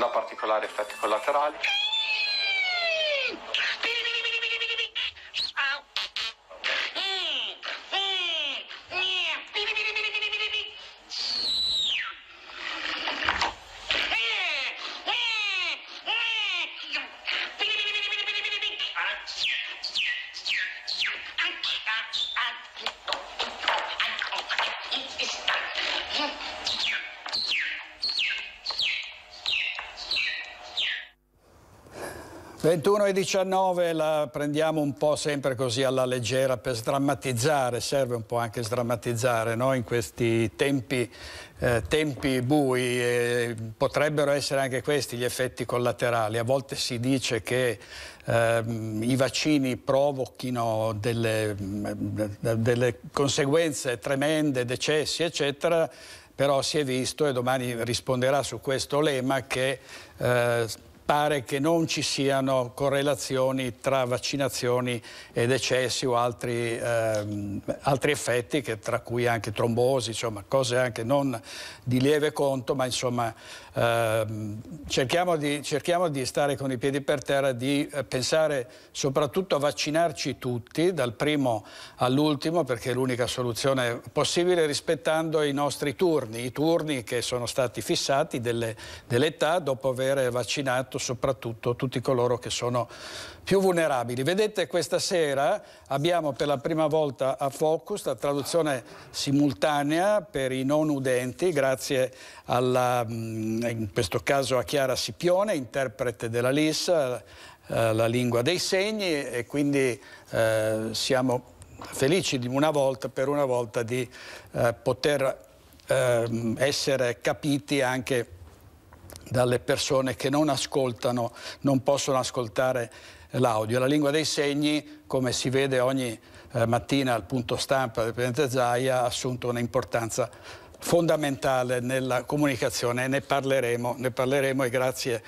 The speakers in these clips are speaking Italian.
non dà particolari effetti collaterali. Ventuno e 19 la prendiamo un po' sempre così alla leggera per sdrammatizzare, serve un po' anche sdrammatizzare no? in questi tempi, eh, tempi bui, eh, potrebbero essere anche questi gli effetti collaterali. A volte si dice che eh, i vaccini provochino delle, delle conseguenze tremende, decessi eccetera, però si è visto e domani risponderà su questo lema che eh, pare che non ci siano correlazioni tra vaccinazioni e decessi o altri, ehm, altri effetti, tra cui anche trombosi, insomma, cose anche non di lieve conto, ma insomma cerchiamo, di, cerchiamo, di, stare con i piedi per terra, di eh, pensare soprattutto a vaccinarci tutti, dal primo all'ultimo, perché è l'unica soluzione possibile rispettando i nostri turni, i turni che sono stati fissati delle, dell'età dopo aver vaccinato soprattutto tutti coloro che sono più vulnerabili. Vedete questa sera abbiamo per la prima volta a Focus la traduzione simultanea per i non udenti grazie alla, mm, in questo caso a Chiara Sipione, interprete della LIS, eh, la lingua dei segni e quindi eh, siamo felici di una volta, per una volta di eh, poter eh, essere capiti anche dalle persone che non ascoltano, non possono ascoltare l'audio. La lingua dei segni, come si vede ogni eh, mattina al punto stampa del Presidente Zaia, ha assunto un'importanza fondamentale nella comunicazione e ne parleremo, ne parleremo e grazie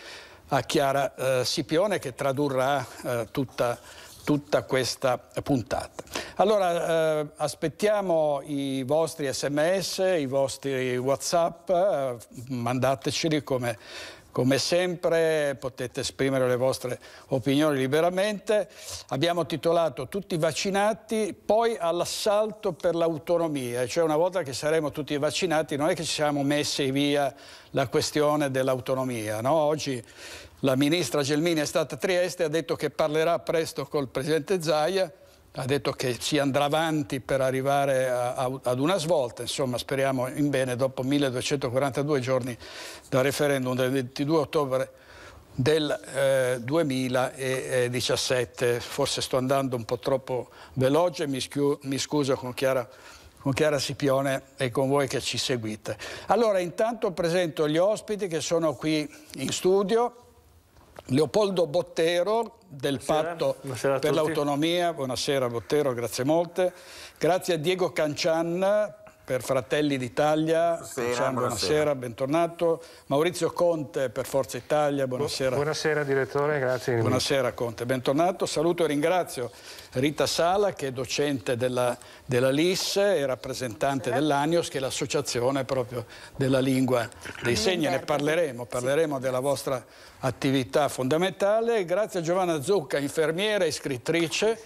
a Chiara eh, Sipione che tradurrà eh, tutta, tutta, questa puntata. Allora eh, aspettiamo i vostri sms, i vostri whatsapp, eh, mandateceli come come sempre potete esprimere le vostre opinioni liberamente. Abbiamo titolato Tutti vaccinati, poi all'assalto per l'autonomia, cioè una volta che saremo tutti vaccinati non è che ci siamo messi via la questione dell'autonomia. No? Oggi la ministra Gelmini è stata a Trieste e ha detto che parlerà presto col presidente Zaia ha detto che si andrà avanti per arrivare a, a, ad una svolta, insomma speriamo in bene dopo 1242 giorni dal referendum del 22 ottobre del eh, 2017. Forse sto andando un po' troppo veloce, mi, scu mi scuso con Chiara, con Chiara Sipione e con voi che ci seguite. Allora intanto presento gli ospiti che sono qui in studio. Leopoldo Bottero del Buonasera. Patto Buonasera per l'autonomia, buonasera Bottero, grazie molte. Grazie a Diego Cancian per Fratelli d'Italia, buonasera, buonasera. buonasera, bentornato. Maurizio Conte per Forza Italia, buonasera. Buonasera direttore, grazie. Buonasera Conte, bentornato. Saluto e ringrazio Rita Sala che è docente della, della LIS e rappresentante dell'ANIOS che è l'associazione proprio della lingua dei segni. Ne parleremo, parleremo della vostra attività fondamentale. Grazie a Giovanna Zucca, infermiera e scrittrice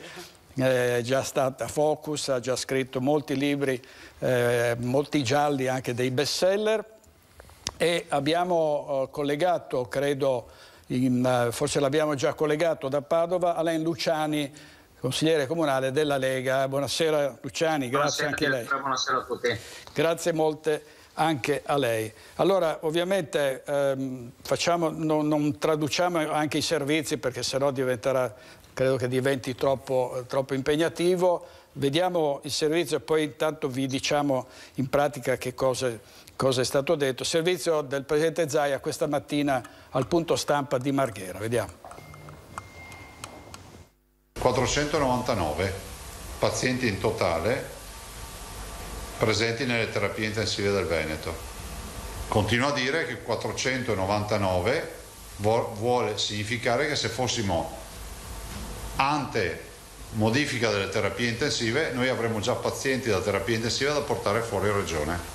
è già stata Focus, ha già scritto molti libri, eh, molti gialli anche dei bestseller e abbiamo eh, collegato, credo, in, eh, forse l'abbiamo già collegato da Padova, Alain Luciani, consigliere comunale della Lega. Buonasera Luciani, grazie buonasera, anche a lei. Buonasera a tutti. Grazie molte anche a lei. Allora, ovviamente ehm, facciamo, non, non, traduciamo anche i servizi perché sennò diventerà credo che diventi troppo, troppo impegnativo. Vediamo il servizio e poi intanto vi diciamo in pratica che cosa, cosa è stato detto. Servizio del Presidente Zaia questa mattina al punto stampa di Marghera. Vediamo. 499 pazienti in totale presenti nelle terapie intensive del Veneto. Continuo a dire che 499 vuole significare che se fossimo ante modifica delle terapie intensive noi avremo già pazienti da terapia intensiva da portare fuori regione.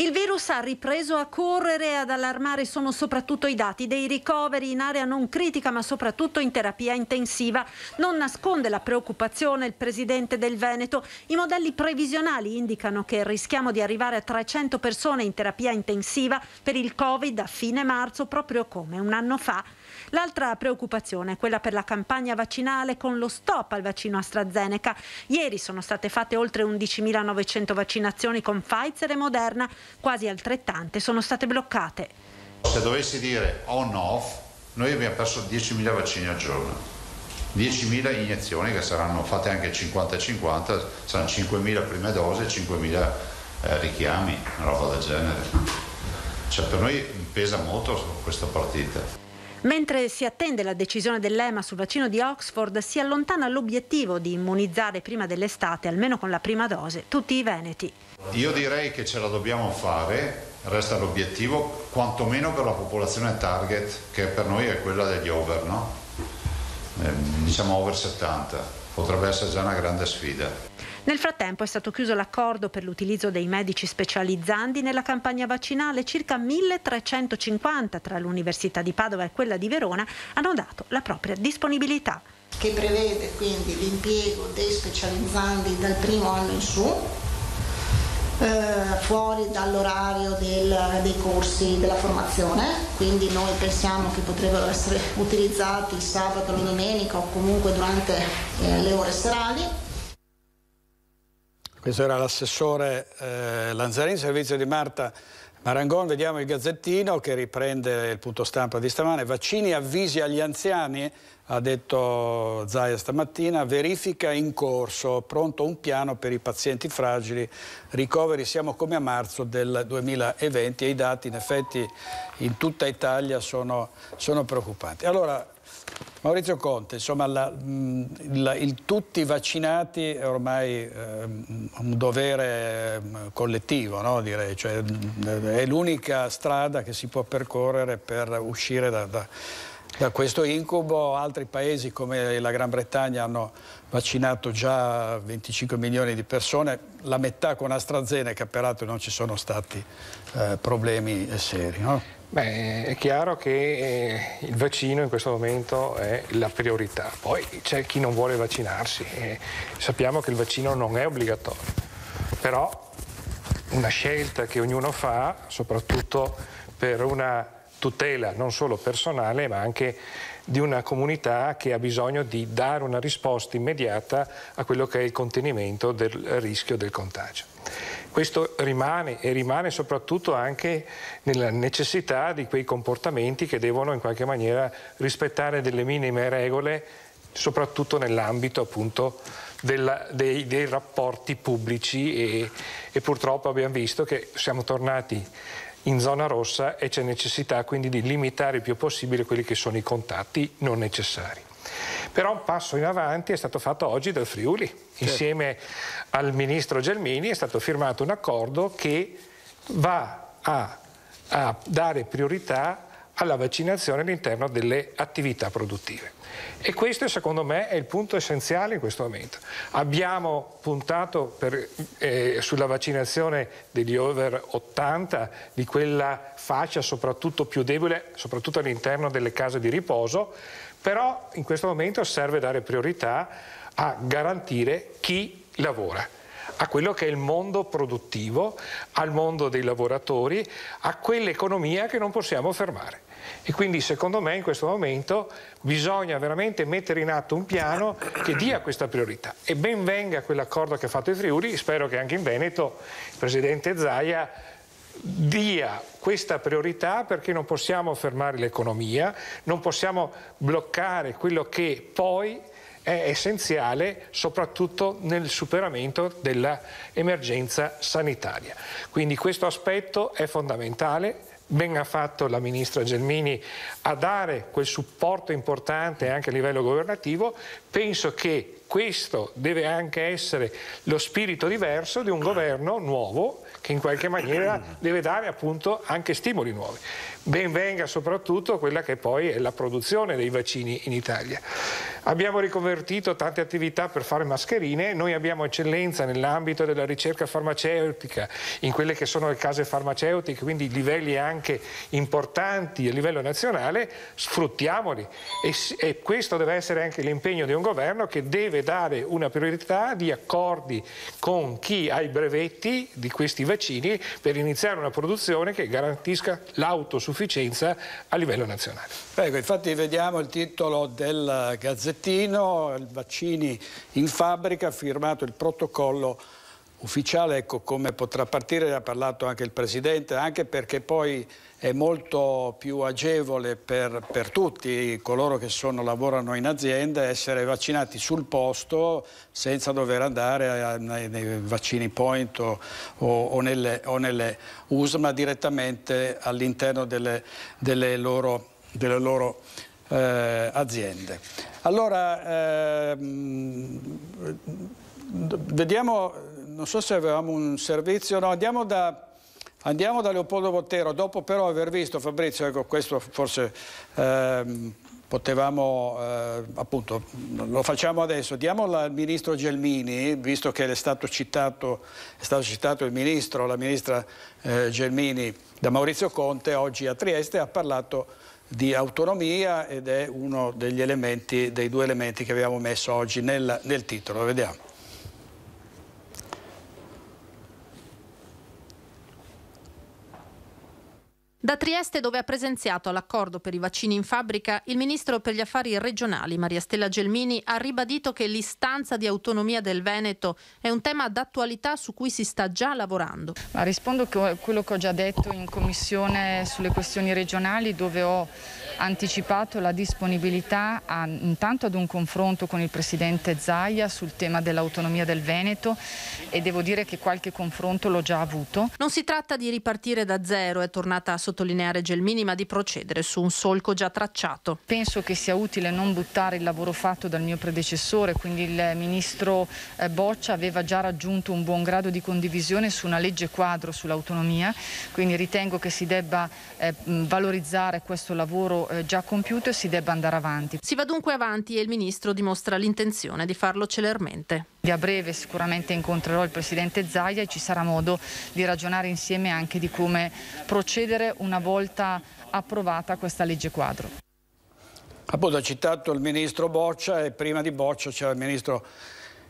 Il virus ha ripreso a correre e ad allarmare sono soprattutto i dati dei ricoveri in area non critica ma soprattutto in terapia intensiva. Non nasconde la preoccupazione il presidente del Veneto. I modelli previsionali indicano che rischiamo di arrivare a 300 persone in terapia intensiva per il Covid a fine marzo proprio come un anno fa. L'altra preoccupazione è quella per la campagna vaccinale con lo stop al vaccino AstraZeneca. Ieri sono state fatte oltre 11.900 vaccinazioni con Pfizer e Moderna, quasi altrettante sono state bloccate. Se dovessi dire on-off, noi abbiamo perso 10.000 vaccini al giorno. 10.000 iniezioni che saranno fatte anche 50-50, saranno 5.000 prime dose e 5.000 eh, richiami, una roba del genere. Cioè per noi pesa molto questa partita. Mentre si attende la decisione dell'EMA sul vaccino di Oxford, si allontana l'obiettivo di immunizzare prima dell'estate, almeno con la prima dose, tutti i veneti. Io direi che ce la dobbiamo fare, resta l'obiettivo, quantomeno per la popolazione target, che per noi è quella degli over, no? eh, diciamo over 70. Potrebbe essere già una grande sfida. Nel frattempo è stato chiuso l'accordo per l'utilizzo dei medici specializzanti nella campagna vaccinale. Circa 1350 tra l'Università di Padova e quella di Verona hanno dato la propria disponibilità. Che prevede quindi l'impiego dei specializzanti dal primo anno in su, eh, fuori dall'orario del, dei corsi della formazione, quindi noi pensiamo che potrebbero essere utilizzati sabato, domenica o comunque durante eh, le ore serali questo era l'assessore eh, Lanzarini, servizio di Marta Marangon. Vediamo il Gazzettino che riprende il punto stampa di stamane. Vaccini avvisi agli anziani, ha detto Zaia stamattina, verifica in corso, pronto un piano per i pazienti fragili, ricoveri siamo come a marzo del 2020 e i dati in effetti in tutta Italia sono, sono preoccupanti. Allora, Maurizio Conte, insomma, la, la, il tutti vaccinati è ormai eh, un dovere eh, collettivo, no? Direi. Cioè, è l'unica strada che si può percorrere per uscire da, da, da, questo incubo. Altri paesi come la Gran Bretagna hanno vaccinato già 25 milioni di persone, la metà con AstraZeneca, peraltro non ci sono stati eh, problemi seri. No? Beh, è chiaro che eh, il vaccino in questo momento è la priorità, poi c'è chi non vuole vaccinarsi e sappiamo che il vaccino non è obbligatorio, però una scelta che ognuno fa, soprattutto per una tutela non solo personale ma anche di una comunità che ha bisogno di dare una risposta immediata a quello che è il contenimento del rischio del contagio. Questo rimane e rimane soprattutto anche nella necessità di quei comportamenti che devono in qualche maniera rispettare delle minime regole, soprattutto nell'ambito appunto della, dei, dei, rapporti pubblici e, e purtroppo abbiamo visto che siamo tornati in zona rossa e c'è necessità quindi di limitare il più possibile quelli che sono i contatti non necessari. Però un passo in avanti è stato fatto oggi dal Friuli. Certo. Insieme al ministro Gelmini è stato firmato un accordo che va a, a dare priorità alla vaccinazione all'interno delle attività produttive. E questo secondo me è il punto essenziale in questo momento. Abbiamo puntato per, eh, sulla vaccinazione degli over 80, di quella fascia soprattutto più debole, soprattutto all'interno delle case di riposo, però in questo momento serve dare priorità a garantire chi lavora a quello che è il mondo produttivo, al mondo dei lavoratori, a quell'economia che non possiamo fermare. E quindi secondo me in questo momento bisogna veramente mettere in atto un piano che dia questa priorità. E ben venga quell'accordo che ha fatto il Friuli, spero che anche in Veneto il Presidente Zaia dia questa priorità perché non possiamo fermare l'economia, non possiamo bloccare quello che poi è essenziale soprattutto nel superamento dell'emergenza sanitaria. Quindi questo aspetto è fondamentale, ben ha fatto la ministra Gelmini a dare quel supporto importante anche a livello governativo, penso che questo deve anche essere lo spirito diverso di un governo nuovo che in qualche maniera deve dare appunto anche stimoli nuovi. Ben venga soprattutto quella che poi è la produzione dei vaccini in Italia. Abbiamo riconvertito tante attività per fare mascherine, noi abbiamo eccellenza nell'ambito della ricerca farmaceutica, in quelle che sono le case farmaceutiche, quindi livelli anche importanti a livello nazionale, sfruttiamoli e, e questo deve essere anche l'impegno di un governo che deve dare una priorità di accordi con chi ha i brevetti di questi vaccini per iniziare una produzione che garantisca l'autosufficienza a livello nazionale. Prego, infatti vediamo il titolo del Gazzettino, vaccini in fabbrica, firmato il protocollo ufficiale, ecco come potrà partire, ha parlato anche il Presidente, anche perché poi è molto più agevole per, per tutti coloro che sono, lavorano in azienda essere vaccinati sul posto senza dover andare nei, nei vaccini point o, o, o, nelle, o nelle USMA direttamente all'interno delle, delle loro, delle loro eh, aziende. Allora, ehm, vediamo, non so se avevamo un servizio, no, andiamo da... Andiamo da Leopoldo Bottero, dopo però aver visto Fabrizio, ecco questo forse ehm, potevamo, eh, appunto, lo facciamo adesso, diamo al ministro Gelmini, visto che è stato citato, è stato citato il ministro, la ministra eh, Gelmini da Maurizio Conte, oggi a Trieste ha parlato di autonomia ed è uno degli elementi, dei due elementi che abbiamo messo oggi nel, nel titolo. Vediamo. Da Trieste, dove ha presenziato l'accordo per i vaccini in fabbrica, il ministro per gli affari regionali, Maria Stella Gelmini, ha ribadito che l'istanza di autonomia del Veneto è un tema d'attualità su cui si sta già lavorando. Ma rispondo a quello che ho già detto in commissione sulle questioni regionali, dove ho anticipato la disponibilità a, intanto ad un confronto con il Presidente Zaia sul tema dell'autonomia del Veneto e devo dire che qualche confronto l'ho già avuto. Non si tratta di ripartire da zero, è tornata a sottolineare Gelmini, ma di procedere su un solco già tracciato. Penso che sia utile non buttare il lavoro fatto dal mio predecessore, quindi il Ministro eh, Boccia aveva già raggiunto un buon grado di condivisione su una legge quadro sull'autonomia, quindi ritengo che si debba eh, valorizzare questo lavoro eh, già compiuto e si debba andare avanti. Si va dunque avanti e il Ministro dimostra l'intenzione di farlo celermente. A breve sicuramente incontrerò il Presidente Zaia e ci sarà modo di ragionare insieme anche di come procedere una volta approvata questa legge quadro. Appunto ha citato il Ministro Boccia e prima di Boccia c'era il Ministro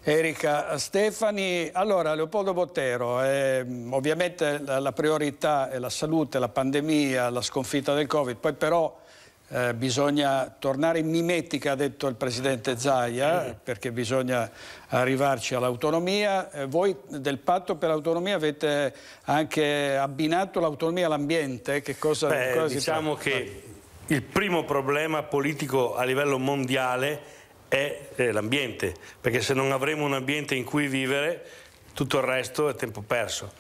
Erika Stefani. Allora, Leopoldo Bottero, eh, ovviamente la, la, priorità è la salute, la pandemia, la sconfitta del Covid, poi però eh, bisogna tornare in mimetica, ha detto il Presidente Zaia, perché bisogna arrivarci all'autonomia. Eh, voi del patto per l'autonomia avete anche abbinato l'autonomia all'ambiente. Che cosa, Beh, cosa diciamo che il primo problema politico a livello mondiale è eh, l'ambiente, perché se non avremo un ambiente in cui vivere, tutto il resto è tempo perso.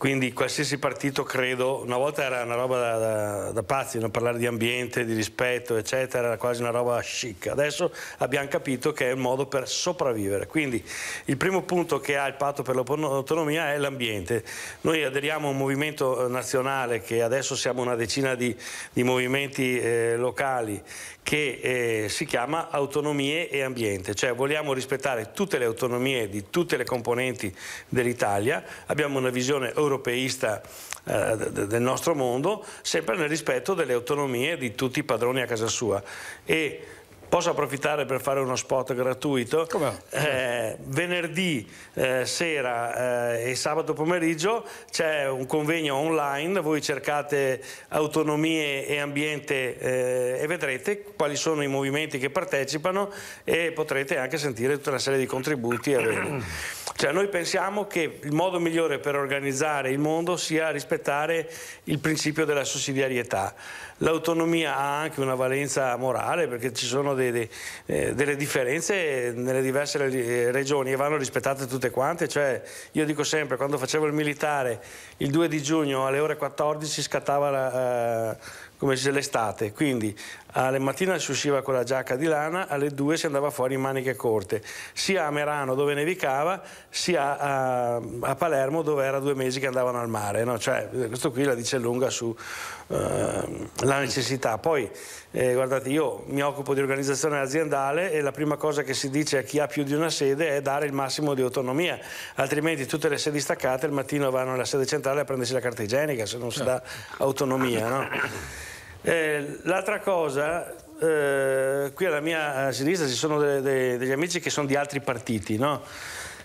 Quindi qualsiasi partito credo, una volta era una roba da, da, da pazzi, no? parlare di ambiente, di rispetto, eccetera, era quasi una roba chic. Adesso abbiamo capito che è un modo per sopravvivere. Quindi il primo punto che ha il patto per l'autonomia è l'ambiente. Noi aderiamo a un movimento nazionale che adesso siamo una decina di, di movimenti eh, locali che eh, si chiama autonomie e ambiente, cioè vogliamo rispettare tutte le autonomie di tutte le componenti dell'Italia, abbiamo una visione europeista eh, del nostro mondo, sempre nel rispetto delle autonomie di tutti i padroni a casa sua. E, Posso approfittare per fare uno spot gratuito? Eh, venerdì eh, sera eh, e sabato pomeriggio c'è un convegno online, voi cercate autonomie e ambiente eh, e vedrete quali sono i movimenti che partecipano e potrete anche sentire tutta una serie di contributi. Cioè noi pensiamo che il modo migliore per organizzare il mondo sia rispettare il principio della sussidiarietà. L'autonomia ha anche una valenza morale perché ci sono dei, dei, eh, delle differenze nelle diverse eh, regioni e vanno rispettate tutte quante, cioè io dico sempre quando facevo il militare il 2 di giugno alle ore 14 scattava la, eh, l'estate, quindi alle mattine si usciva con la giacca di lana, alle 2 si andava fuori in maniche corte, sia a Merano dove nevicava, sia a, a Palermo dove era due mesi che andavano al mare, no? cioè, questo qui la dice lunga sulla uh, necessità. Poi eh, guardate io mi occupo di organizzazione aziendale e la prima cosa che si dice a chi ha più di una sede è dare il massimo di autonomia, altrimenti tutte le sedi staccate il mattino vanno alla sede centrale a prendersi la carta igienica se non si dà autonomia. No? Eh, L'altra cosa, eh, qui alla mia sinistra ci sono de, de, degli amici che sono di altri partiti, no?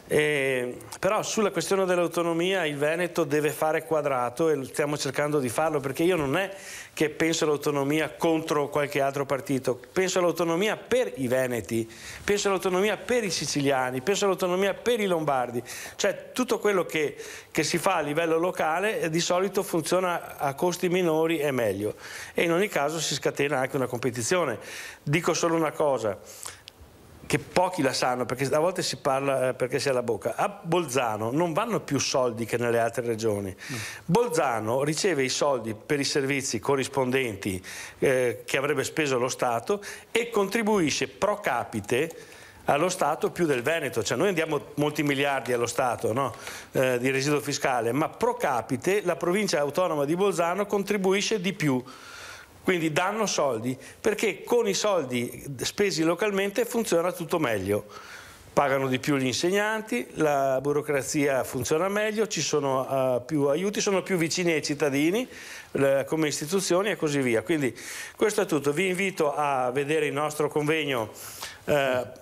Eh, però sulla questione dell'autonomia il Veneto deve fare quadrato e stiamo cercando di farlo perché io non è che penso all'autonomia contro qualche altro partito, penso all'autonomia per i Veneti, penso all'autonomia per i siciliani, penso all'autonomia per i lombardi, cioè tutto quello che, che si fa a livello locale eh, di solito funziona a costi minori e meglio. E in ogni caso si scatena anche una competizione. Dico solo una cosa, che pochi la sanno perché a volte si parla eh, perché si ha la bocca. A Bolzano non vanno più soldi che nelle altre regioni. Mm. Bolzano riceve i soldi per i servizi corrispondenti eh, che avrebbe speso lo Stato e contribuisce pro capite allo Stato più del Veneto, cioè noi andiamo molti miliardi allo Stato no? eh, di residuo fiscale, ma pro capite la provincia autonoma di Bolzano contribuisce di più. Quindi danno soldi perché con i soldi spesi localmente funziona tutto meglio. Pagano di più gli insegnanti, la burocrazia funziona meglio, ci sono uh, più aiuti, sono più vicini ai cittadini le, come istituzioni e così via. Quindi questo è tutto. Vi invito a vedere il nostro convegno uh,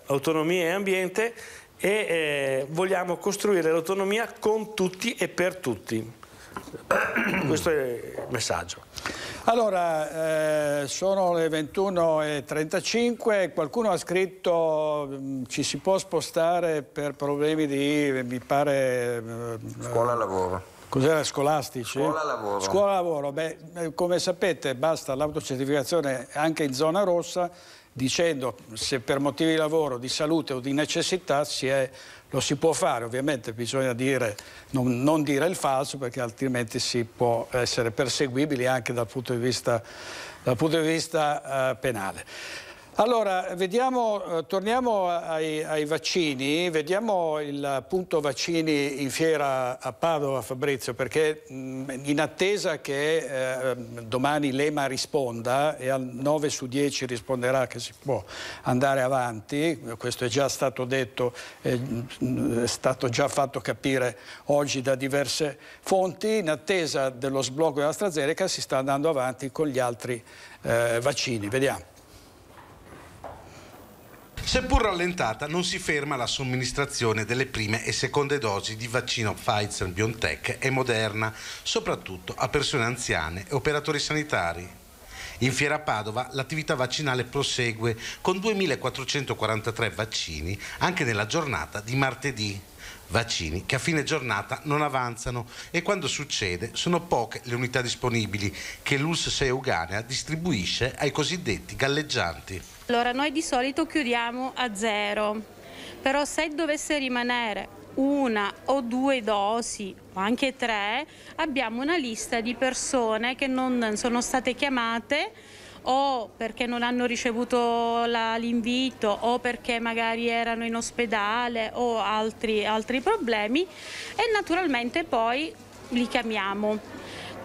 Autonomia e Ambiente e eh, vogliamo costruire l'autonomia con tutti e per tutti. Questo è il messaggio. Allora, eh, sono le 21.35, qualcuno ha scritto mm, ci si può spostare per problemi di, mi pare... Eh, Scuola lavoro. Cos'era scolastici? Scuola lavoro. Scuola lavoro, beh, eh, come sapete basta l'autocertificazione anche in zona rossa dicendo se per motivi di lavoro, di salute o di necessità si è lo si può fare, ovviamente bisogna dire, non, non, dire il falso perché altrimenti si può essere perseguibili anche dal punto di vista, punto di vista uh, penale. Allora, vediamo, eh, torniamo ai, ai, vaccini, vediamo il punto vaccini in fiera a Padova, Fabrizio, perché mh, in attesa che eh, domani l'EMA risponda e al 9 su 10 risponderà che si può andare avanti, questo è già stato detto, è, è stato già fatto capire oggi da diverse fonti, in attesa dello sblocco dell'AstraZeneca si sta andando avanti con gli altri eh, vaccini. Vediamo. Seppur rallentata, non si ferma la somministrazione delle prime e seconde dosi di vaccino Pfizer, BioNTech e Moderna, soprattutto a persone anziane e operatori sanitari. In Fiera Padova l'attività vaccinale prosegue con 2.443 vaccini anche nella giornata di martedì. Vaccini che a fine giornata non avanzano e quando succede sono poche le unità disponibili che l'ULS 6 Euganea distribuisce ai cosiddetti galleggianti. Allora noi di solito chiudiamo a zero, però se dovesse rimanere una o due dosi o anche tre, abbiamo una lista di persone che non sono state chiamate o perché non hanno ricevuto l'invito o perché magari erano in ospedale o altri, altri problemi e naturalmente poi li chiamiamo.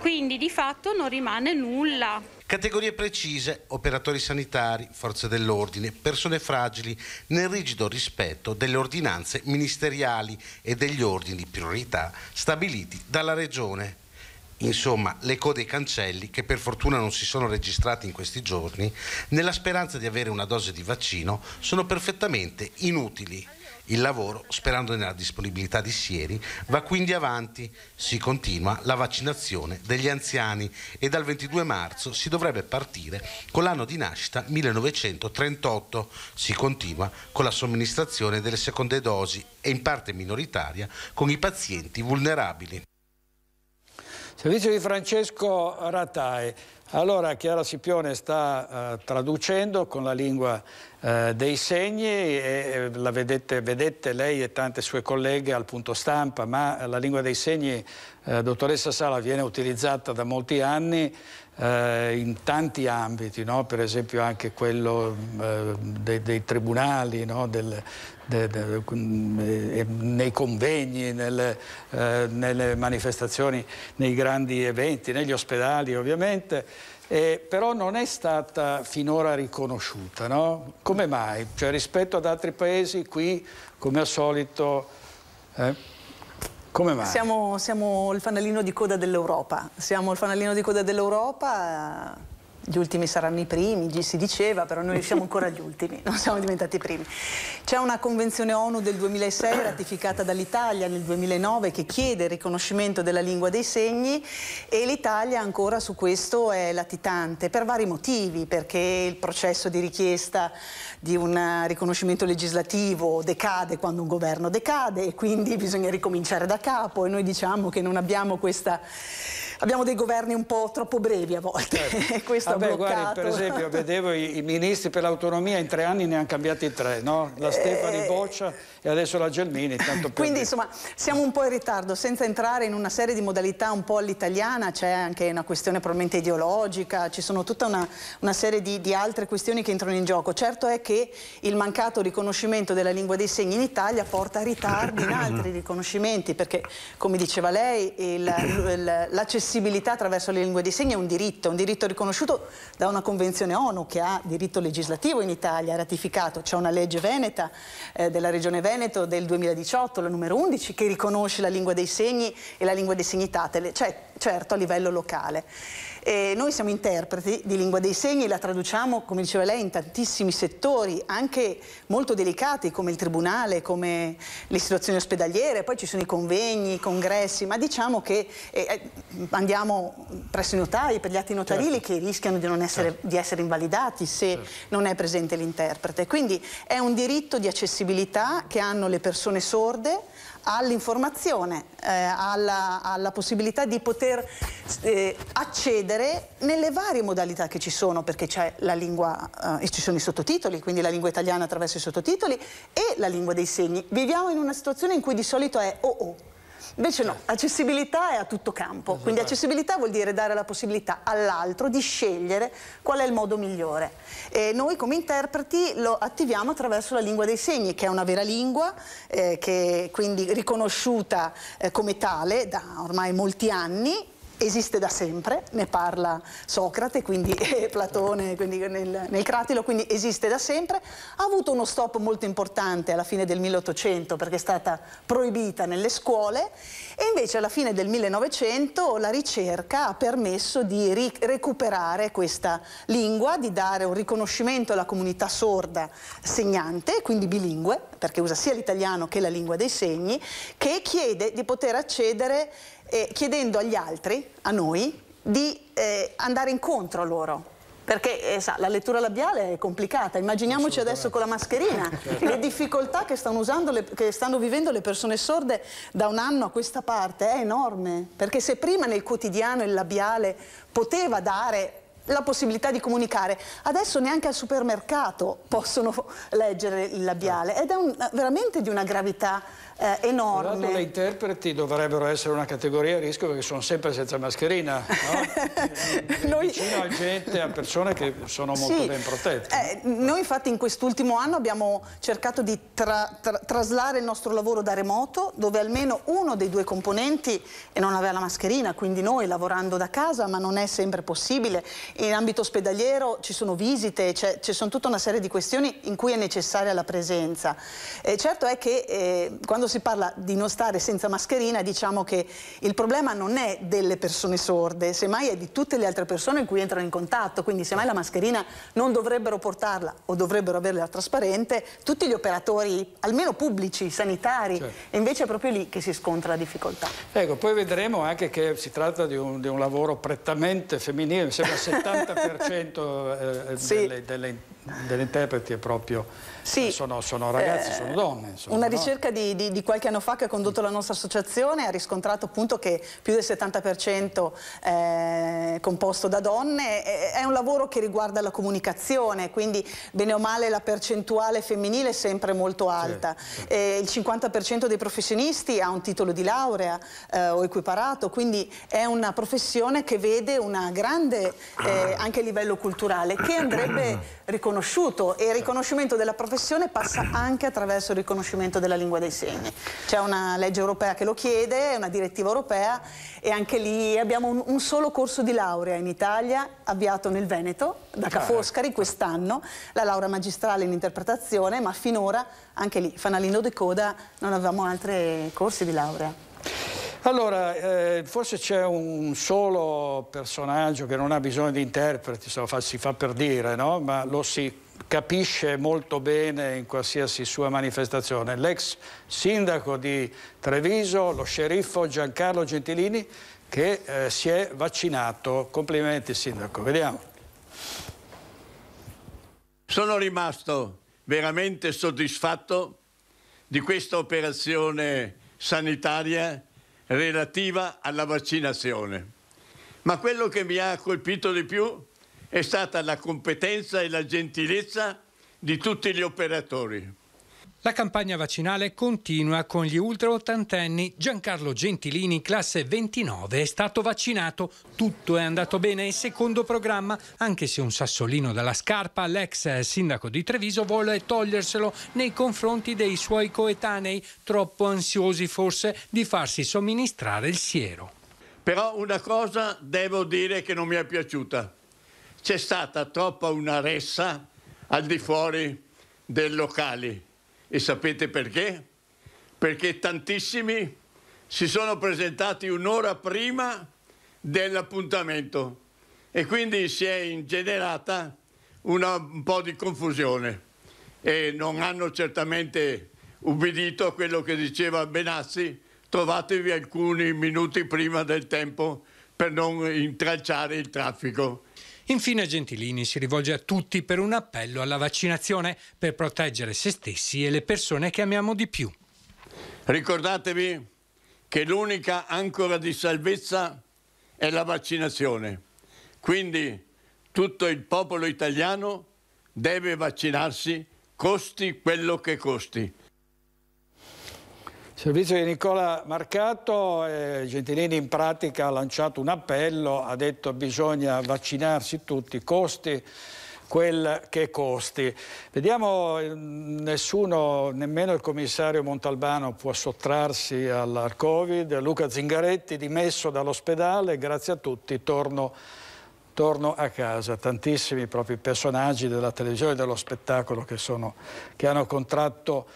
Quindi di fatto non rimane nulla. Categorie precise, operatori sanitari, forze dell'ordine, persone fragili, nel rigido rispetto delle ordinanze ministeriali e degli ordini di priorità stabiliti dalla Regione. Insomma, le code ai cancelli, che per fortuna non si sono registrati in questi giorni, nella speranza di avere una dose di vaccino, sono perfettamente inutili. Il lavoro, sperando nella disponibilità di sieri, va quindi avanti. Si continua la vaccinazione degli anziani e dal 22 marzo si dovrebbe partire con l'anno di nascita 1938. Si continua con la somministrazione delle seconde dosi e in parte minoritaria con i pazienti vulnerabili. Servizio di Francesco Ratai. Allora Chiara Scipione sta uh, traducendo con la lingua uh, dei segni e la vedete, vedete, lei e tante sue colleghe al punto stampa, ma la lingua dei segni, uh, dottoressa Sala, viene utilizzata da molti anni in tanti ambiti, no? per esempio anche quello dei, dei, tribunali, no? Del, de, de, de, nei convegni, nelle, nelle manifestazioni, nei grandi eventi, negli ospedali ovviamente eh, però non è stata finora riconosciuta. No? Come mai? Cioè, rispetto ad altri paesi qui, come al solito, eh, come mai? Siamo, siamo il fanalino di coda dell'Europa. Siamo il fanalino di coda dell'Europa. Gli ultimi saranno i primi, si diceva, però noi siamo ancora gli ultimi, non siamo diventati i primi. C'è una convenzione ONU del 2006 ratificata dall'Italia nel 2009 che chiede il riconoscimento della lingua dei segni e l'Italia ancora su questo è latitante per vari motivi, perché il processo di richiesta di un riconoscimento legislativo decade quando un governo decade e quindi bisogna ricominciare da capo e noi diciamo che non abbiamo questa abbiamo dei governi un po' troppo brevi a volte. Certo. Questo Vabbè, guardi, per esempio, vedevo i, i, ministri per l'autonomia in tre anni ne hanno cambiati tre, no? La Stefani eh... Boccia e adesso la Gelmini. Quindi insomma siamo un po' in ritardo, senza entrare in una serie di modalità un po' all'italiana, c'è anche una questione probabilmente ideologica, ci sono tutta una, una serie di, di, altre questioni che entrano in gioco. Certo è che il mancato riconoscimento della lingua dei segni in Italia porta a ritardi in altri riconoscimenti, perché come diceva lei l'accessibilità attraverso le lingue di segni è un diritto, un diritto riconosciuto da una convenzione ONU che ha diritto legislativo in Italia, ratificato. C'è una legge veneta eh, della Regione Veneto del 2018, la numero 11, che riconosce la lingua dei segni e la lingua dei segni tatele, cioè certo a livello locale. E noi siamo interpreti di lingua dei segni, la traduciamo, come diceva lei, in tantissimi settori, anche molto delicati come il tribunale, come le situazioni ospedaliere, poi ci sono i convegni, i congressi, ma diciamo che eh, eh andiamo presso i notai per gli atti notarili certo. che rischiano di, essere, certo. di essere, invalidati se certo. non è presente l'interprete. Quindi è un diritto di accessibilità che hanno le persone sorde all'informazione, eh, alla, alla, possibilità di poter eh, accedere nelle varie modalità che ci sono, perché c'è la lingua, eh, ci sono i sottotitoli, quindi la lingua italiana attraverso i sottotitoli e la lingua dei segni. Viviamo in una situazione in cui di solito è o o Invece no, accessibilità è a tutto campo, esatto. quindi accessibilità vuol dire dare la possibilità all'altro di scegliere qual è il modo migliore. E noi come interpreti lo attiviamo attraverso la lingua dei segni, che è una vera lingua, eh, che è quindi riconosciuta eh, come tale da ormai molti anni esiste da sempre, ne parla Socrate, quindi eh, Platone quindi nel, nel, Cratilo, quindi esiste da sempre, ha avuto uno stop molto importante alla fine del 1800 perché è stata proibita nelle scuole e invece alla fine del 1900 la ricerca ha permesso di ri recuperare questa lingua, di dare un riconoscimento alla comunità sorda segnante, quindi bilingue, perché usa sia l'italiano che la lingua dei segni, che chiede di poter accedere eh, chiedendo agli altri, a noi, di eh, andare incontro a loro. Perché eh, sa, la lettura labiale è complicata, immaginiamoci adesso con la mascherina, le difficoltà che stanno, le, che stanno, vivendo le persone sorde da un anno a questa parte è enorme, perché se prima nel quotidiano il labiale poteva dare la possibilità di comunicare. Adesso neanche al supermercato possono leggere il labiale ed è un, veramente di una gravità eh, enorme. Le interpreti dovrebbero essere una categoria a rischio perché sono sempre senza mascherina, no? noi... vicino a gente, a persone che sono molto sì. ben protette. Eh, noi infatti in quest'ultimo anno abbiamo cercato di tra, tra, traslare il nostro lavoro da remoto dove almeno uno dei due componenti non aveva la mascherina, quindi noi lavorando da casa, ma non è sempre possibile. In ambito ospedaliero ci sono visite, ci sono tutta una serie di questioni in cui è necessaria la presenza. Eh, certo è che eh, quando si parla di non stare senza mascherina diciamo che il problema non è delle persone sorde, semmai è di tutte le altre persone in cui entrano in contatto, quindi semmai la mascherina non dovrebbero portarla o dovrebbero averla trasparente tutti gli operatori, almeno pubblici, sanitari, certo. e invece è proprio lì che si scontra la difficoltà. Ecco, poi vedremo anche che si tratta di un, di un lavoro prettamente femminile, mi sembra il 70% eh, sì. delle, delle, delle interpreti è proprio Sì. Sono, sono ragazzi, Eh, sono donne. insomma, Una no? ricerca di, di- di qualche anno fa che ha condotto la nostra associazione ha riscontrato appunto che più del 70% è composto da donne. È- un lavoro che riguarda la comunicazione, quindi bene o male la percentuale femminile è sempre molto alta. Eh, il 50% dei professionisti ha un titolo di laurea eh, o equiparato, quindi è una professione che vede una grande, eh, anche a livello culturale, che andrebbe riconosciuto e il riconoscimento della professione passa anche attraverso il riconoscimento della lingua dei segni. C'è una legge europea che lo chiede, una direttiva europea e anche lì abbiamo un, un solo corso di laurea in Italia avviato nel Veneto da Ca' Foscari quest'anno, la laurea magistrale in interpretazione, ma finora anche lì, fanalino di coda, non avevamo altri corsi di laurea. Allora, eh, forse c'è un solo personaggio che non ha bisogno di interpreti, se lo fa- si fa per dire, no? ma lo si capisce molto bene in qualsiasi sua manifestazione. L'ex sindaco di Treviso, lo sceriffo Giancarlo Gentilini, che eh, si è vaccinato. Complimenti sindaco, vediamo. Sono rimasto veramente soddisfatto di questa operazione sanitaria relativa alla vaccinazione. Ma quello che mi ha colpito di più è stata la competenza e la gentilezza di tutti gli operatori. La campagna vaccinale continua con gli ultra ottantenni. Giancarlo Gentilini, classe 29, è stato vaccinato. Tutto è andato bene in secondo programma, anche se un sassolino dalla scarpa, l'ex sindaco di Treviso vuole toglierselo nei confronti dei suoi coetanei, troppo ansiosi forse di farsi somministrare il siero. Però una cosa devo dire che non mi è piaciuta. C'è stata troppa una ressa al di fuori dei locali. E sapete perché? Perché tantissimi si sono presentati un'ora prima dell'appuntamento e quindi si è ingenerata una- un po' di confusione e non hanno certamente ubbidito a quello che diceva Benassi, trovatevi alcuni minuti prima del tempo per non intralciare il traffico. Infine Gentilini si rivolge a tutti per un appello alla vaccinazione per proteggere se stessi e le persone che amiamo di più. Ricordatevi che l'unica ancora di salvezza è la vaccinazione. Quindi tutto il popolo italiano deve vaccinarsi, costi quello che costi. Servizio di Nicola Marcato, eh, Gentilini in pratica ha lanciato un appello, ha detto bisogna vaccinarsi tutti, costi quel che costi. Vediamo, eh, nessuno, nemmeno il commissario Montalbano può sottrarsi al, Covid. Luca Zingaretti, dimesso dall'ospedale, grazie a tutti, torno, torno a casa. Tantissimi proprio personaggi della televisione e dello spettacolo che, sono, che hanno contratto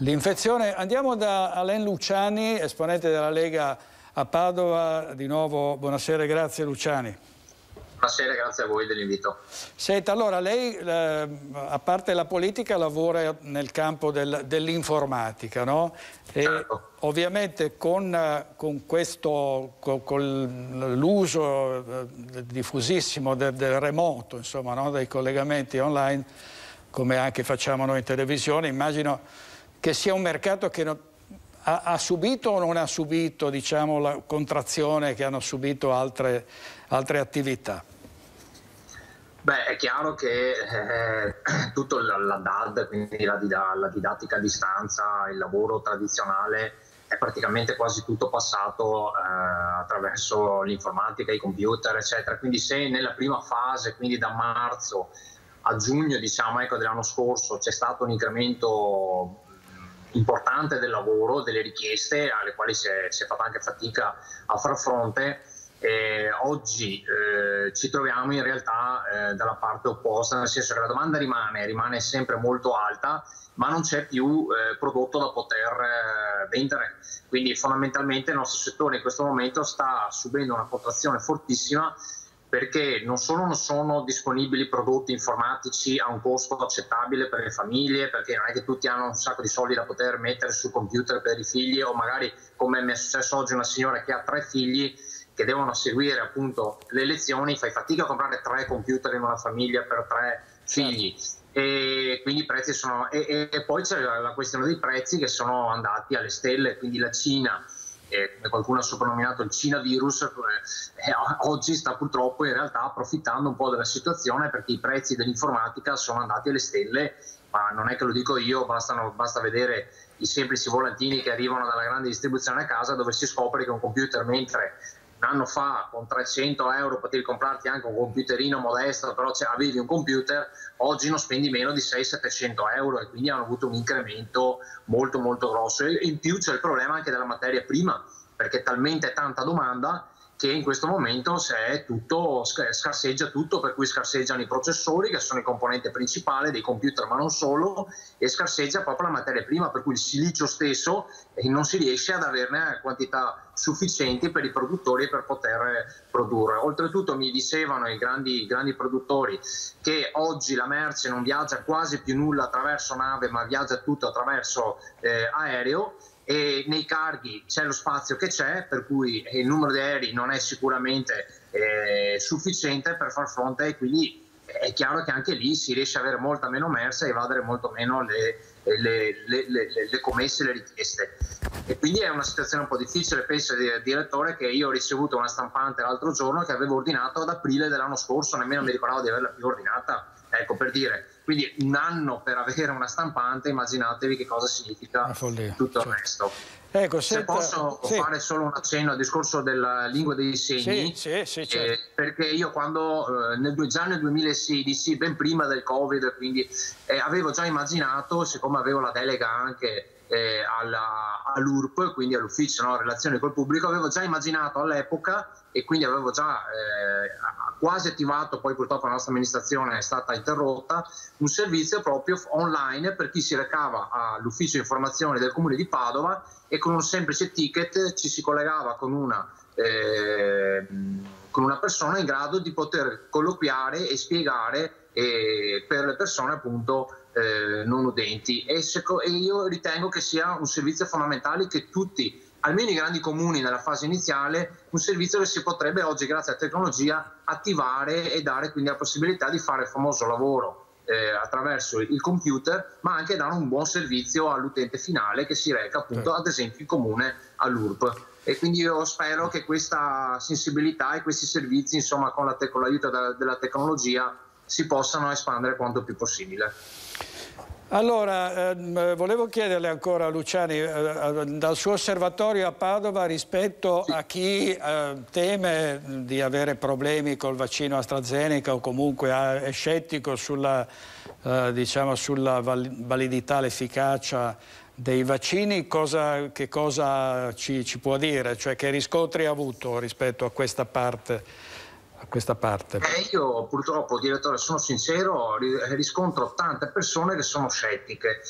l'infezione. Andiamo da Alain Luciani, esponente della Lega a Padova. Di nuovo buonasera e grazie Luciani. Buonasera, grazie a voi dell'invito. Senta, allora lei eh, a parte la politica lavora nel campo del- dell'informatica, no? E ovviamente con, con questo, co- con l'uso eh, diffusissimo del, del remoto, insomma, no? dei collegamenti online, come anche facciamo noi in televisione, immagino che sia un mercato che ha, ha subito o non ha subito diciamo, la contrazione che hanno subito altre, altre attività. Beh, è chiaro che eh, tutto la, la DAD, quindi la, la didattica a distanza, il lavoro tradizionale, è praticamente quasi tutto passato eh, attraverso l'informatica, i computer, eccetera. Quindi se nella prima fase, quindi da marzo a giugno diciamo, ecco, dell'anno scorso, c'è stato un incremento importante del lavoro, delle richieste alle quali si è, si è fatta anche fatica a far fronte. E oggi eh, ci troviamo in realtà eh, dalla parte opposta, nel senso che la domanda rimane, rimane sempre molto alta, ma non c'è più eh, prodotto da poter eh, vendere. Quindi fondamentalmente il nostro settore in questo momento sta subendo una contrazione fortissima perché non solo non sono disponibili prodotti informatici a un costo accettabile per le famiglie, perché non è che tutti hanno un sacco di soldi da poter mettere sul computer per i figli, o magari come mi è successo oggi una signora che ha tre figli che devono seguire appunto le lezioni, fai fatica a comprare tre computer in una famiglia per tre figli. E quindi i prezzi sono. E, e poi c'è la questione dei prezzi che sono andati alle stelle, quindi la Cina eh, qualcuno ha soprannominato il Cina virus, eh, oggi sta purtroppo in realtà approfittando un po' della situazione perché i prezzi dell'informatica sono andati alle stelle, ma non è che lo dico io, bastano, basta vedere i semplici volantini che arrivano dalla grande distribuzione a casa dove si scopre che un computer mentre un anno fa con 300 euro potevi comprarti anche un computerino modesto, però avevi un computer, oggi non spendi meno di 600-700 euro e quindi hanno avuto un incremento molto molto grosso. E in più c'è il problema anche della materia prima, perché talmente tanta domanda che in questo momento tutto, scarseggia tutto, per cui scarseggiano i processori che sono i componenti principali dei computer ma non solo e scarseggia proprio la materia prima per cui il silicio stesso eh, non si riesce ad averne quantità sufficienti per i produttori per poter produrre. Oltretutto mi dicevano i grandi, grandi produttori che oggi la merce non viaggia quasi più nulla attraverso nave ma viaggia tutto attraverso eh, aereo e nei carghi c'è lo spazio che c'è, per cui il numero di aerei non è sicuramente eh, sufficiente per far fronte e quindi è chiaro che anche lì si riesce ad avere molta meno merce e evadere molto meno le, le, le, le commesse e le richieste. E quindi è una situazione un po' difficile. Pensa, direttore, che io ho ricevuto una stampante l'altro giorno che avevo ordinato ad aprile dell'anno scorso, nemmeno mi ricordavo di averla più ordinata. Ecco, per dire, quindi un anno per avere una stampante, immaginatevi che cosa significa tutto il resto. Ecco, Se senta, posso sì. fare solo un accenno al discorso della lingua dei segni, Sì, sì, sì, certo. eh, perché io quando eh, nel, già nel 2016, ben prima del Covid, quindi eh, avevo già immaginato, siccome avevo la delega anche eh, alla- all'URP, quindi all'ufficio no, relazioni col pubblico, avevo già immaginato all'epoca e quindi avevo già eh, quasi attivato, poi purtroppo la nostra amministrazione è stata interrotta, un servizio proprio online per chi si recava all'ufficio informazioni del comune di Padova e con un semplice ticket ci si collegava con una, eh, con una persona in grado di poter colloquiare e spiegare eh, per le persone appunto eh, non udenti e, seco- e io ritengo che sia un servizio fondamentale che tutti almeno i grandi comuni nella fase iniziale, un servizio che si potrebbe oggi, grazie alla tecnologia, attivare e dare quindi la possibilità di fare il famoso lavoro eh, attraverso il computer, ma anche dare un buon servizio all'utente finale che si reca appunto, ad esempio, in comune all'URP. E quindi io spero che questa sensibilità e questi servizi, insomma, con, la te- con l'aiuto della, della tecnologia, si possano espandere quanto più possibile. Allora, ehm, volevo chiederle ancora, Luciani, eh, eh, dal suo osservatorio a Padova rispetto a chi eh, teme di avere problemi col vaccino AstraZeneca o comunque ha- è scettico sulla, eh, diciamo, sulla val- validità, l'efficacia dei vaccini, cosa- che cosa ci, ci può dire? Cioè che riscontri ha avuto rispetto a questa parte? A questa parte? Eh, io purtroppo, direttore, sono sincero, ri- riscontro tante persone che sono scettiche,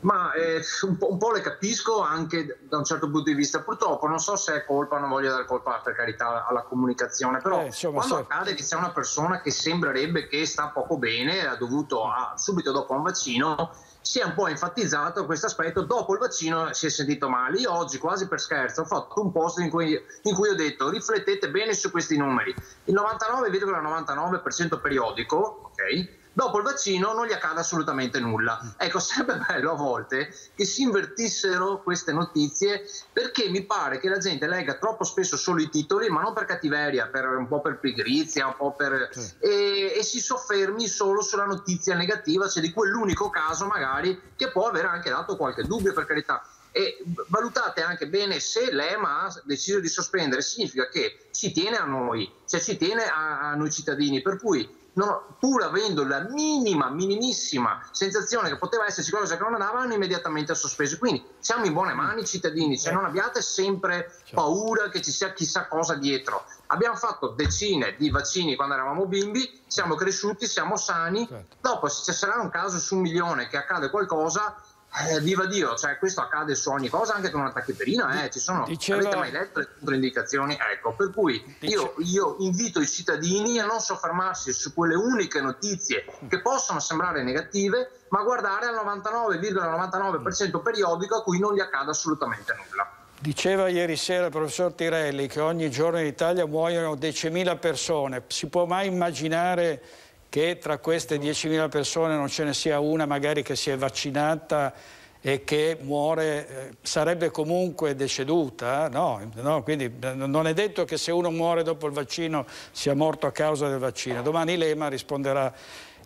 ma eh, un, po', un po' le capisco anche da un certo punto di vista. Purtroppo non so se è colpa, non voglio dare colpa per carità alla comunicazione, però Eh, insomma, quando sì. accade che c'è una persona che sembrerebbe che sta poco bene, ha dovuto a- subito dopo un vaccino, si è un po' enfatizzato questo aspetto, dopo il vaccino si è sentito male. Io oggi quasi per scherzo ho fatto un post in cui, in cui ho detto riflettete bene su questi numeri. Il 99,99% periodico, ok? Dopo il vaccino non gli accade assolutamente nulla. Ecco, sarebbe bello a volte che si invertissero queste notizie perché mi pare che la gente legga troppo spesso solo i titoli, ma non per cattiveria, per, un po' per pigrizia, un po' per... E, e si soffermi solo sulla notizia negativa, cioè di quell'unico caso magari che può aver anche dato qualche dubbio, per carità. E valutate anche bene se l'EMA ha deciso di sospendere, significa che ci tiene a noi, cioè ci tiene a, a noi cittadini, per cui non- pur avendo la minima, minimissima sensazione che poteva esserci qualcosa che non andava, hanno immediatamente sospeso. Quindi siamo in buone mani cittadini, cioè non abbiate sempre paura che ci sia chissà cosa dietro. Abbiamo fatto decine di vaccini quando eravamo bimbi, siamo cresciuti, siamo sani, dopo se ci sarà un caso su un milione che accade qualcosa, eh, viva Dio, cioè questo accade su ogni cosa, anche con una tachipirina, eh, ci sono, Diceva- avete mai letto le controindicazioni? Ecco, per cui io, io invito i cittadini a non soffermarsi su quelle uniche notizie che possono sembrare negative, ma guardare al 99,99% periodico a cui non gli accade assolutamente nulla. Diceva ieri sera il professor Tirelli che ogni giorno in Italia muoiono 10.000 persone. Si può mai immaginare che tra queste 10.000 persone non ce ne sia una magari che si è vaccinata e che muore, eh, sarebbe comunque deceduta? No, no, quindi eh, non è detto che se uno muore dopo il vaccino sia morto a causa del vaccino. Domani Lema risponderà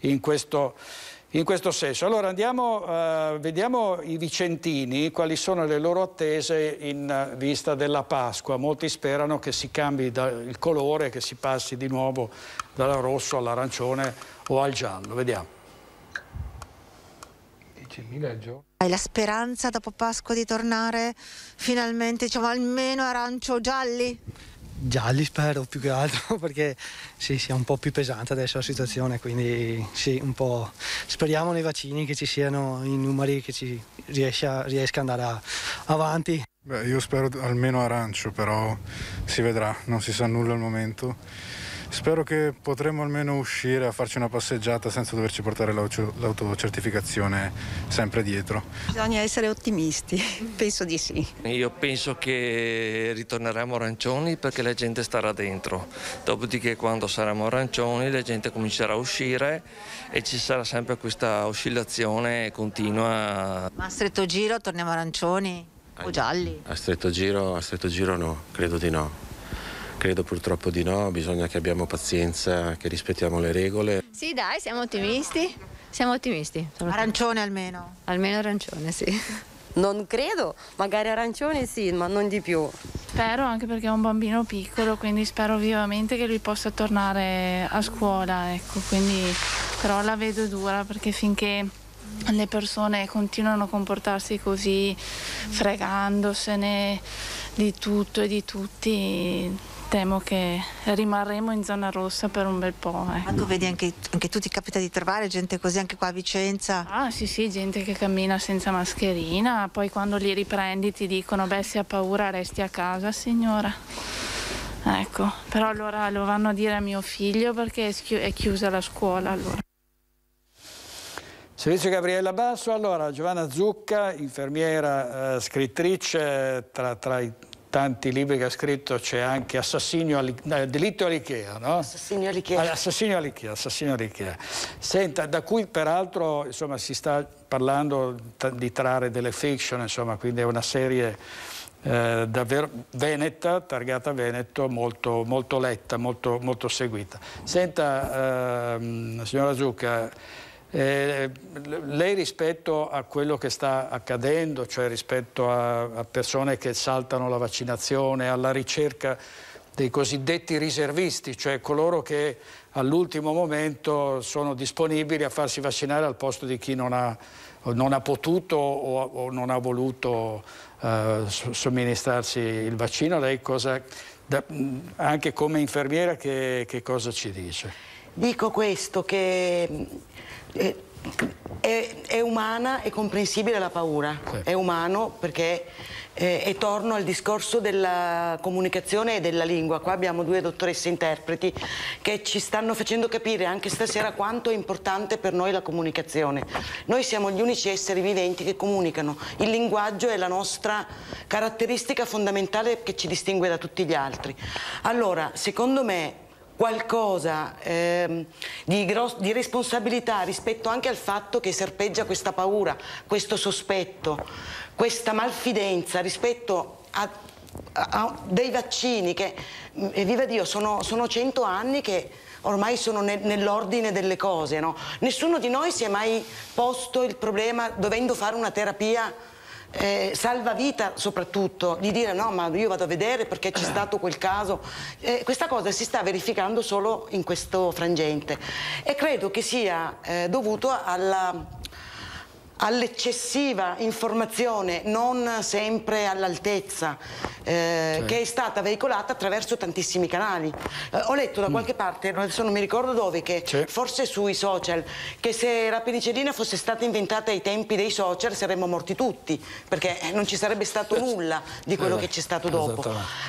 in questo, in questo senso. Allora andiamo, uh, vediamo i vicentini, quali sono le loro attese in vista della Pasqua. Molti sperano che si cambi da, il colore, che si passi di nuovo dal rosso all'arancione o al giallo. Vediamo. 10.000 al giorno. Hai la speranza dopo Pasqua di tornare finalmente, diciamo, almeno arancio-gialli? Gialli spero più che altro perché sì, sia un po' più pesante adesso la situazione, quindi sì, un po' speriamo nei vaccini che ci siano i numeri che ci riesca, riesca ad andare avanti. Beh, io spero almeno arancio, però si vedrà, non si sa nulla al momento. Spero che potremo almeno uscire a farci una passeggiata senza doverci portare l'autocertificazione sempre dietro. Bisogna essere ottimisti, penso di sì. Io penso che ritorneremo arancioni perché la gente starà dentro. Dopodiché quando saremo arancioni la gente comincerà a uscire e ci sarà sempre questa oscillazione continua. Ma a stretto giro torniamo arancioni o gialli? A stretto giro, a stretto giro no, credo di no. Credo purtroppo di no, bisogna che abbiamo pazienza, che rispettiamo le regole. Sì, dai, siamo ottimisti. Siamo ottimisti. Arancione almeno? Almeno arancione, sì. Non credo, magari arancione sì, ma non di più. Spero anche perché è un bambino piccolo, quindi spero vivamente che lui possa tornare a scuola, ecco, quindi però la vedo dura perché finché le persone continuano a comportarsi così, fregandosene di tutto e di tutti, temo che rimarremo in zona rossa per un bel po'. Eh. Ma tu vedi anche, anche tu ti capita di trovare gente così anche qua a Vicenza? Ah sì sì, gente che cammina senza mascherina, poi quando li riprendi ti dicono beh se ha paura resti a casa signora. Ecco, però allora lo vanno a dire a mio figlio perché è chiusa la scuola allora. Servizio Gabriella Basso, allora Giovanna Zucca, infermiera, eh, scrittrice, tra, tra i tanti libri che ha scritto c'è anche Assassinio eh, Delitto all'Ikea, no? Assassinio all'Ikea. Assassinio all'Ikea, Assassinio all'Ikea. Senta, da cui peraltro insomma, si sta parlando di trarre delle fiction, insomma, quindi è una serie eh, davvero veneta, targata Veneto, molto, molto letta, molto, molto seguita. Senta, eh, signora Zucca, eh, lei rispetto a quello che sta accadendo, cioè rispetto a, a, persone che saltano la vaccinazione, alla ricerca dei cosiddetti riservisti, cioè coloro che all'ultimo momento sono disponibili a farsi vaccinare al posto di chi non ha, non ha potuto o, o, non ha voluto eh, somministrarsi il vaccino, lei cosa, da, anche come infermiera che, che cosa ci dice? Dico questo, che è, è, umana e comprensibile la paura, sì. è umano perché eh, e torno al discorso della comunicazione e della lingua. Qua abbiamo due dottoresse interpreti che ci stanno facendo capire anche stasera quanto è importante per noi la comunicazione. Noi siamo gli unici esseri viventi che comunicano. Il linguaggio è la nostra caratteristica fondamentale che ci distingue da tutti gli altri. Allora, secondo me, qualcosa ehm, di, di, responsabilità rispetto anche al fatto che serpeggia questa paura, questo sospetto, questa malfidenza rispetto a, a, dei vaccini che, eh, viva Dio, sono, sono cento anni che ormai sono ne, nell'ordine delle cose. No? Nessuno di noi si è mai posto il problema dovendo fare una terapia eh, salvavita soprattutto, di dire no ma io vado a vedere perché c'è stato quel caso. Eh, questa cosa si sta verificando solo in questo frangente e credo che sia eh, dovuto alla all'eccessiva informazione non sempre all'altezza eh, sì. che è stata veicolata attraverso tantissimi canali. Eh, ho letto da mm. qualche parte, adesso non mi ricordo dove, che sì. forse sui social, che se la penicillina fosse stata inventata ai tempi dei social saremmo morti tutti, perché non ci sarebbe stato nulla di quello eh, che c'è stato dopo.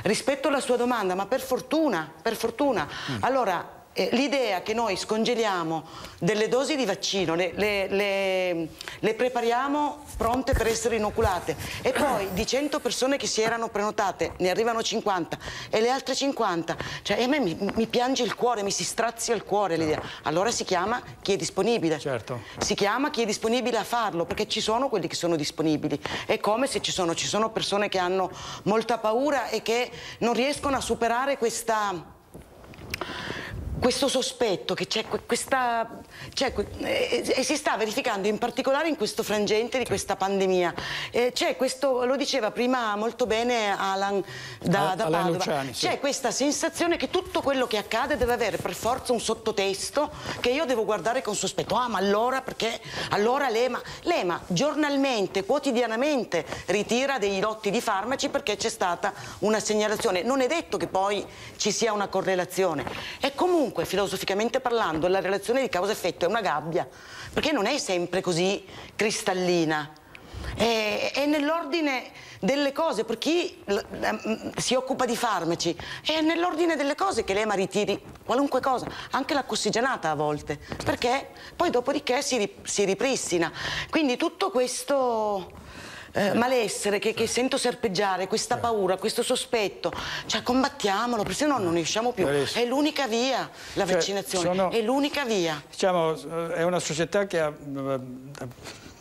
Rispetto alla sua domanda, ma per fortuna, per fortuna, mm. allora eh, l'idea che noi scongeliamo delle dosi di vaccino, le, le, le, le, prepariamo pronte per essere inoculate e poi di 100 persone che si erano prenotate ne arrivano 50 e le altre 50, cioè a me mi, mi piange il cuore, mi si strazia il cuore l'idea. Allora si chiama chi è disponibile. Certo. Si chiama chi è disponibile a farlo, perché ci sono quelli che sono disponibili. È come se ci sono, ci sono persone che hanno molta paura e che non riescono a superare questa questo sospetto che c'è questa cioè, e si sta verificando in particolare in questo frangente di questa pandemia. Eh, c'è questo lo diceva prima molto bene Alan da, da Alan Padova. Luciani, sì. c'è questa sensazione che tutto quello che accade deve avere per forza un sottotesto che io devo guardare con sospetto. Ah ma allora perché? Allora l'EMA l'EMA giornalmente quotidianamente ritira dei lotti di farmaci perché c'è stata una segnalazione. Non è detto che poi ci sia una correlazione. È comunque comunque filosoficamente parlando la relazione di causa-effetto è una gabbia, perché non è sempre così cristallina. È, è nell'ordine delle cose, per chi mm, si occupa di farmaci, è nell'ordine delle cose che l'EMA ritiri qualunque cosa, anche l'acqua a volte, perché poi dopodiché si, si ripristina. Quindi tutto questo eh, malessere che, che, sento serpeggiare, questa paura, questo sospetto, cioè combattiamolo, perché se no non ne usciamo più. È l'unica via la cioè, vaccinazione, sono, è l'unica via. Diciamo, è una società che ha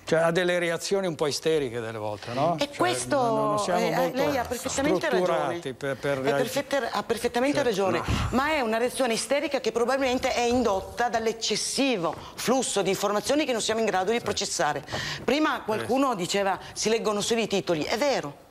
cioè, ha delle reazioni un po' isteriche delle volte, no? E cioè, questo non siamo eh, lei ha perfettamente ragione. Per, per perfette, ha perfettamente certo, ragione, no. ma è una reazione isterica che probabilmente è indotta dall'eccessivo flusso di informazioni che non siamo in grado di processare. Prima qualcuno diceva si leggono solo i titoli, è vero.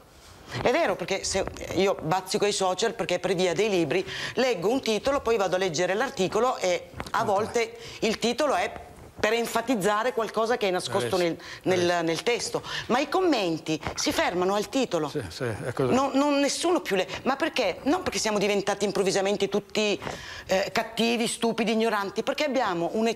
È vero perché se io bazzico i social perché per via dei libri leggo un titolo, poi vado a leggere l'articolo e a volte il titolo è per enfatizzare qualcosa che è nascosto nel, nel, nel, testo. Ma i commenti si fermano al titolo. Sì, sì, non, non, nessuno più le... Ma perché? Non perché siamo diventati improvvisamente tutti eh, cattivi, stupidi, ignoranti, perché abbiamo un,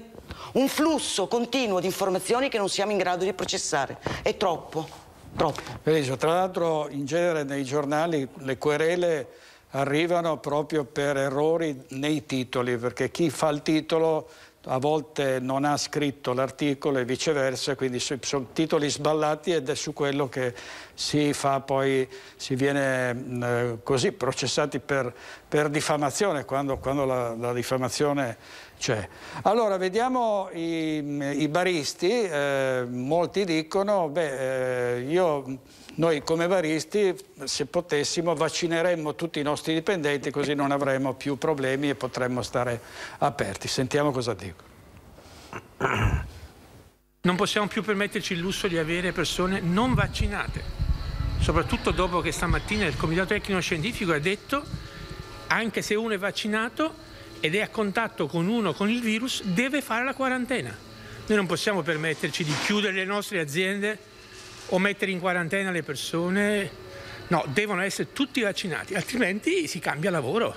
un flusso continuo di informazioni che non siamo in grado di processare. È troppo, troppo. Benissimo. Tra l'altro in genere nei giornali le querele arrivano proprio per errori nei titoli, perché chi fa il titolo a volte non ha scritto l'articolo e viceversa, quindi sono titoli sballati ed è su quello che si fa poi, si viene così processati per, per diffamazione, quando, quando la, la, diffamazione c'è. Allora, vediamo i, i baristi, eh, molti dicono, beh, eh, io noi come baristi, se potessimo, vaccineremmo tutti i nostri dipendenti così non avremmo più problemi e potremmo stare aperti. Sentiamo cosa dico. Non possiamo più permetterci il lusso di avere persone non vaccinate, soprattutto dopo che stamattina il Comitato Tecnico Scientifico ha detto anche se uno è vaccinato ed è a contatto con uno con il virus, deve fare la quarantena. Noi non possiamo permetterci di chiudere le nostre aziende o mettere in quarantena le persone. No, devono essere tutti vaccinati, altrimenti si cambia lavoro.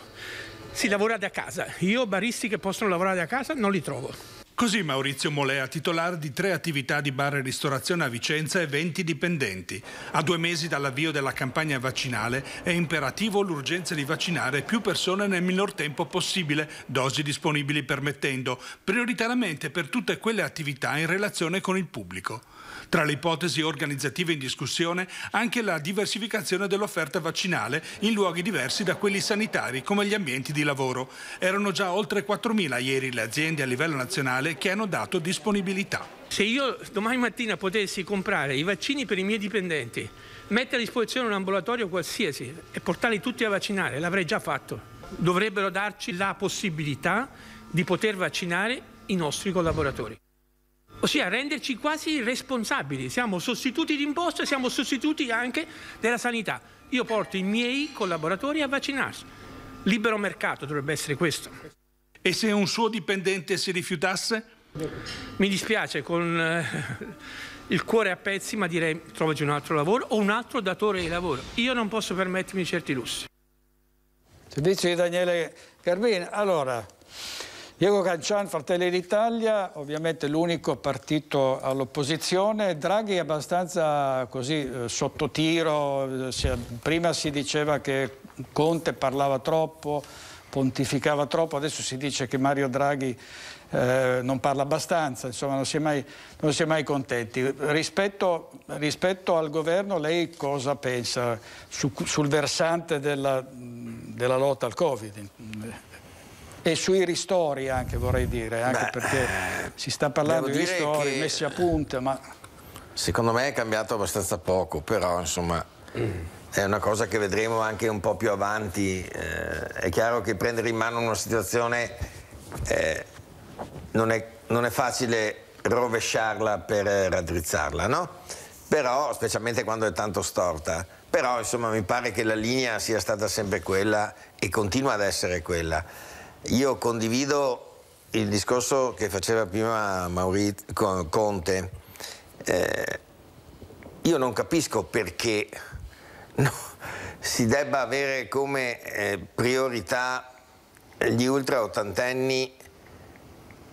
Si lavora da casa. Io baristi che possono lavorare da casa non li trovo. Così Maurizio Molea, titolare di tre attività di bar e ristorazione a Vicenza e 20 dipendenti. A due mesi dall'avvio della campagna vaccinale è imperativo l'urgenza di vaccinare più persone nel minor tempo possibile, dosi disponibili permettendo, prioritariamente per tutte quelle attività in relazione con il pubblico. Tra le ipotesi organizzative in discussione anche la diversificazione dell'offerta vaccinale in luoghi diversi da quelli sanitari come gli ambienti di lavoro. Erano già oltre 4.000 ieri le aziende a livello nazionale che hanno dato disponibilità. Se io domani mattina potessi comprare i vaccini per i miei dipendenti, mettere a disposizione un ambulatorio qualsiasi e portarli tutti a vaccinare, l'avrei già fatto. Dovrebbero darci la possibilità di poter vaccinare i nostri collaboratori ossia renderci quasi responsabili. Siamo sostituti d'imposta, siamo sostituti anche della sanità. Io porto i miei collaboratori a vaccinarsi. Libero mercato dovrebbe essere questo. E se un suo dipendente si rifiutasse? Mi dispiace, con eh, il cuore a pezzi, ma direi trovaci un altro lavoro o un altro datore di lavoro. Io non posso permettermi certi lussi. Servizio di Daniele Garbini. Allora, Diego Cancian, Fratelli d'Italia, ovviamente l'unico partito all'opposizione, Draghi è abbastanza così eh, sotto tiro, prima si diceva che Conte parlava troppo, pontificava troppo, adesso si dice che Mario Draghi eh, non parla abbastanza, insomma non si è mai, si è mai contenti. Rispetto, rispetto, al governo lei cosa pensa su, sul versante della, della, lotta al Covid? E sui ristori anche vorrei dire, anche Beh, perché si sta parlando di ristori messi a punto, ma... Secondo me è cambiato abbastanza poco, però insomma... Mm è una cosa che vedremo anche un po' più avanti. Eh, è chiaro che prendere in mano una situazione eh, non, è, non, è, facile rovesciarla per raddrizzarla, no? Però, specialmente quando è tanto storta, però insomma mi pare che la linea sia stata sempre quella e continua ad essere quella. Io condivido il discorso che faceva prima Maurizio, Conte. Eh, io non capisco perché no, si debba avere come eh, priorità gli ultra ottantenni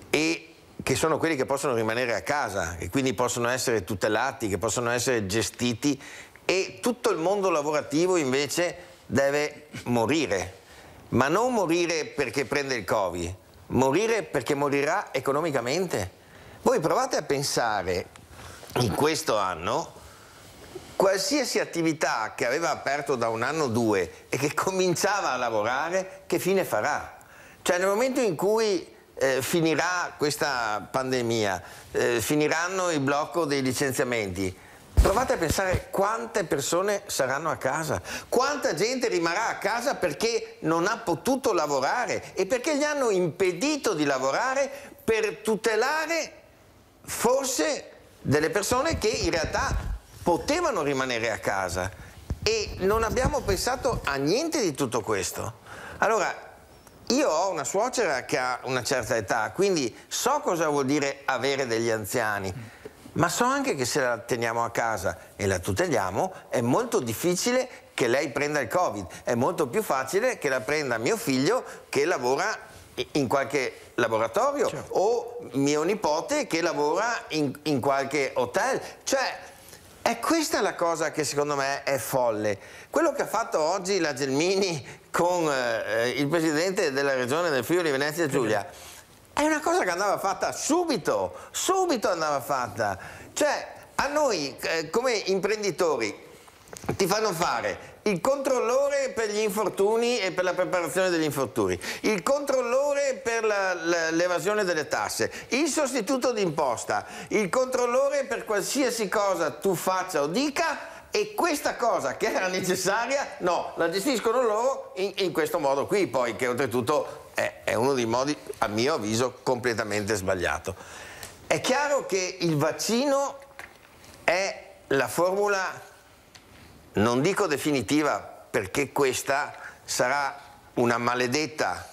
e che sono quelli che possono rimanere a casa e quindi possono essere tutelati, che possono essere gestiti e tutto il mondo lavorativo invece deve morire, ma non morire perché prende il Covid, morire perché morirà economicamente. Voi provate a pensare in questo anno qualsiasi attività che aveva aperto da un anno o due e che cominciava a lavorare, che fine farà? Cioè nel momento in cui eh, finirà questa pandemia, eh, finiranno il blocco dei licenziamenti, provate a pensare quante persone saranno a casa, quanta gente rimarrà a casa perché non ha potuto lavorare e perché gli hanno impedito di lavorare per tutelare forse delle persone che in realtà potevano rimanere a casa. E non abbiamo pensato a niente di tutto questo. Allora, io ho una suocera che ha una certa età, quindi so cosa vuol dire avere degli anziani, ma so anche che se la teniamo a casa e la tuteliamo è molto difficile che lei prenda il Covid, è molto più facile che la prenda mio figlio che lavora in qualche laboratorio certo. o mio nipote che lavora in, in qualche hotel. Cioè, è questa la cosa che secondo me è folle. Quello che ha fatto oggi la Gelmini con eh, il presidente della regione del Friuli Venezia Giulia è una cosa che andava fatta subito, subito andava fatta. Cioè, a noi eh, come imprenditori ti fanno fare il controllore per gli infortuni e per la preparazione degli infortuni, il controllore per l'evasione delle tasse, il sostituto d'imposta, il controllore per qualsiasi cosa tu faccia o dica e questa cosa che era necessaria, no, la gestiscono loro in, in questo modo qui, poi che oltretutto è, è uno dei modi, a mio avviso, completamente sbagliato. È chiaro che il vaccino è la formula non dico definitiva perché questa sarà una maledetta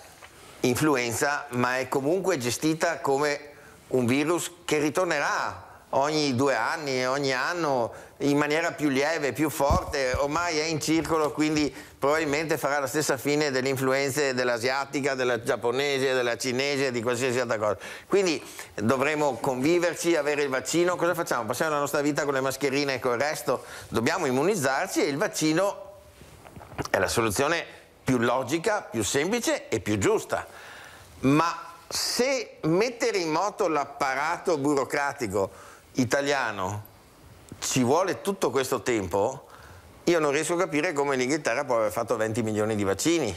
influenza, ma è comunque gestita come un virus che ritornerà ogni due anni, ogni anno in maniera più lieve, più forte, ormai è in circolo, quindi probabilmente farà la stessa fine delle influenze dell'asiatica, della giapponese, della cinese, di qualsiasi altra cosa. Quindi dovremo conviverci, avere il vaccino, cosa facciamo? Passiamo la nostra vita con le mascherine e con il resto, dobbiamo immunizzarci e il vaccino è la soluzione più logica, più semplice e più giusta. Ma se mettere in moto l'apparato burocratico italiano ci vuole tutto questo tempo, io non riesco a capire come l'Inghilterra può aver fatto 20 milioni di vaccini.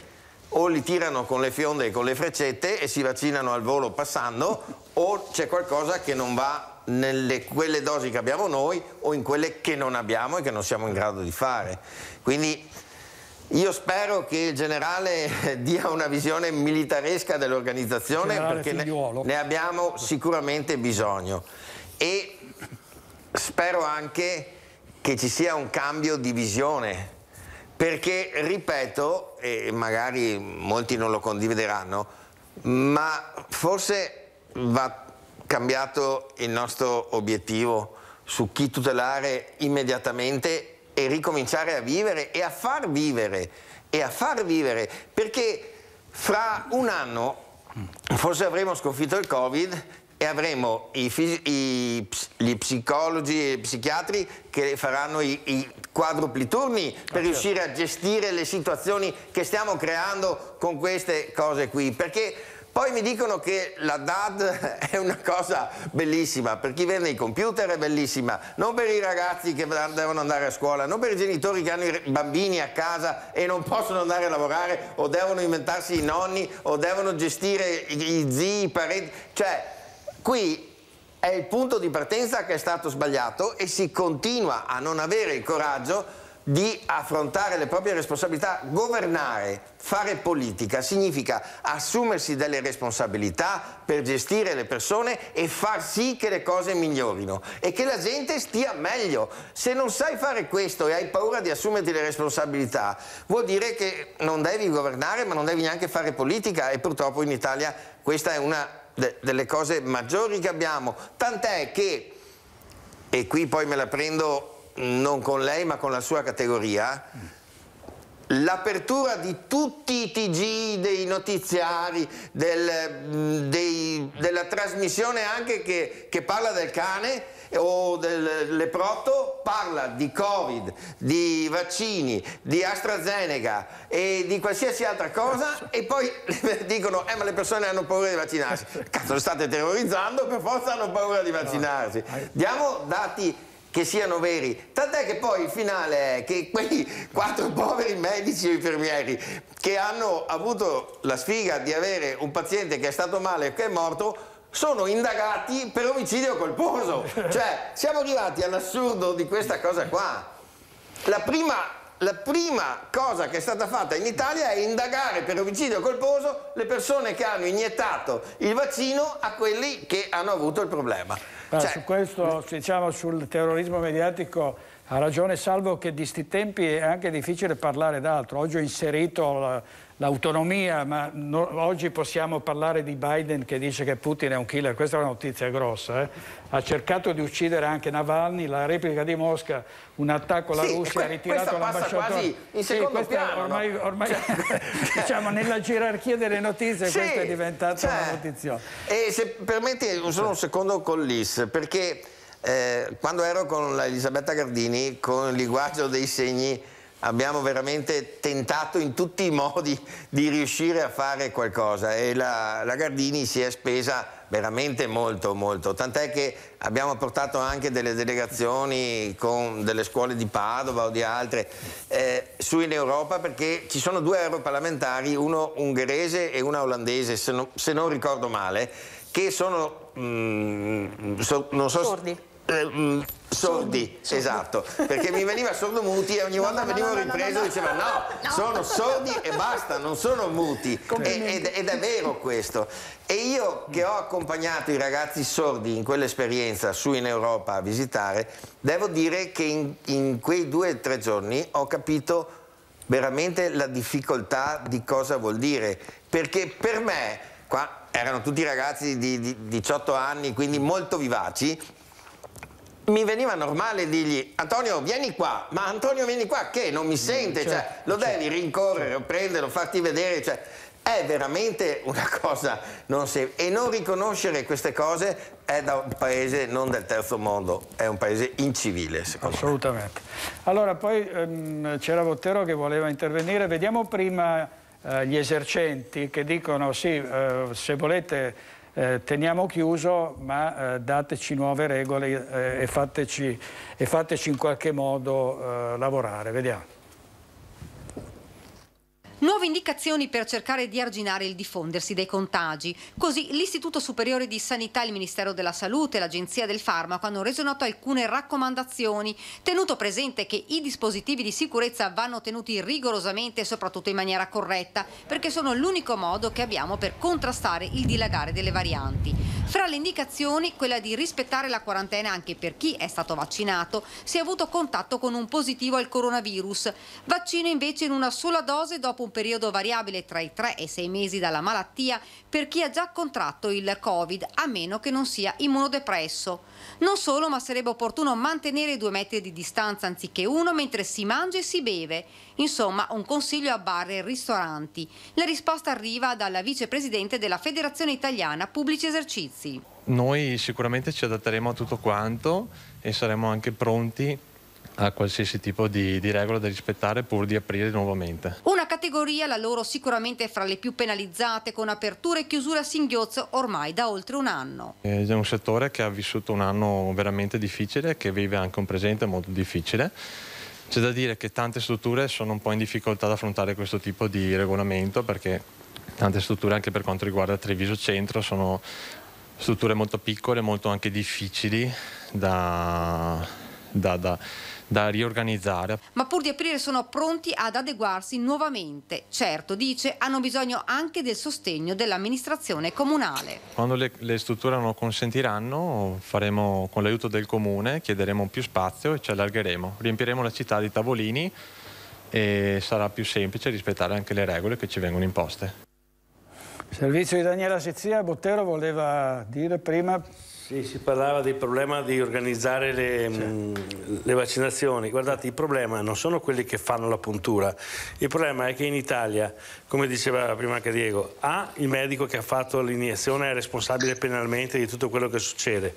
O li tirano con le fionde e con le freccette e si vaccinano al volo passando, o c'è qualcosa che non va nelle quelle dosi che abbiamo noi o in quelle che non abbiamo e che non siamo in grado di fare. Quindi io spero che il generale dia una visione militaresca dell'organizzazione perché ne, ne abbiamo sicuramente bisogno. E spero anche che ci sia un cambio di visione, perché, ripeto, e magari molti non lo condivideranno, ma forse va cambiato il nostro obiettivo su chi tutelare immediatamente e ricominciare a vivere e a far vivere, e a far vivere, perché fra un anno forse avremo sconfitto il Covid e avremo i, i, gli psicologi e i psichiatri che faranno i, i quadrupli turni per certo. riuscire a gestire le situazioni che stiamo creando con queste cose qui. Perché poi mi dicono che la DAD è una cosa bellissima, per chi vende i computer è bellissima, non per i ragazzi che devono andare a scuola, non per i genitori che hanno i bambini a casa e non possono andare a lavorare o devono inventarsi i nonni o devono gestire i zii, i parenti, cioè qui è il punto di partenza che è stato sbagliato e si continua a non avere il coraggio di affrontare le proprie responsabilità. Governare, fare politica significa assumersi delle responsabilità per gestire le persone e far sì che le cose migliorino e che la gente stia meglio. Se non sai fare questo e hai paura di assumerti le responsabilità, vuol dire che non devi governare ma non devi neanche fare politica e purtroppo in Italia questa è una de delle cose maggiori che abbiamo. Tant'è che, e qui poi me la prendo non con lei ma con la sua categoria, l'apertura di tutti i TG, dei notiziari, del, dei, della trasmissione anche che, che parla del cane o del leprotto parla di Covid, di vaccini, di AstraZeneca e di qualsiasi altra cosa e poi dicono eh ma le persone hanno paura di vaccinarsi. Cazzo, le state terrorizzando, per forza hanno paura di vaccinarsi. Diamo dati che siano veri. Tant'è che poi il finale è che quei quattro poveri medici e infermieri che hanno avuto la sfiga di avere un paziente che è stato male e che è morto sono indagati per omicidio colposo. Cioè, siamo arrivati all'assurdo di questa cosa qua. La prima, la prima cosa che è stata fatta in Italia è indagare per omicidio colposo le persone che hanno iniettato il vaccino a quelli che hanno avuto il problema. Cioè, su questo, diciamo, sul terrorismo mediatico ha ragione Salvo che di sti tempi è anche difficile parlare d'altro. Oggi ho inserito l'autonomia, ma no, oggi possiamo parlare di Biden che dice che Putin è un killer. Questa è una notizia grossa. Eh? Ha cercato di uccidere anche Navalny, la replica di Mosca, un attacco alla sì, Russia, ha ritirato l'ambasciatore. quasi in secondo sì, piano. Ormai, no? ormai diciamo, nella gerarchia delle notizie sì, questa è diventata cioè, una notizia. E se permetti solo un secondo con l'IS, perché eh, quando ero con Elisabetta Gardini, con il linguaggio dei segni, abbiamo veramente tentato in tutti i modi di riuscire a fare qualcosa e la, la Gardini si è spesa veramente molto molto, tant'è che abbiamo portato anche delle delegazioni con delle scuole di Padova o di altre eh, su in Europa perché ci sono due europarlamentari, uno ungherese e una olandese se non, se non ricordo male, che sono, mm, so, non so, sordi. Eh, mm, sordi, sordi, esatto, perché mi veniva sordo muti e ogni volta no, venivo no, ripreso e diceva no, sono sordi e basta, non sono muti. Ed, ed, è vero questo. E io che ho accompagnato i ragazzi sordi in quell'esperienza su in Europa a visitare devo dire che in, in quei due o tre giorni ho capito veramente la difficoltà di cosa vuol dire. Perché per me qua erano tutti ragazzi di, di 18 anni quindi molto vivaci mi veniva normale dirgli Antonio vieni qua, ma Antonio vieni qua che non mi sente, certo, cioè, lo devi certo, rincorrere, certo. prenderlo, farti vedere, cioè, è veramente una cosa non e non riconoscere queste cose è da un paese non del terzo mondo, è un paese incivile secondo Assolutamente. Me. Allora poi ehm, c'era Vottero che voleva intervenire, vediamo prima eh, gli esercenti che dicono sì, eh, se volete eh, teniamo chiuso ma eh, dateci nuove regole eh, e fateci, e, fateci, in qualche modo eh, lavorare. Vediamo. Nuove indicazioni per cercare di arginare il diffondersi dei contagi. Così l'Istituto Superiore di Sanità, il Ministero della Salute e l'Agenzia del Farmaco hanno reso noto alcune raccomandazioni, tenuto presente che i dispositivi di sicurezza vanno tenuti rigorosamente e soprattutto in maniera corretta, perché sono l'unico modo che abbiamo per contrastare il dilagare delle varianti. Fra le indicazioni quella di rispettare la quarantena anche per chi è stato vaccinato se ha avuto contatto con un positivo al coronavirus. Vaccino invece in una sola dose dopo un periodo variabile tra i 3 e i 6 mesi dalla malattia per chi ha già contratto il Covid, a meno che non sia immunodepresso. Non solo, ma sarebbe opportuno mantenere due metri di distanza anziché uno mentre si mangia e si beve. Insomma, un consiglio a bar e ristoranti. La risposta arriva dalla vicepresidente della Federazione Italiana Pubblici Esercizi. Noi sicuramente ci adatteremo a tutto quanto e saremo anche pronti a qualsiasi tipo di, di regola da rispettare pur di aprire nuovamente. Una categoria, la loro sicuramente fra le più penalizzate, con apertura e chiusura a singhiozzo ormai da oltre un anno. È un settore che ha vissuto un anno veramente difficile, che vive anche un presente molto difficile. C'è da dire che tante strutture sono un po' in difficoltà ad affrontare questo tipo di regolamento perché tante strutture anche per quanto riguarda Treviso Centro sono strutture molto piccole, molto anche difficili da, da, da da riorganizzare. Ma pur di aprire sono pronti ad adeguarsi nuovamente. Certo, dice, hanno bisogno anche del sostegno dell'amministrazione comunale. Quando le, le strutture non consentiranno faremo con l'aiuto del comune, chiederemo più spazio e ci allargheremo. Riempiremo la città di tavolini e sarà più semplice rispettare anche le regole che ci vengono imposte. Servizio di Daniela Sizia, Bottero voleva dire prima sì, si parlava del problema di organizzare le, mh, mm, le, vaccinazioni. Guardate, il problema non sono quelli che fanno la puntura, il problema è che in Italia, come diceva prima anche Diego, A, il medico che ha fatto l'iniezione è responsabile penalmente di tutto quello che succede,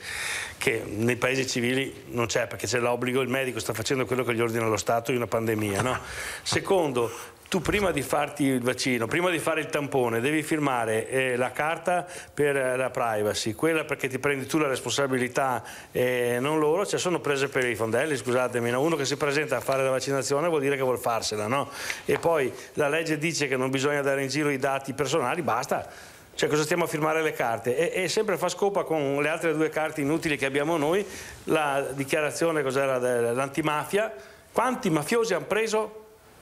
che nei paesi civili non c'è perché c'è l'obbligo, il medico sta facendo quello che gli ordina lo Stato in una pandemia. No? Secondo, tu prima di farti il vaccino, prima di fare il tampone, devi firmare eh, la carta per eh, la privacy, quella perché ti prendi tu la responsabilità e eh, non loro, cioè sono prese per i fondelli, scusatemi, no? uno che si presenta a fare la vaccinazione vuol dire che vuol farsela, no? E poi la legge dice che non bisogna dare in giro i dati personali, basta. Cioè cosa stiamo a firmare le carte? E, e sempre fa scopa con le altre due carte inutili che abbiamo noi, la dichiarazione cos'era dell'antimafia, quanti mafiosi hanno preso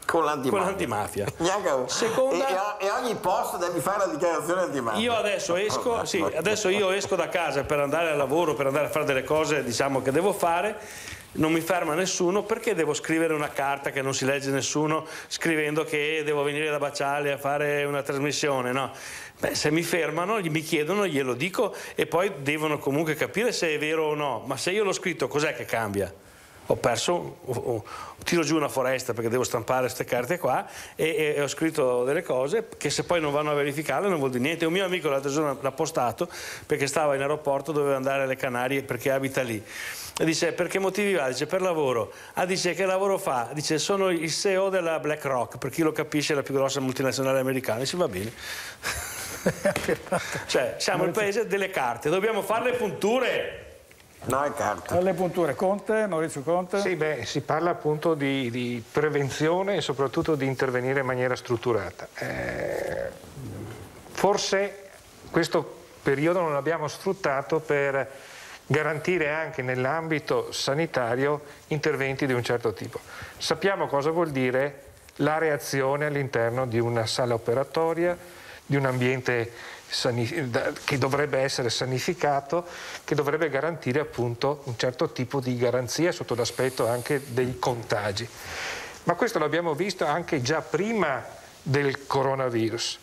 con l'antimafia. Con l'antimafia. Seconda... E, e, ogni posto devi fare la dichiarazione antimafia. Io adesso esco, sì, adesso io esco da casa per andare al lavoro, per andare a fare delle cose diciamo, che devo fare non mi ferma nessuno perché devo scrivere una carta che non si legge nessuno scrivendo che devo venire da Baciale a fare una trasmissione no? Beh, se mi fermano, mi chiedono, glielo dico e poi devono comunque capire se è vero o no ma se io l'ho scritto cos'è che cambia? Ho perso, ho, ho, tiro giù una foresta perché devo stampare queste carte qua e, e, ho scritto delle cose che se poi non vanno a verificarle non vuol dire niente. Un mio amico l'altro giorno l'ha postato perché stava in aeroporto, doveva andare alle Canarie perché abita lì. E dice per che motivi va? Dice per lavoro. Ah dice che lavoro fa? Dice sono il CEO della BlackRock, per chi lo capisce è la più grossa multinazionale americana. Dice va bene. cioè siamo il paese delle carte, dobbiamo fare le punture. No, è carta. Alle punture, Conte, Maurizio Conte? Sì, beh, si parla appunto di, di prevenzione e soprattutto di intervenire in maniera strutturata. Eh, forse questo periodo non l'abbiamo sfruttato per garantire anche nell'ambito sanitario interventi di un certo tipo. Sappiamo cosa vuol dire la reazione all'interno di una sala operatoria, di un ambiente che dovrebbe essere sanificato, che dovrebbe garantire appunto un certo tipo di garanzia sotto l'aspetto anche dei contagi. Ma questo l'abbiamo visto anche già prima del coronavirus.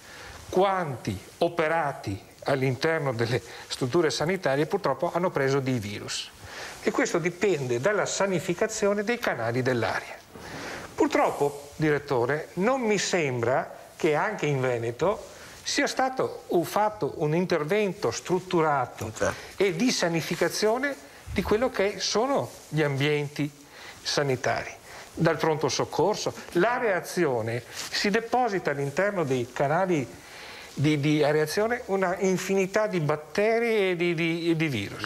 Quanti operati all'interno delle strutture sanitarie purtroppo hanno preso dei virus. E questo dipende dalla sanificazione dei canali dell'aria. Purtroppo, direttore, non mi sembra che anche in Veneto sia stato fatto un intervento strutturato e di sanificazione di quello che sono gli ambienti sanitari. Dal pronto soccorso, la reazione si deposita all'interno dei canali di, di areazione una infinità di batteri e di, di, di virus.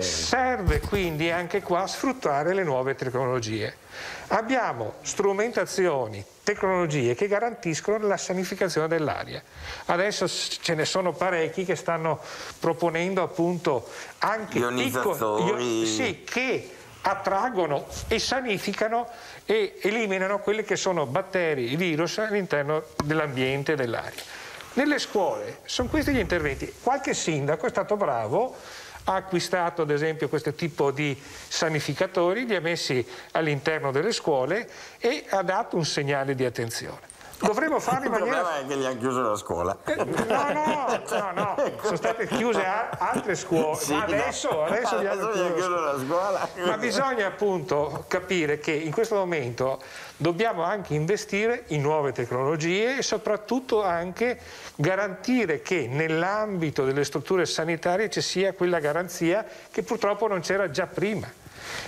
Serve quindi anche qua sfruttare le nuove tecnologie. Abbiamo strumentazioni, tecnologie che garantiscono la sanificazione dell'aria. Adesso ce ne sono parecchi che stanno proponendo appunto anche piccoli sì, che attraggono e sanificano e eliminano quelli che sono batteri e virus all'interno dell'ambiente e dell'aria. Nelle scuole sono questi gli interventi. Qualche sindaco è stato bravo ha acquistato ad esempio questo tipo di sanificatori, li ha messi all'interno delle scuole e ha dato un segnale di attenzione. Dovremmo farlo in Il maniera... problema è che gli hanno chiuso la scuola. No, no, no, no, sono state chiuse altre scuole, Sì, ma adesso, no. adesso gli hanno Adesso gli hanno chiuso chiuso la scuola. Ma bisogna appunto capire che in questo momento dobbiamo anche investire in nuove tecnologie e soprattutto anche garantire che nell'ambito delle strutture sanitarie ci sia quella garanzia che purtroppo non c'era già prima.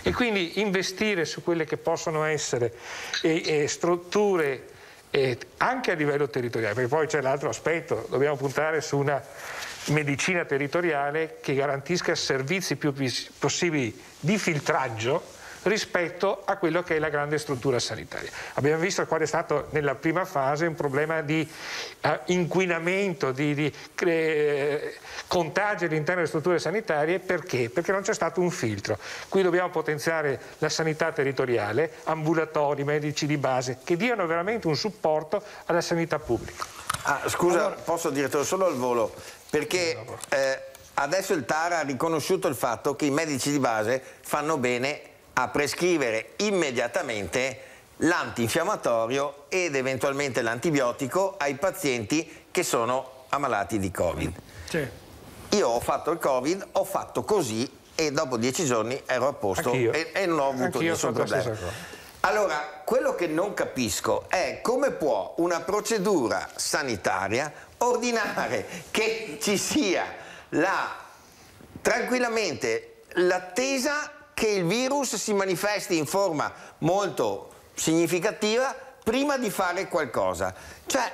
E quindi investire su quelle che possono essere eh, eh, strutture eh, anche a livello territoriale, perché poi c'è l'altro aspetto, dobbiamo puntare su una medicina territoriale che garantisca servizi più possibili di filtraggio rispetto a quello che è la grande struttura sanitaria. Abbiamo visto qual è stato nella prima fase un problema di eh, inquinamento, di, di cre- contagi all'interno delle strutture sanitarie, perché? Perché non c'è stato un filtro. Qui dobbiamo potenziare la sanità territoriale, ambulatori, medici di base, che diano veramente un supporto alla sanità pubblica. Ah, scusa, posso dirtelo solo al volo, perché eh, adesso il TAR ha riconosciuto il fatto che i medici di base fanno bene a prescrivere immediatamente l'antinfiammatorio ed eventualmente l'antibiotico ai pazienti che sono ammalati di Covid. Io ho fatto il Covid, ho fatto così e dopo dieci giorni ero a posto e, e non ho avuto nessun problema. Allora, quello che non capisco è come può una procedura sanitaria ordinare che ci sia la, tranquillamente l'attesa che il virus si manifesti in forma molto significativa prima di fare qualcosa. Cioè,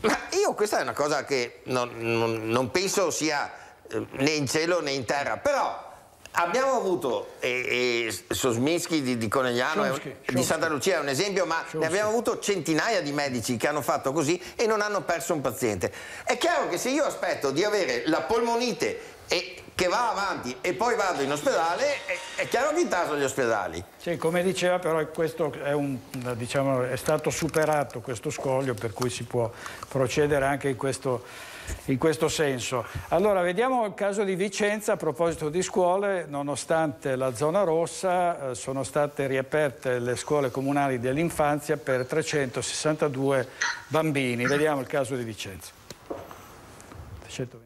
ma io questa è una cosa che non, non- non penso sia eh, né in cielo né in terra, però abbiamo avuto, e, e Sosminski di, di Conegliano, è un- Chomsky, di Santa Lucia è un esempio, ma ne abbiamo avuto centinaia di medici che hanno fatto così e non hanno perso un paziente. È chiaro che se io aspetto di avere la polmonite e che va avanti e poi vado in ospedale, è, è chiaro che intaso gli ospedali. Sì, come diceva però questo è, un, diciamo, è stato superato questo scoglio per cui si può procedere anche in questo, in questo senso. Allora vediamo il caso di Vicenza a proposito di scuole, nonostante la zona rossa eh, sono state riaperte le scuole comunali dell'infanzia per 362 bambini. Vediamo il caso di Vicenza. 120.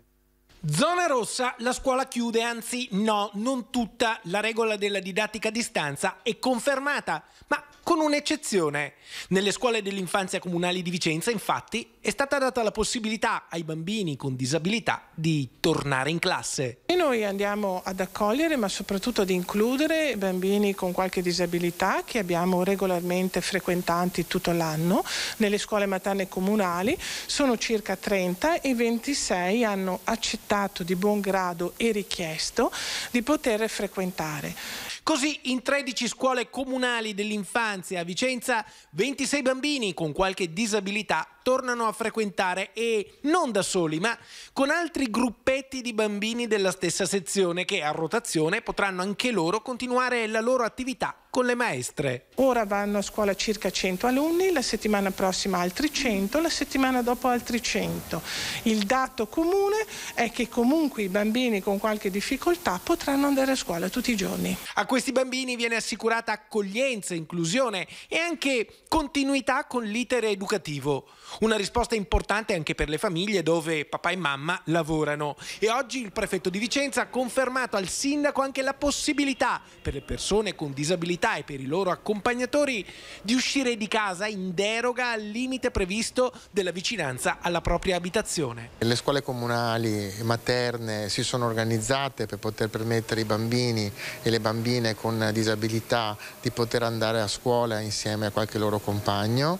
Zona rossa, la scuola chiude, anzi no, non tutta. La regola della didattica a distanza è confermata, ma con un'eccezione. Nelle scuole dell'infanzia comunali di Vicenza, infatti, è stata data la possibilità ai bambini con disabilità di tornare in classe. E noi andiamo ad accogliere, ma soprattutto ad includere bambini con qualche disabilità che abbiamo regolarmente frequentanti tutto l'anno nelle scuole materne comunali. Sono circa 30 e 26 hanno accettato di buon grado e richiesto di poter frequentare. Così in 13 scuole comunali dell'infanzia a Vicenza 26 bambini con qualche disabilità tornano a frequentare e non da soli, ma con altri gruppetti di bambini della stessa sezione che a rotazione potranno anche loro continuare la loro attività con le maestre. Ora vanno a scuola circa 100 alunni, la settimana prossima altri 100, la settimana dopo altri 100. Il dato comune è che comunque i bambini con qualche difficoltà potranno andare a scuola tutti i giorni. A questi bambini viene assicurata accoglienza, inclusione e anche continuità con l'iter educativo. Una risposta importante anche per le famiglie dove papà e mamma lavorano. E oggi il prefetto di Vicenza ha confermato al sindaco anche la possibilità per le persone con disabilità e per i loro accompagnatori di uscire di casa in deroga al limite previsto della vicinanza alla propria abitazione. Le scuole comunali materne si sono organizzate per poter permettere ai bambini e le bambine con disabilità di poter andare a scuola insieme a qualche loro compagno.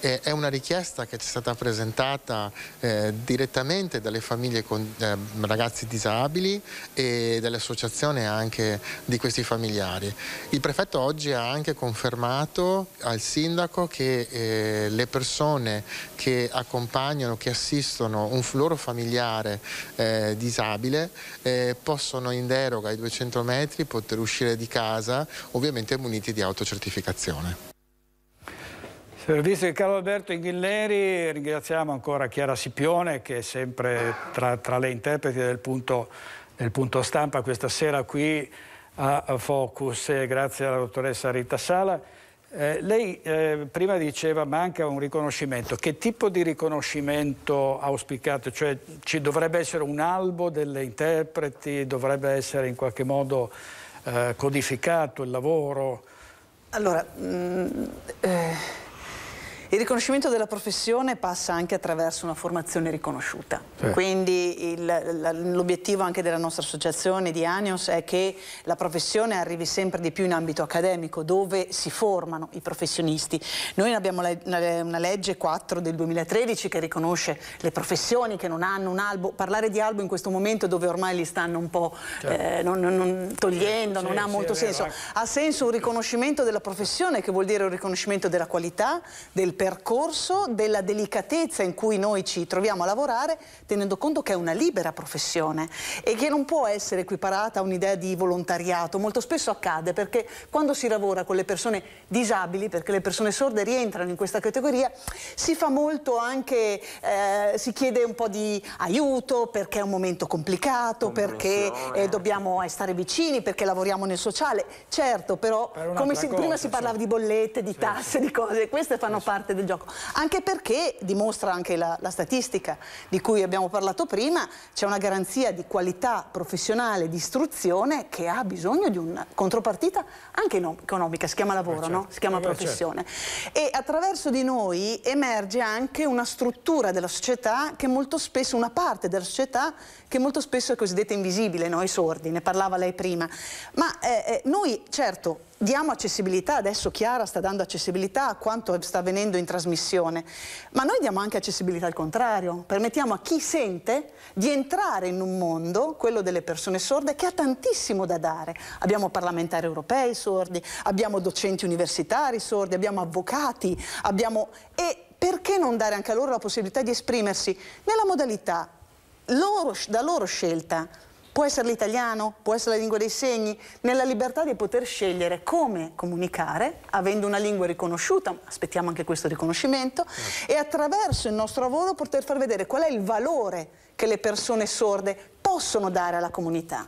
Eh, è una richiesta che ci è stata presentata eh, direttamente dalle famiglie con eh, ragazzi disabili e dalle associazioni anche di questi familiari. Il prefetto oggi ha anche confermato al sindaco che eh, le persone che accompagnano, che assistono un loro familiare eh, disabile eh, possono in deroga ai 200 metri poter uscire di casa, ovviamente muniti di autocertificazione. Servizio di Carlo Alberto Inghilleri, ringraziamo ancora Chiara Sipione che è sempre tra, tra le interpreti del punto, del punto stampa questa sera qui a, Focus, e grazie alla dottoressa Rita Sala. Eh, lei eh, prima diceva manca un riconoscimento. Che tipo di riconoscimento auspicato? Cioè ci dovrebbe essere un albo delle interpreti, dovrebbe essere in qualche modo eh, codificato il lavoro? Allora, mh, eh, il riconoscimento della professione passa anche attraverso una formazione riconosciuta. Sì. Quindi l'obiettivo anche della nostra associazione di Anios è che la professione arrivi sempre di più in ambito accademico, dove si formano i professionisti. Noi abbiamo una, una legge 4 del 2013 che riconosce le professioni che non hanno un albo. Parlare di albo in questo momento dove ormai li stanno un po' eh, non, non- togliendo, Sì, non sì, ha molto senso. Ha senso un riconoscimento della professione che vuol dire un riconoscimento della qualità, del percorso, della delicatezza in cui noi ci troviamo a lavorare, tenendo conto che è una libera professione e che non può essere equiparata a un'idea di volontariato. Molto spesso accade perché quando si lavora con le persone disabili, perché le persone sorde rientrano in questa categoria, si fa molto anche, eh, si chiede un po' di aiuto perché è un momento complicato, perché eh, dobbiamo eh, stare vicini, perché lavoriamo nel sociale. Certo, però un'altra come si- prima cosa, si parlava di bollette, di tasse, di cose, queste fanno parte del gioco. Anche perché, dimostra anche la, la statistica di cui abbiamo parlato prima, c'è una garanzia di qualità professionale, di istruzione che ha bisogno di una contropartita anche no- economica, si chiama lavoro, no? Si chiama Eh, professione. E attraverso di noi emerge anche una struttura della società che molto spesso, una parte della società che molto spesso è cosiddetta invisibile, noi sordi, ne parlava lei prima. Ma eh, eh, noi certo diamo accessibilità, adesso Chiara sta dando accessibilità a quanto sta avvenendo in trasmissione, ma noi diamo anche accessibilità al contrario, permettiamo a chi sente di entrare in un mondo, quello delle persone sorde, che ha tantissimo da dare. Abbiamo parlamentari europei sordi, abbiamo docenti universitari sordi, abbiamo avvocati, abbiamo... e perché non dare anche a loro la possibilità di esprimersi nella modalità loro- da loro scelta. Può essere l'italiano, può essere la lingua dei segni, nella libertà di poter scegliere come comunicare, avendo una lingua riconosciuta, aspettiamo anche questo riconoscimento, e attraverso il nostro lavoro poter far vedere qual è il valore che le persone sorde possono dare alla comunità.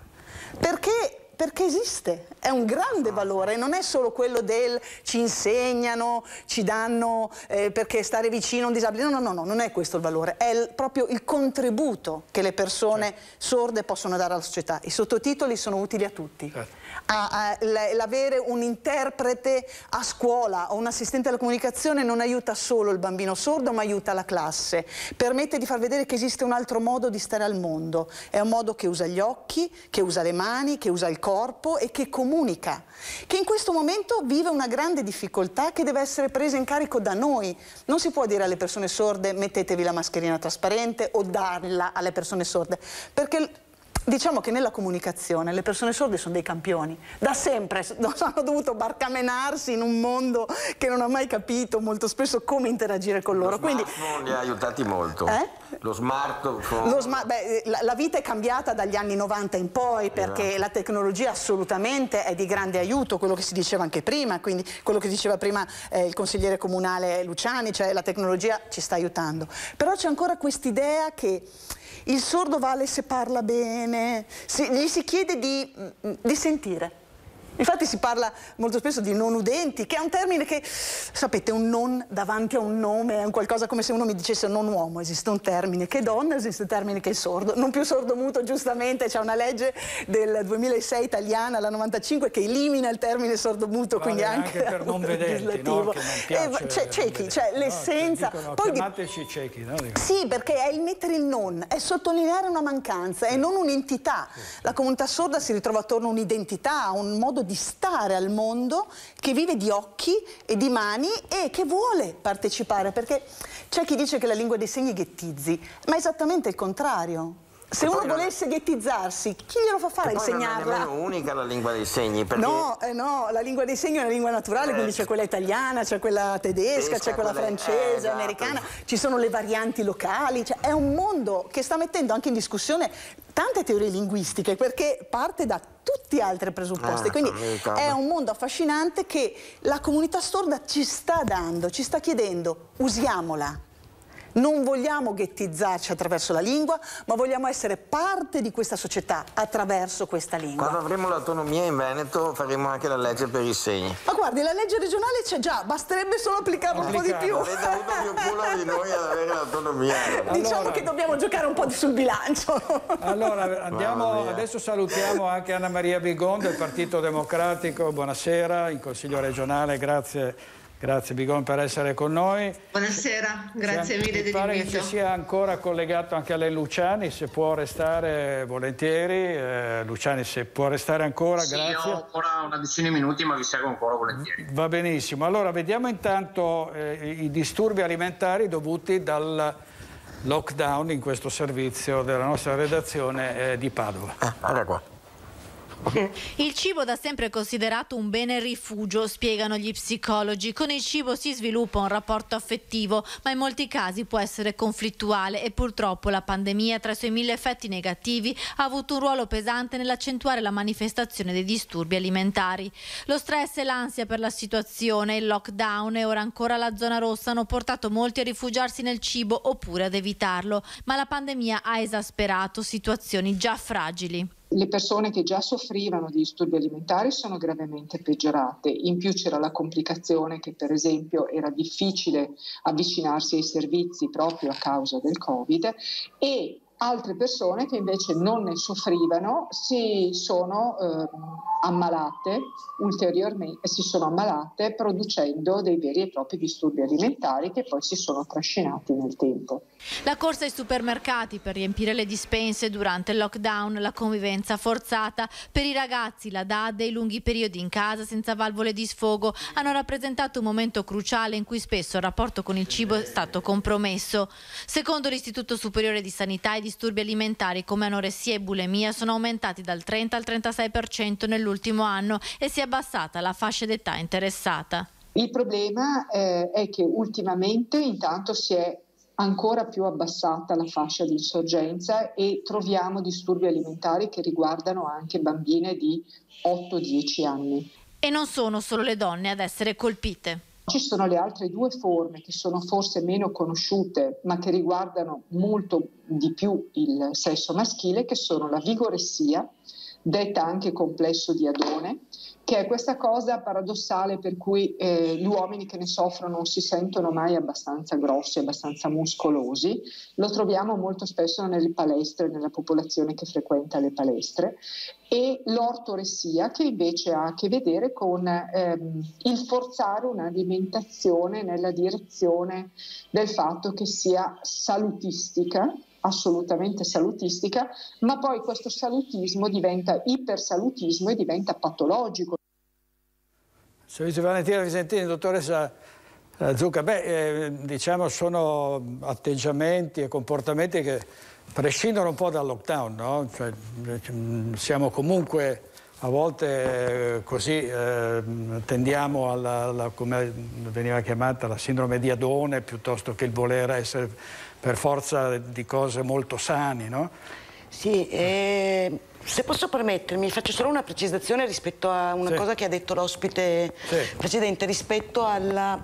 Perché perché esiste, è un grande valore, non è solo quello del ci insegnano, ci danno eh, perché stare vicino a un disabile, no, no, no, no, non è questo il valore, è il- proprio il contributo che le persone sorde possono dare alla società. I sottotitoli sono utili a tutti. L- L'avere un interprete a scuola o un assistente alla comunicazione non aiuta solo il bambino sordo, ma aiuta la classe. Permette di far vedere che esiste un altro modo di stare al mondo. È un modo che usa gli occhi, che usa le mani, che usa il corpo e che comunica. Che in questo momento vive una grande difficoltà che deve essere presa in carico da noi. Non si può dire alle persone sorde mettetevi la mascherina trasparente o darla alle persone sorde. Perché Diciamo che nella comunicazione le persone sorde sono dei campioni, da sempre hanno dovuto barcamenarsi in un mondo che non ha mai capito molto spesso come interagire con loro. Quindi smartphone li ha aiutati molto. Eh? Lo smartphone. lo sma- beh, la, la vita è cambiata dagli anni 90 in poi perché Esatto. la tecnologia assolutamente è di grande aiuto, quello che si diceva anche prima, quindi quello che diceva prima eh, il consigliere comunale Luciani, cioè la tecnologia ci sta aiutando. Però c'è ancora quest'idea che il sordo vale se parla bene, si- gli si chiede di, di sentire. Infatti si parla molto spesso di non udenti, che è un termine che, sapete, un non davanti a un nome è un qualcosa come se uno mi dicesse non uomo, esiste un termine che è donna, esiste un termine che è sordo, non più sordomuto giustamente, c'è una legge del 2006 italiana, la 95, che elimina il termine sordomuto, Vale quindi anche anche, per non vedenti, no? legislativo. Che non Eh, piace c'è- ciechi, cioè l'essenza. Dicono, Poi chiamateci ciechi, no? Sì, perché è il mettere il non, è sottolineare una mancanza e non un'entità. La comunità sorda si ritrova attorno a un'identità, a un modo di stare al mondo che vive di occhi e di mani e che vuole partecipare, perché c'è chi dice che la lingua dei segni ghettizzi, ma è esattamente il contrario. Se uno volesse ghettizzarsi, chi glielo fa fare E poi non è insegnarla? nemmeno unica la lingua dei segni, perché No, eh no, la lingua dei segni è una lingua naturale, quindi c'è quella italiana, c'è quella tedesca, c'è quella quella- francese, eh, esatto. americana, ci sono le varianti locali, cioè è un mondo che sta mettendo anche in discussione tante teorie linguistiche perché parte da tutti altri presupposti, Ah, quindi è un mondo affascinante che la comunità sorda ci sta dando, ci sta chiedendo, usiamola. Non vogliamo ghettizzarci attraverso la lingua, ma vogliamo essere parte di questa società attraverso questa lingua. Quando avremo l'autonomia in Veneto faremo anche la legge per i segni. Ma guardi, la legge regionale c'è già, basterebbe solo applicarla un po' di più. Avete avuto più culo di noi ad avere l'autonomia. Diciamo Allora- che dobbiamo giocare un po' sul bilancio. Allora, andiamo, adesso salutiamo anche Anna Maria Bigon del Partito Democratico. Buonasera, in Consiglio regionale. Grazie, grazie Bigon per essere con noi. Buonasera, grazie Siamo- mille Mi pare che dell'invito. ci sia ancora collegato anche Alain Luciani, se può restare volentieri. Eh, Luciani, se può restare ancora, Sì, grazie. ho ancora una decina di minuti, ma vi seguo ancora volentieri. Va benissimo. Allora, vediamo intanto eh, i disturbi alimentari dovuti dal lockdown in questo servizio della nostra redazione eh, di Padova. guarda qua. Il cibo da sempre considerato un bene rifugio, spiegano gli psicologi. Con il cibo si sviluppa un rapporto affettivo, ma in molti casi può essere conflittuale e purtroppo la pandemia, tra i suoi mille effetti negativi, ha avuto un ruolo pesante nell'accentuare la manifestazione dei disturbi alimentari. Lo stress e l'ansia per la situazione, il lockdown e ora ancora la zona rossa hanno portato molti a rifugiarsi nel cibo oppure ad evitarlo, ma la pandemia ha esasperato situazioni già fragili. Le persone che già soffrivano di disturbi alimentari sono gravemente peggiorate. In più c'era la complicazione che per esempio era difficile avvicinarsi ai servizi proprio a causa del Covid e altre persone che invece non ne soffrivano si sono eh, ammalate ulteriormente, si sono ammalate producendo dei veri e propri disturbi alimentari che poi si sono trascinati nel tempo. La corsa ai supermercati per riempire le dispense durante il lockdown, la convivenza forzata, per i ragazzi la DAD e i lunghi periodi in casa senza valvole di sfogo hanno rappresentato un momento cruciale in cui spesso il rapporto con il cibo è stato compromesso. Secondo l'Istituto Superiore di Sanità i disturbi alimentari come anoressia e bulimia sono aumentati dal 30 al 36% nell'ultimo anno e si è abbassata la fascia d'età interessata. Il problema eh, è che ultimamente intanto si è ancora più abbassata la fascia di insorgenza e troviamo disturbi alimentari che riguardano anche bambine di 8-10 anni. E non sono solo le donne ad essere colpite. Ci sono le altre due forme che sono forse meno conosciute, ma che riguardano molto di più il sesso maschile, che sono la vigoressia, detta anche complesso di Adone, che è questa cosa paradossale per cui eh, gli uomini che ne soffrono non si sentono mai abbastanza grossi, abbastanza muscolosi. Lo troviamo molto spesso nelle palestre, nella popolazione che frequenta le palestre. E l'ortoressia, che invece ha a che vedere con ehm, il forzare un'alimentazione nella direzione del fatto che sia salutistica, assolutamente salutistica, ma poi questo salutismo diventa ipersalutismo e diventa patologico. Servizio Valentina Visentini, dottoressa eh, Zucca, beh, eh, diciamo sono atteggiamenti e comportamenti che prescindono un po' dal lockdown, no? Cioè, eh, siamo comunque a volte eh, così eh, tendiamo alla, alla, come veniva chiamata, la sindrome di Adone piuttosto che il voler essere per forza di cose molto sani, no? Sì, eh, se posso permettermi, faccio solo una precisazione rispetto a una Sì. cosa che ha detto l'ospite precedente, rispetto alla,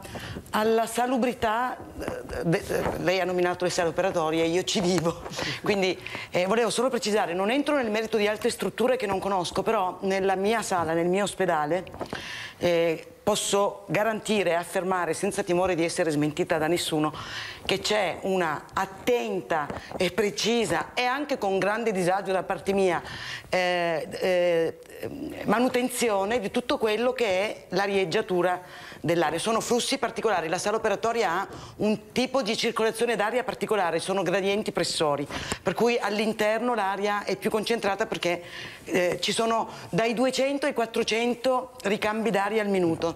alla salubrità, eh, de- de- lei ha nominato le sale operatorie, io ci vivo, quindi eh, volevo solo precisare, non entro nel merito di altre strutture che non conosco, però nella mia sala, nel mio ospedale, eh, posso garantire e affermare senza timore di essere smentita da nessuno che c'è una attenta e precisa e anche con grande disagio da parte mia eh, eh, manutenzione di tutto quello che è l'arieggiatura dell'aria. Sono flussi particolari, la sala operatoria ha un tipo di circolazione d'aria particolare, sono gradienti pressori, per cui all'interno l'aria è più concentrata perché eh, ci sono dai 200 ai 400 ricambi d'aria al minuto.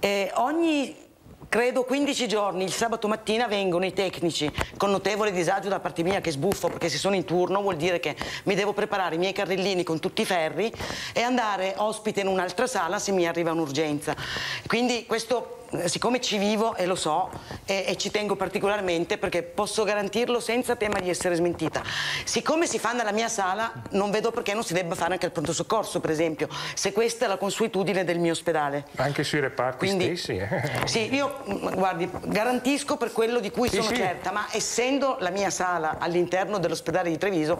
Eh, ogni credo 15 giorni il sabato mattina vengono i tecnici con notevole disagio da parte mia che sbuffo perché se sono in turno vuol dire che mi devo preparare i miei carrellini con tutti i ferri e andare ospite in un'altra sala se mi arriva un'urgenza. Quindi questo siccome ci vivo e lo so e, e ci tengo particolarmente perché posso garantirlo senza tema di essere smentita, siccome si fa nella mia sala non vedo perché non si debba fare anche il pronto soccorso per esempio, se questa è la consuetudine del mio ospedale. Anche sui reparti Quindi- stessi. eh. Sì, io mm, guardi, garantisco per quello di cui Sì, sono sì. certa, ma essendo la mia sala all'interno dell'ospedale di Treviso,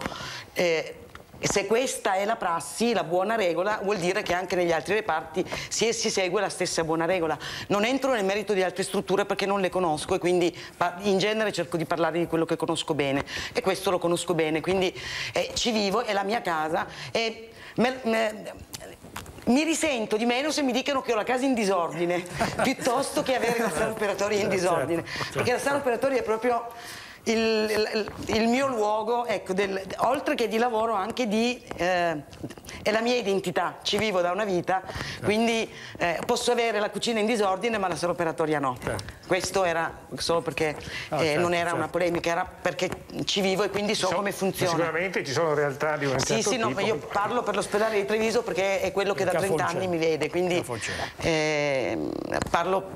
eh, se questa è la prassi, la buona regola, vuol dire che anche negli altri reparti si, si segue la stessa buona regola. Non entro nel merito di altre strutture perché non le conosco e quindi in genere cerco di parlare di quello che conosco bene. E questo lo conosco bene, quindi eh, ci vivo, è la mia casa e me- me- mi risento di meno se mi dicono che ho la casa in disordine piuttosto che avere la sala operatoria in disordine. perché la sala operatoria è proprio il, il- il mio luogo ecco, del- oltre che di lavoro anche di eh, è la mia identità. Ci vivo da una vita quindi eh, posso avere la cucina in disordine ma la sala operatoria no questo era solo perché Ah, eh, certo, non era certo. una polemica era perché ci vivo e quindi so So- come funziona. Sicuramente ci sono realtà di un sì, certo sì, no, tipo. ma io parlo per l'ospedale di Treviso perché è quello che da 30 anni mi vede, quindi eh, parlo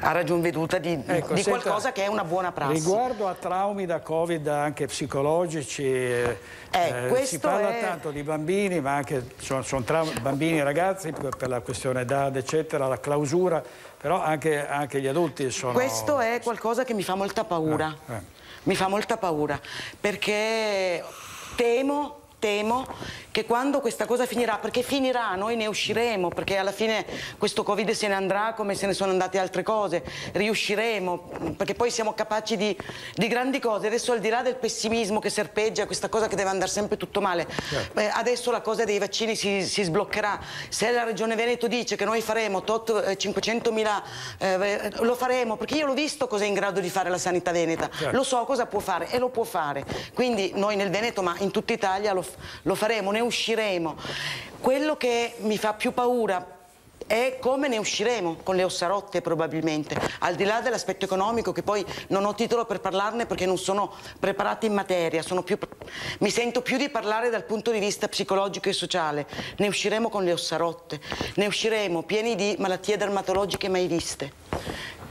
a ragion veduta di, Ecco, di senta, qualcosa che è una buona prassi. Riguardo a traumi da Covid anche psicologici, eh, eh, si questo parla è- tanto di bambini, ma anche sono, sono traumi, bambini e ragazzi per, la questione d'età, eccetera, la clausura, però anche, anche gli adulti sono... Questo è qualcosa che mi fa molta paura. Eh, Mi fa molta paura perché temo, temo che quando questa cosa finirà, perché finirà, noi ne usciremo, perché alla fine questo Covid se ne andrà come se ne sono andate altre cose, riusciremo, perché poi siamo capaci di, di grandi cose. Adesso al di là del pessimismo che serpeggia, questa cosa che deve andare sempre tutto male, Certo. eh, adesso la cosa dei vaccini si, si sbloccherà. Se la Regione Veneto dice che noi faremo tot, eh, 500.000, eh, lo faremo, perché io l'ho visto cosa è in grado di fare la sanità veneta, Certo. lo so cosa può fare e lo può fare. Quindi noi nel Veneto, ma in tutta Italia lo, lo faremo, ne usciremo. Quello che mi fa più paura è come ne usciremo con le ossa rotte probabilmente, al di là dell'aspetto economico che poi non ho titolo per parlarne perché non sono preparata in materia, più- mi sento più di parlare dal punto di vista psicologico e sociale, ne usciremo con le ossa rotte, ne usciremo pieni di malattie dermatologiche mai viste.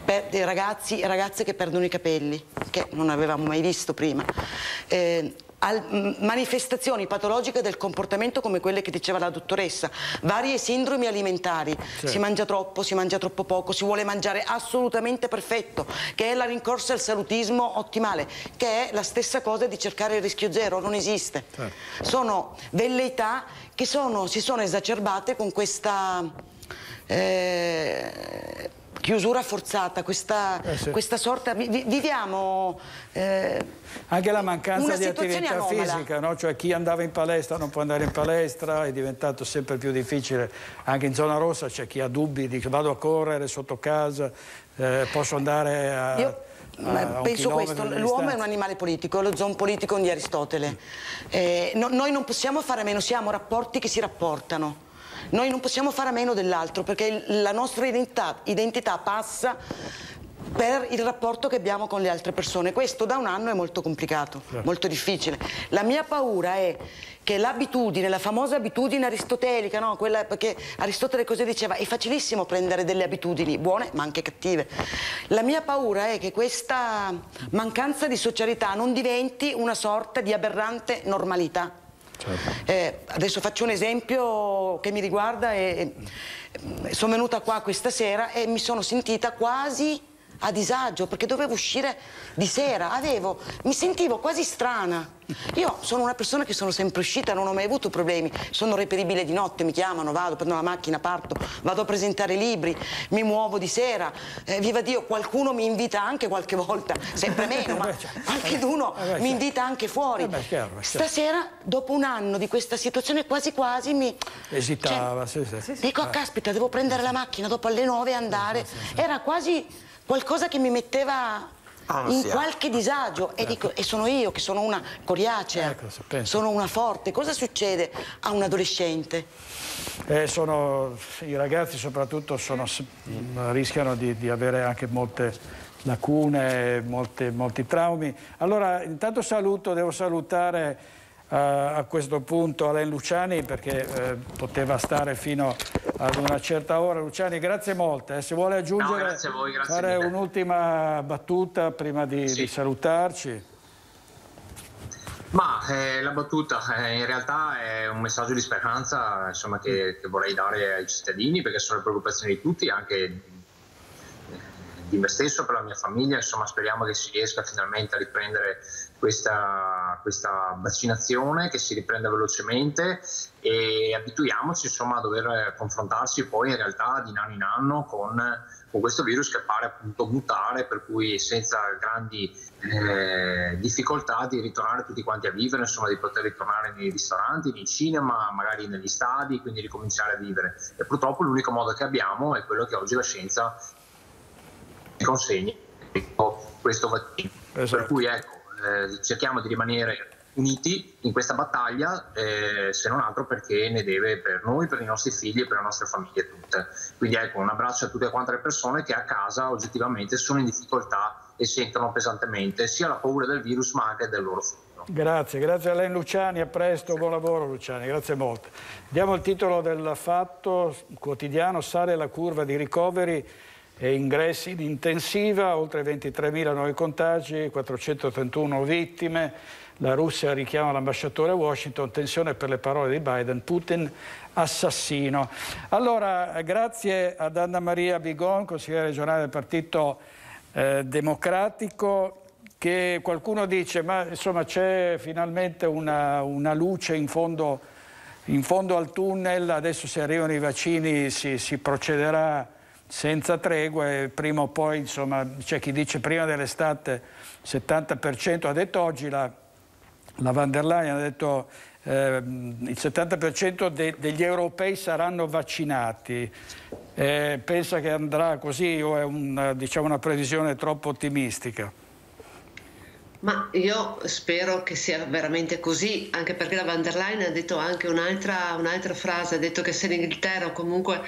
Dei ragazzi e ragazze che perdono i capelli, che non avevamo mai visto prima. Eh, al- manifestazioni patologiche del comportamento come quelle che diceva la dottoressa, varie sindromi alimentari, Certo. si mangia troppo, si mangia troppo poco, si vuole mangiare assolutamente perfetto, che è la rincorsa al salutismo ottimale, che è la stessa cosa di cercare il rischio zero, non esiste. Sono velleità che sono- si sono esacerbate con questa eh, chiusura forzata, questa, Eh, sì. questa sorta... vi- vi- viviamo... eh, Anche la mancanza di attività anomala. fisica, no? cioè chi andava in palestra non può andare in palestra, è diventato sempre più difficile. Anche in zona rossa c'è chi ha dubbi, dice vado a correre sotto casa, eh, posso andare a... Io ma a un penso questo, l'uomo è un animale politico, è lo zoon politico di Aristotele. Eh, no- noi non possiamo fare a meno, siamo rapporti che si rapportano. Noi non possiamo fare a meno dell'altro perché la nostra identità, identità passa per il rapporto che abbiamo con le altre persone. Questo da un anno è molto complicato, molto difficile. La mia paura è che l'abitudine, la famosa abitudine aristotelica, no? Quella, perché Aristotele cosa diceva? È facilissimo prendere delle abitudini, buone ma anche cattive. La mia paura è che questa mancanza di socialità non diventi una sorta di aberrante normalità. Eh, adesso faccio un esempio che mi riguarda e, e- sono venuta qua questa sera e mi sono sentita quasi a disagio perché dovevo uscire di sera, avevo, mi sentivo quasi strana. Io sono una persona che sono sempre uscita, non ho mai avuto problemi, sono reperibile di notte, mi chiamano, vado, prendo la macchina, parto, vado a presentare libri, mi muovo di sera, Eh, viva Dio, qualcuno mi invita anche qualche volta, sempre meno, ma beh, certo. mi invita anche fuori. Chiaro. Stasera, dopo un anno di questa situazione, quasi quasi mi... Esitava, sì, sì. Dico, ah, caspita, devo prendere la macchina dopo alle nove e andare. Era quasi qualcosa che mi metteva in Ansia. qualche disagio. E dico, e sono io che sono una coriacea, sono una forte. Cosa succede a un adolescente? Eh, sono- I ragazzi soprattutto sono mh, rischiano di, di avere anche molte lacune, molte- molti traumi. Allora, intanto saluto, devo salutare eh, a questo punto Alain Luciani perché eh, poteva stare fino ad una certa ora. Luciani, grazie molte. Eh. Se vuole aggiungere, no, voi, fare un'ultima battuta prima di, Sì. di salutarci. Ma eh, la battuta eh, in realtà è un messaggio di speranza insomma, che, che vorrei dare ai cittadini perché sono le preoccupazioni di tutti, anche di me stesso, per la mia famiglia, insomma speriamo che si riesca finalmente a riprendere questa, questa vaccinazione, che si riprenda velocemente e abituiamoci insomma, a dover confrontarsi poi in realtà di anno in anno con, con questo virus che pare appunto mutare, per cui senza grandi eh, difficoltà di ritornare tutti quanti a vivere, insomma di poter ritornare nei ristoranti, nei cinema, magari negli stadi, quindi ricominciare a vivere. E purtroppo l'unico modo che abbiamo è quello che oggi la scienza ci consegna, questo vaccino. Per cui ecco, eh, cerchiamo di rimanere uniti in questa battaglia, eh, se non altro perché ne deve per noi, per i nostri figli e per le nostre famiglie tutte. Quindi ecco, un abbraccio a tutte quante le persone che a casa oggettivamente sono in difficoltà e sentono pesantemente sia la paura del virus ma anche del loro futuro. Grazie, grazie a lei Luciani, a presto, buon lavoro Luciani, grazie molte. Diamo il titolo del fatto quotidiano, sale la curva di ricoveri e ingressi in intensiva, oltre 23.000 nuovi contagi, 431 vittime, la Russia richiama l'ambasciatore a Washington, tensione per le parole di Biden, Putin assassino. Allora, grazie ad Anna Maria Bigon, consigliere regionale del Partito eh, Democratico, che qualcuno dice, ma insomma c'è finalmente una, una luce in fondo, in fondo, al tunnel, adesso se arrivano i vaccini si, si procederà senza tregue, prima o poi insomma c'è chi dice prima dell'estate 70%, ha detto oggi la, la van der Leyen, ha detto eh, il 70% de, degli europei saranno vaccinati. Eh, pensa che andrà così o è un, diciamo, una previsione troppo ottimistica? Ma io spero che sia veramente così, anche perché la van der Leyen ha detto anche un'altra, un'altra frase, ha detto che se l'Inghilterra comunque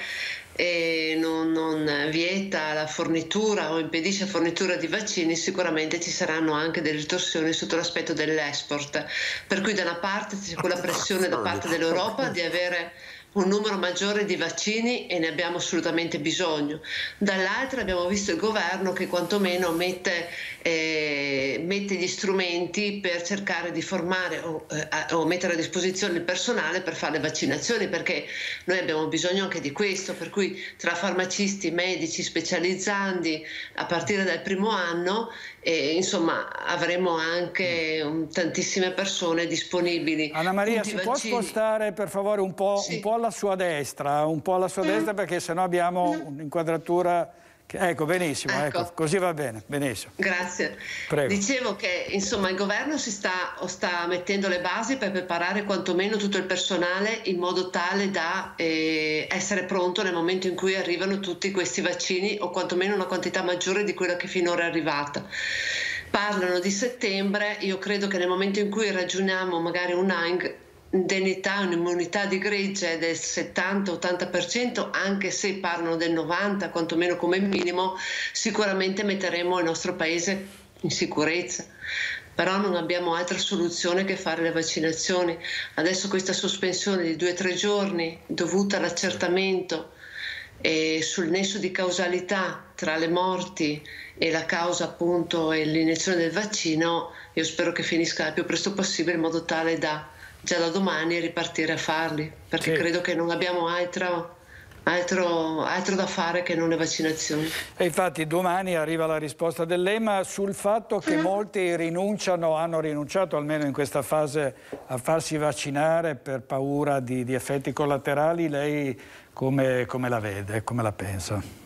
eh, non, non, vieta la fornitura o impedisce la fornitura di vaccini, sicuramente ci saranno anche delle ritorsioni sotto l'aspetto dell'export. Per cui da una parte c'è quella pressione da parte dell'Europa di avere un numero maggiore di vaccini e ne abbiamo assolutamente bisogno. Dall'altra abbiamo visto il governo che quantomeno mette, eh, mette gli strumenti per cercare di formare o, eh, o, mettere a disposizione il personale per fare le vaccinazioni, perché noi abbiamo bisogno anche di questo, per cui tra farmacisti, medici, specializzandi a partire dal primo anno e insomma avremo anche um, tantissime persone disponibili. Anna Maria, si può spostare per favore un po', sì. un po', alla sua destra, un po' alla sua mm. destra perché sennò abbiamo mm. un'inquadratura... Ecco, benissimo, ecco. ecco. così va bene, benissimo. Grazie. Prego. Dicevo che insomma il governo si sta, sta, mettendo le basi per preparare quantomeno tutto il personale in modo tale da eh, essere pronto nel momento in cui arrivano tutti questi vaccini o quantomeno una quantità maggiore di quella che finora è arrivata. Parlano di settembre, io credo che nel momento in cui ragioniamo magari un ANG indennità, un'immunità di gregge del 70-80%, anche se parlano del 90%, quantomeno come minimo, sicuramente metteremo il nostro paese in sicurezza. Però non abbiamo altra soluzione che fare le vaccinazioni. Adesso questa sospensione di due o tre giorni dovuta all'accertamento e sul nesso di causalità tra le morti e la causa appunto e l'iniezione del vaccino, io spero che finisca il più presto possibile in modo tale da già da domani ripartire a farli, perché sì. credo che non abbiamo altro, altro, altro, da fare che non le vaccinazioni. E infatti domani arriva la risposta dell'EMA sul fatto che mm. molti rinunciano, hanno rinunciato almeno in questa fase a farsi vaccinare per paura di, di effetti collaterali. Lei come, come la vede, come la pensa?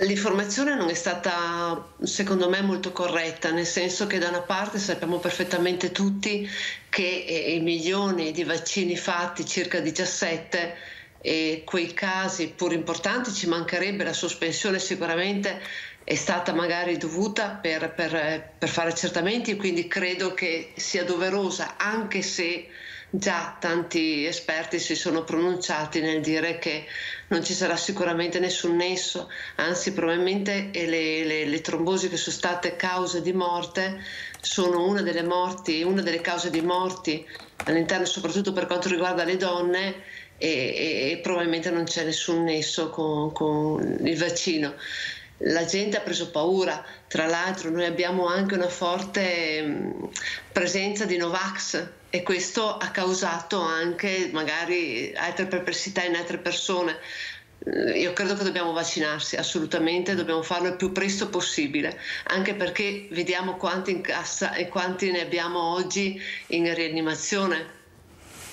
L'informazione non è stata, secondo me, molto corretta, nel senso che da una parte sappiamo perfettamente tutti che eh, i milioni di vaccini fatti, circa 17, e quei casi pur importanti ci mancherebbe la sospensione sicuramente è stata magari dovuta per, per, per fare accertamenti, quindi credo che sia doverosa, anche se già tanti esperti si sono pronunciati nel dire che non ci sarà sicuramente nessun nesso, anzi probabilmente le, le, le trombosi che sono state cause di morte sono una delle morti, una delle cause di morti all'interno soprattutto per quanto riguarda le donne e, e probabilmente non c'è nessun nesso con, con il vaccino la gente ha preso paura. Tra l'altro noi abbiamo anche una forte presenza di Novax e questo ha causato anche magari altre perplessità in altre persone. Eh, io credo che dobbiamo vaccinarsi, assolutamente, dobbiamo farlo il più presto possibile, anche perché vediamo quanti in cassa e quanti ne abbiamo oggi in rianimazione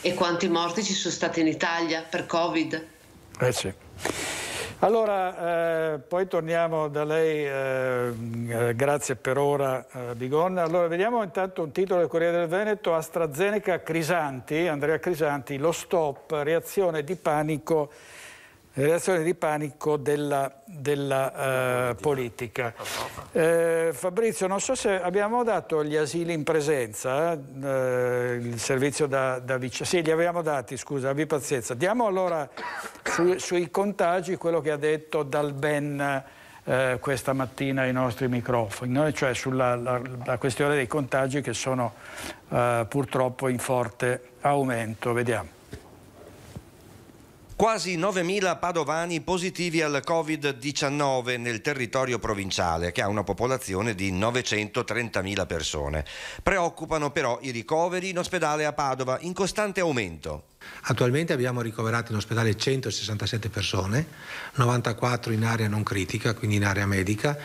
e quanti morti ci sono stati in Italia per Covid. Eh sì. Allora, eh, poi torniamo da lei, eh, eh, grazie per ora eh, Bigonna. Allora, vediamo intanto un titolo del Corriere del Veneto, AstraZeneca Crisanti, Andrea Crisanti, lo stop, reazione di panico reazione di panico della, della uh, politica. Eh, Fabrizio, non so se abbiamo dato gli asili in presenza, eh, il servizio da, da vicino. Sì, li avevamo dati, scusa, abbi pazienza. Diamo allora su, sui contagi quello che ha detto Dal Ben eh, questa mattina ai nostri microfoni, no? cioè sulla la, la questione dei contagi che sono eh, purtroppo in forte aumento. Vediamo. Quasi 9.000 padovani positivi al Covid-19 nel territorio provinciale, che ha una popolazione di 930.000 persone. Preoccupano però i ricoveri in ospedale a Padova, in costante aumento. Attualmente abbiamo ricoverato in ospedale 167 persone, 94 in area non critica, quindi in area medica,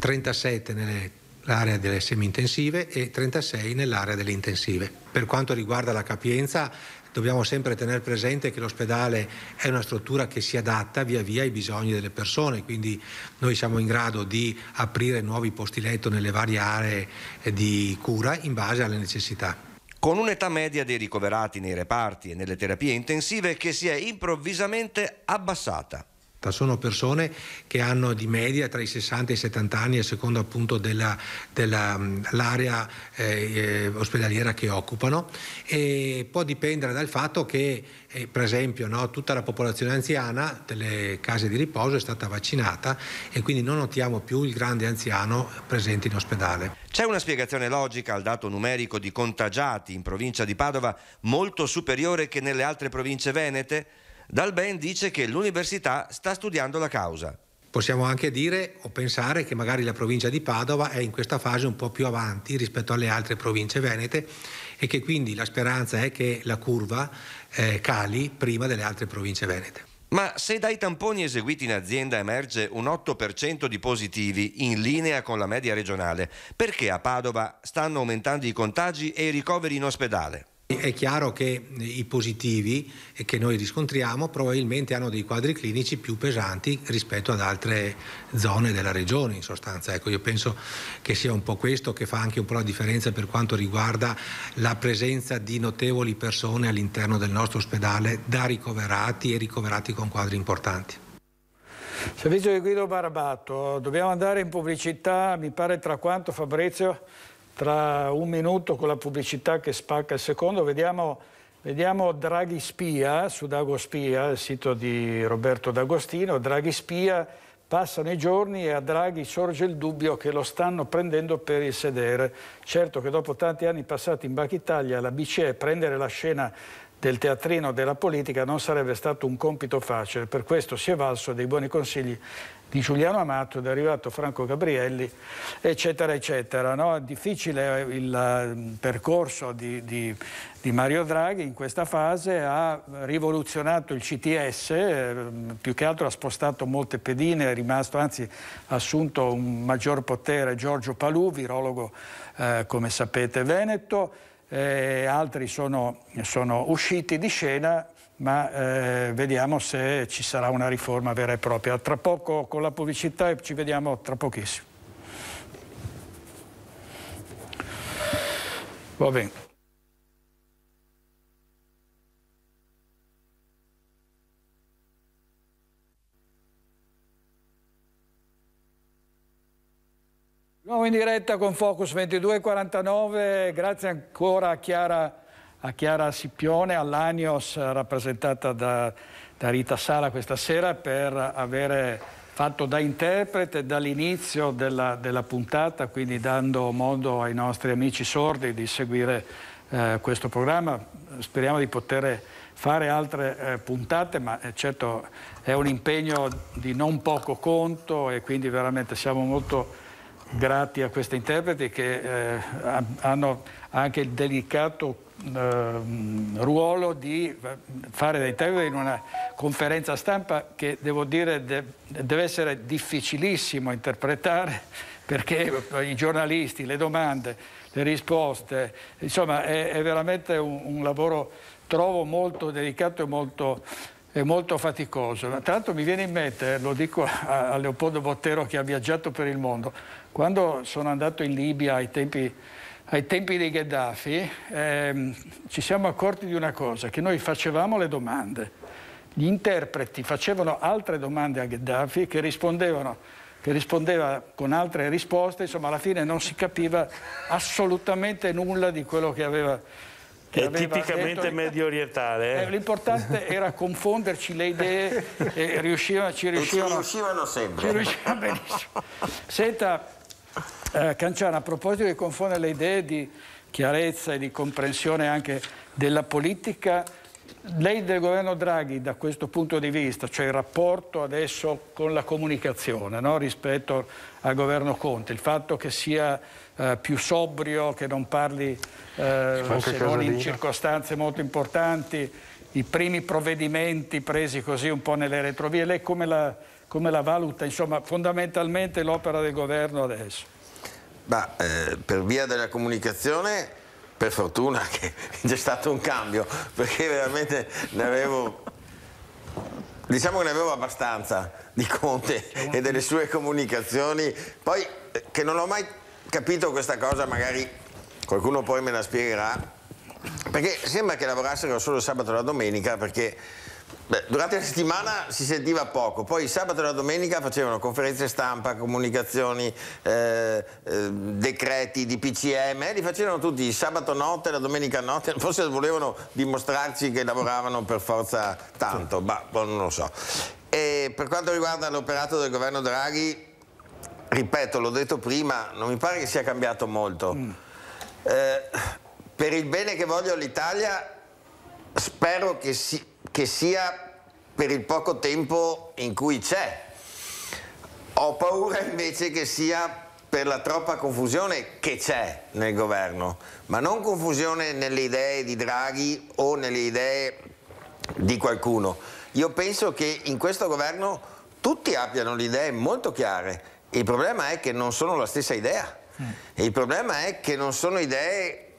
37 nell'area delle semi-intensive e 36 nell'area delle intensive. Per quanto riguarda la capienza, dobbiamo sempre tenere presente che l'ospedale è una struttura che si adatta via via ai bisogni delle persone, quindi noi siamo in grado di aprire nuovi posti letto nelle varie aree di cura in base alle necessità con un'età media dei ricoverati nei reparti e nelle terapie intensive che si è improvvisamente abbassata. Sono persone che hanno di media tra i 60 e i 70 anni a seconda appunto dell'area della, eh, eh, ospedaliera che occupano e può dipendere dal fatto che eh, per esempio no, tutta la popolazione anziana delle case di riposo è stata vaccinata e quindi non notiamo più il grande anziano presente in ospedale. C'è una spiegazione logica al dato numerico di contagiati in provincia di Padova molto superiore che nelle altre province venete? Dalben dice che l'università sta studiando la causa. Possiamo anche dire o pensare che magari la provincia di Padova è in questa fase un po' più avanti rispetto alle altre province venete e che quindi la speranza è che la curva eh, cali prima delle altre province venete. Ma se dai tamponi eseguiti in azienda emerge un 8% di positivi in linea con la media regionale, perché a Padova stanno aumentando i contagi e i ricoveri in ospedale? È chiaro che i positivi che noi riscontriamo probabilmente hanno dei quadri clinici più pesanti rispetto ad altre zone della regione, in sostanza. Ecco, io penso che sia un po' questo che fa anche un po' la differenza per quanto riguarda la presenza di notevoli persone all'interno del nostro ospedale da ricoverati e ricoverati con quadri importanti. Servizio di Guido Barabato, dobbiamo andare in pubblicità, mi pare tra quanto Fabrizio? Tra un minuto con la pubblicità che spacca il secondo, vediamo, vediamo Draghi Spia su Dago Spia, il sito di Roberto D'Agostino. Draghi Spia, passano i giorni e a Draghi sorge il dubbio che lo stanno prendendo per il sedere. Certo che dopo tanti anni passati in Banca Italia la BCE prendere la scena del teatrino della politica non sarebbe stato un compito facile, per questo si è valso dei buoni consigli di Giuliano Amato ed è arrivato Franco Gabrielli, eccetera, eccetera. No? È difficile il eh, percorso di, di, di, Mario Draghi in questa fase, ha rivoluzionato il CTS, eh, più che altro ha spostato molte pedine, è rimasto, anzi ha assunto un maggior potere Giorgio Palù, virologo eh, come sapete veneto, eh, altri sono, sono usciti di scena ma eh, vediamo se ci sarà una riforma vera e propria. Tra poco con la pubblicità e ci vediamo tra pochissimo. Va bene. Nuovo in diretta con Focus 2249, grazie ancora a Chiara a Chiara Scipione, all'Anios rappresentata da, da Rita Sala questa sera per avere fatto da interprete dall'inizio della, della, puntata, quindi dando modo ai nostri amici sordi di seguire eh, questo programma. Speriamo di poter fare altre eh, puntate, ma eh, certo è un impegno di non poco conto e quindi veramente siamo molto grati a questi interpreti che eh, hanno anche il delicato ruolo di fare dei interpreti in una conferenza stampa che devo dire de deve essere difficilissimo interpretare perché i giornalisti, le domande, le risposte, insomma è, è veramente un, un, lavoro trovo molto delicato e molto, e molto faticoso. Tra l'altro mi viene in mente, lo dico a, a Leopoldo Bottero che ha viaggiato per il mondo, quando sono andato in Libia ai tempi ai tempi di Gheddafi ehm, ci siamo accorti di una cosa, che noi facevamo le domande, gli interpreti facevano altre domande a Gheddafi che rispondevano che rispondeva con altre risposte, insomma alla fine non si capiva assolutamente nulla di quello che aveva che è tipicamente detto. medio orientale. Eh? Eh, l'importante era confonderci le idee e riuscivano, ci riuscivano, ci riuscivano sempre. Ci riuscivano benissimo. Senta, eh, Canciana, a proposito di confondere le idee di chiarezza e di comprensione anche della politica, lei del governo Draghi da questo punto di vista, cioè il rapporto adesso con la comunicazione no? rispetto al governo Conte, il fatto che sia eh, più sobrio, che non parli eh, se non in circostanze molto importanti, i primi provvedimenti presi così un po' nelle retrovie, lei come la, come la valuta? Insomma, fondamentalmente l'opera del governo adesso? Bah, eh, per via della comunicazione per fortuna che c'è stato un cambio, perché veramente ne avevo, diciamo che ne avevo abbastanza di Conte e delle sue comunicazioni, poi eh, che non ho mai capito questa cosa, magari qualcuno poi me la spiegherà, perché sembra che lavorassero solo sabato e la domenica, perché Beh, durante la settimana si sentiva poco, poi il sabato e la domenica facevano conferenze stampa, comunicazioni, eh, eh, decreti di PCM, eh, li facevano tutti il sabato notte la domenica notte, forse volevano dimostrarci che lavoravano per forza tanto, ma boh, non lo so. E per quanto riguarda l'operato del governo Draghi, ripeto, l'ho detto prima, non mi pare che sia cambiato molto. Mm. Eh, per il bene che voglio all'Italia, spero che si che sia per il poco tempo in cui c'è. Ho paura invece che sia per la troppa confusione che c'è nel governo, ma non confusione nelle idee di Draghi o nelle idee di qualcuno. Io penso che in questo governo tutti abbiano le idee molto chiare. Il problema è che non sono la stessa idea. Mm. Il problema è che non sono idee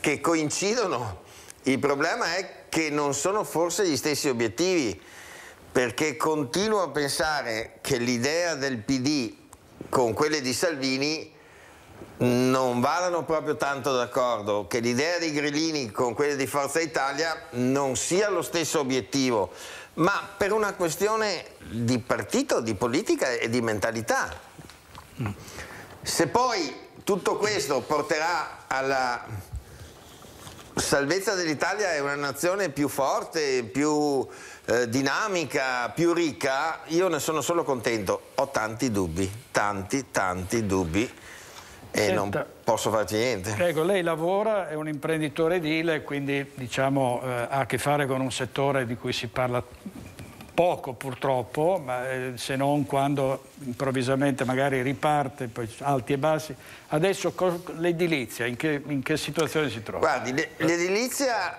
che coincidono. Il problema è che non sono forse gli stessi obiettivi, perché continuo a pensare che l'idea del PD con quelle di Salvini non vadano proprio tanto d'accordo, che l'idea dei Grillini con quelle di Forza Italia non sia lo stesso obiettivo, ma per una questione di partito, di politica e di mentalità. Se poi tutto questo porterà alla salvezza dell'Italia è una nazione più forte, più eh, dinamica, più ricca, io ne sono solo contento. Ho tanti dubbi, tanti, tanti dubbi e Senta, non posso farci niente. Prego, lei lavora, è un imprenditore edile, quindi diciamo, eh, ha a che fare con un settore di cui si parla poco purtroppo, ma, eh, se non quando improvvisamente magari riparte, poi alti e bassi. Adesso l'edilizia, in che, in che situazione si trova? Guardi, l'edilizia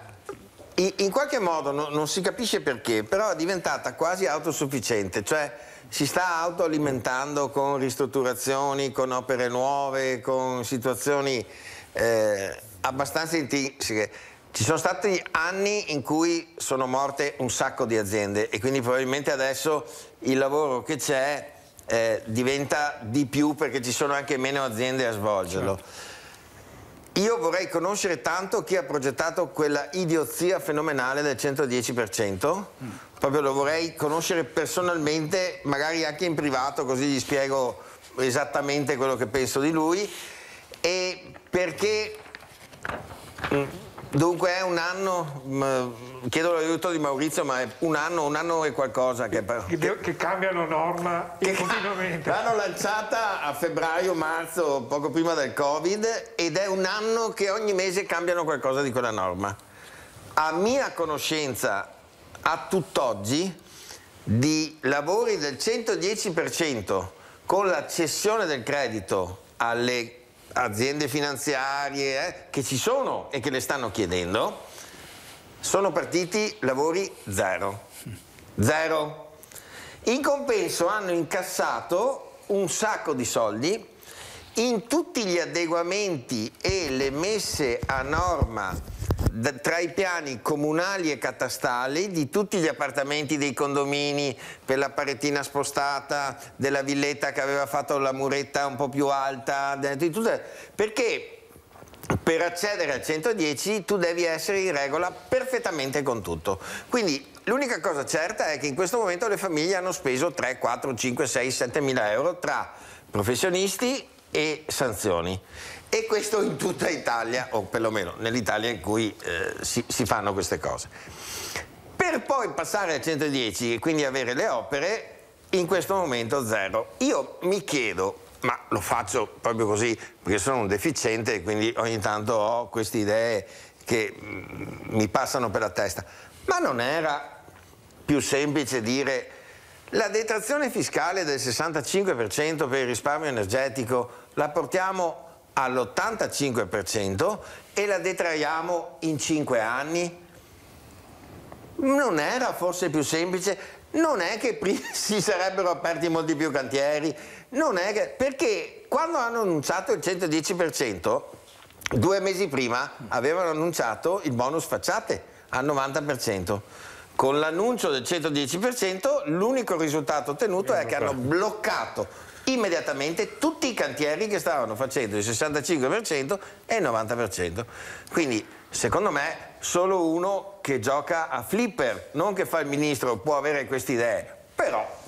in qualche modo no, non si capisce perché, però è diventata quasi autosufficiente, cioè si sta autoalimentando con ristrutturazioni, con opere nuove, con situazioni eh, abbastanza intrinseche. Ci sono stati anni in cui sono morte un sacco di aziende e quindi probabilmente adesso il lavoro che c'è eh, diventa di più perché ci sono anche meno aziende a svolgerlo. Certo. Io vorrei conoscere tanto chi ha progettato quella idiozia fenomenale del 110%, mm. proprio lo vorrei conoscere personalmente, magari anche in privato, così gli spiego esattamente quello che penso di lui e perché... Mm, Dunque è un anno, chiedo l'aiuto di Maurizio, ma è un anno, un anno e qualcosa che, che, che cambiano norma che continuamente. L'hanno lanciata a febbraio, marzo, poco prima del Covid ed è un anno che ogni mese cambiano qualcosa di quella norma. a mia conoscenza a tutt'oggi di lavori del 110% con la cessione del credito alle aziende finanziarie eh, che ci sono e che le stanno chiedendo, sono partiti lavori zero. Zero. In compenso hanno incassato un sacco di soldi in tutti gli adeguamenti e le messe a norma tra i piani comunali e catastali di tutti gli appartamenti dei condomini per la paretina spostata, della villetta che aveva fatto la muretta un po' più alta, perché per accedere al 110 tu devi essere in regola perfettamente con tutto. Quindi l'unica cosa certa è che in questo momento le famiglie hanno speso 3, 4, 5, 6, 7 mila euro tra professionisti e sanzioni e questo in tutta Italia, o perlomeno nell'Italia in cui eh, si, si fanno queste cose. Per poi passare al 110 e quindi avere le opere, in questo momento zero. Io mi chiedo, ma lo faccio proprio così perché sono un deficiente e quindi ogni tanto ho queste idee che mm, mi passano per la testa, ma non era più semplice dire la detrazione fiscale del 65% per il risparmio energetico la portiamo all'85% e la detraiamo in 5 anni? Non era forse più semplice? Non è che si sarebbero aperti molti più cantieri? Non è che... Perché quando hanno annunciato il 110%, due mesi prima avevano annunciato il bonus facciate al 90%. Con l'annuncio del 110% l'unico risultato ottenuto è che hanno bloccato immediatamente tutti i cantieri che stavano facendo il 65% e il 90%. Quindi secondo me solo uno che gioca a flipper, non che fa il ministro, può avere queste idee, però...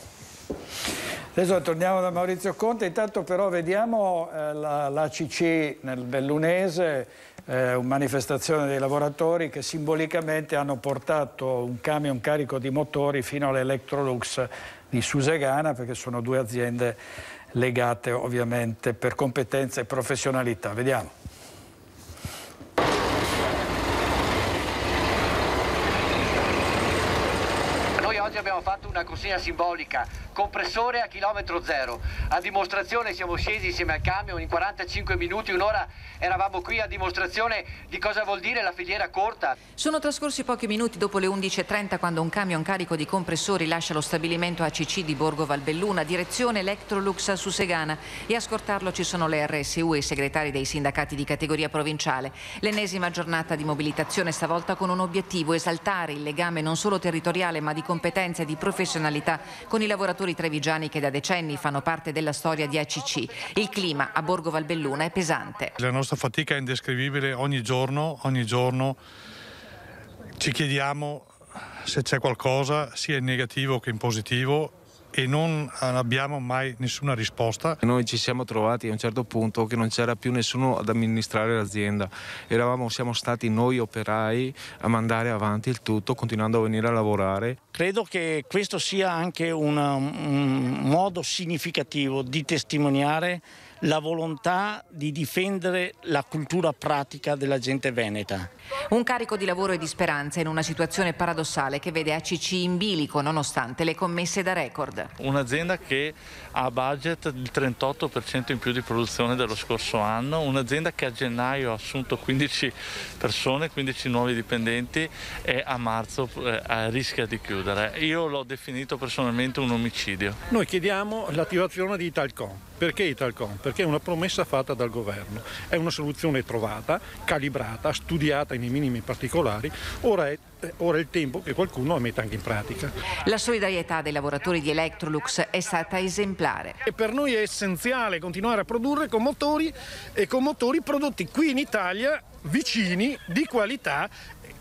Adesso torniamo da Maurizio Conte, intanto però vediamo eh, l'ACC la nel Bellunese, eh, una manifestazione dei lavoratori che simbolicamente hanno portato un camion carico di motori fino all'Electrolux di Susegana perché sono due aziende legate ovviamente per competenza e professionalità. Vediamo. oggi abbiamo fatto una consegna simbolica, compressore a chilometro zero. A dimostrazione siamo scesi insieme al camion, in 45 minuti, un'ora eravamo qui a dimostrazione di cosa vuol dire la filiera corta. Sono trascorsi pochi minuti dopo le 11.30 quando un camion carico di compressori lascia lo stabilimento ACC di Borgo Valbelluna, direzione Electrolux a Susegana e a scortarlo ci sono le RSU e i segretari dei sindacati di categoria provinciale. L'ennesima giornata di mobilitazione stavolta con un obiettivo, esaltare il legame non solo territoriale ma di competenza e di professionalità con i lavoratori trevigiani che da decenni fanno parte della storia di ACC. Il clima a Borgo Valbelluna è pesante. La nostra fatica è indescrivibile ogni giorno, ogni giorno ci chiediamo se c'è qualcosa sia in negativo che in positivo e non abbiamo mai nessuna risposta. Noi ci siamo trovati a un certo punto che non c'era più nessuno ad amministrare l'azienda, Eravamo, siamo stati noi operai a mandare avanti il tutto continuando a venire a lavorare. Credo che questo sia anche una, un modo significativo di testimoniare la volontà di difendere la cultura pratica della gente veneta. Un carico di lavoro e di speranza in una situazione paradossale che vede ACC in bilico nonostante le commesse da record. Un'azienda che ha budget del 38% in più di produzione dello scorso anno, un'azienda che a gennaio ha assunto 15 persone, 15 nuovi dipendenti e a marzo eh, rischia di chiudere. Io l'ho definito personalmente un omicidio. Noi chiediamo l'attivazione di Italcom. Perché Italcom? Perché è una promessa fatta dal governo, è una soluzione trovata, calibrata, studiata nei minimi particolari, ora è, ora è il tempo che qualcuno la metta anche in pratica. La solidarietà dei lavoratori di Electrolux è stata esemplare. E per noi è essenziale continuare a produrre con motori e con motori prodotti qui in Italia vicini, di qualità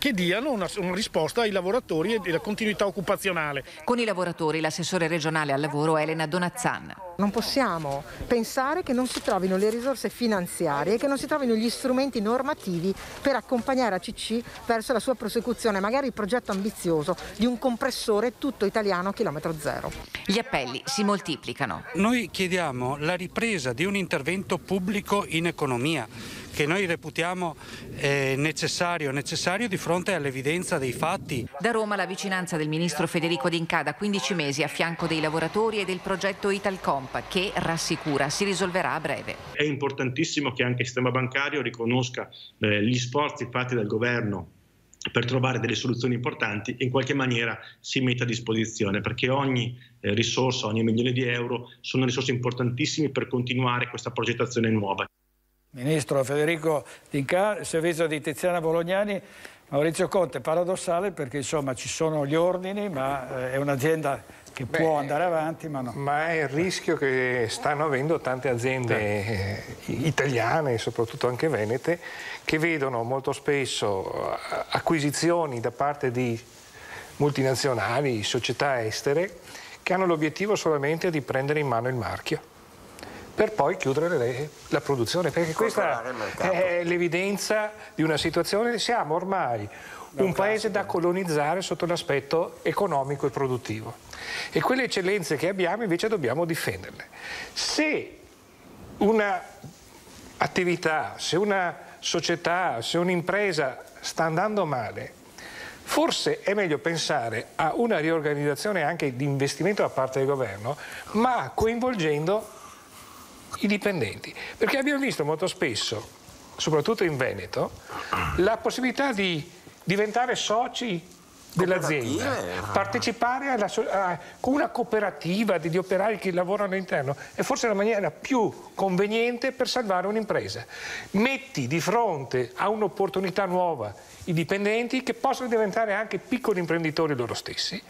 che diano una, una, risposta ai lavoratori e alla continuità occupazionale. Con i lavoratori l'assessore regionale al lavoro Elena Donazzan. Non possiamo pensare che non si trovino le risorse finanziarie, che non si trovino gli strumenti normativi per accompagnare ACC verso la sua prosecuzione, magari il progetto ambizioso di un compressore tutto italiano a chilometro zero. Gli appelli si moltiplicano. Noi chiediamo la ripresa di un intervento pubblico in economia che noi reputiamo eh, necessario, necessario di fronte all'evidenza dei fatti. Da Roma la vicinanza del ministro Federico D'Inca da 15 mesi a fianco dei lavoratori e del progetto Italcomp che rassicura si risolverà a breve. È importantissimo che anche il sistema bancario riconosca eh, gli sforzi fatti dal governo per trovare delle soluzioni importanti in qualche maniera si metta a disposizione perché ogni eh, risorsa, ogni milione di euro sono risorse importantissime per continuare questa progettazione nuova. Ministro Federico Tinca, servizio di Tiziana Bolognani, Maurizio Conte, paradossale perché insomma ci sono gli ordini ma eh, è un'azienda che Beh, può andare avanti ma no. Ma è il rischio che stanno avendo tante aziende eh, italiane, soprattutto anche venete, che vedono molto spesso eh, acquisizioni da parte di multinazionali, società estere, che hanno l'obiettivo solamente di prendere in mano il marchio per poi chiudere le, la produzione, perché questa è l'evidenza di una situazione, siamo ormai un paese da colonizzare sotto l'aspetto economico e produttivo. E quelle eccellenze che abbiamo invece dobbiamo difenderle. Se una attività, se una società, se un'impresa sta andando male, forse è meglio pensare a una riorganizzazione anche di investimento da parte del governo, ma coinvolgendo i dipendenti, perché abbiamo visto molto spesso, soprattutto in Veneto, la possibilità di diventare soci dell'azienda, partecipare alla, a, con una cooperativa di, di operai che lavorano all'interno è forse la maniera più conveniente per salvare un'impresa. Metti di fronte a un'opportunità nuova i dipendenti che possono diventare anche piccoli imprenditori loro stessi,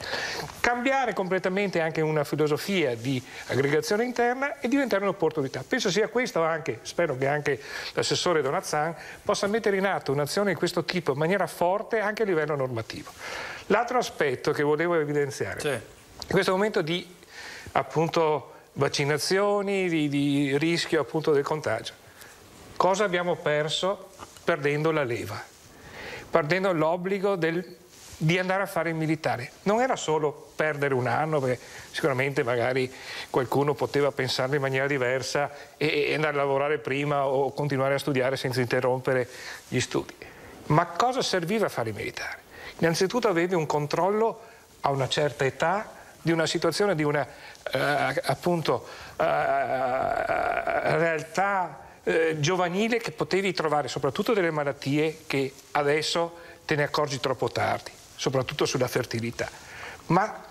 cambiare completamente anche una filosofia di aggregazione interna e diventare un'opportunità. Penso sia questo anche, spero che anche l'assessore Donazzan possa mettere in atto un'azione di questo tipo in maniera forte anche a livello normativo. L'altro aspetto che volevo evidenziare, sì. in questo momento di appunto vaccinazioni, di, di rischio appunto del contagio, cosa abbiamo perso perdendo la leva? perdendo l'obbligo di andare a fare il militare. Non era solo perdere un anno, perché sicuramente magari qualcuno poteva pensarlo in maniera diversa e, e andare a lavorare prima o continuare a studiare senza interrompere gli studi. Ma cosa serviva fare il militare? Innanzitutto avevi un controllo a una certa età di una situazione, di una eh, appunto eh, realtà eh, giovanile che potevi trovare soprattutto delle malattie che adesso te ne accorgi troppo tardi, soprattutto sulla fertilità. Ma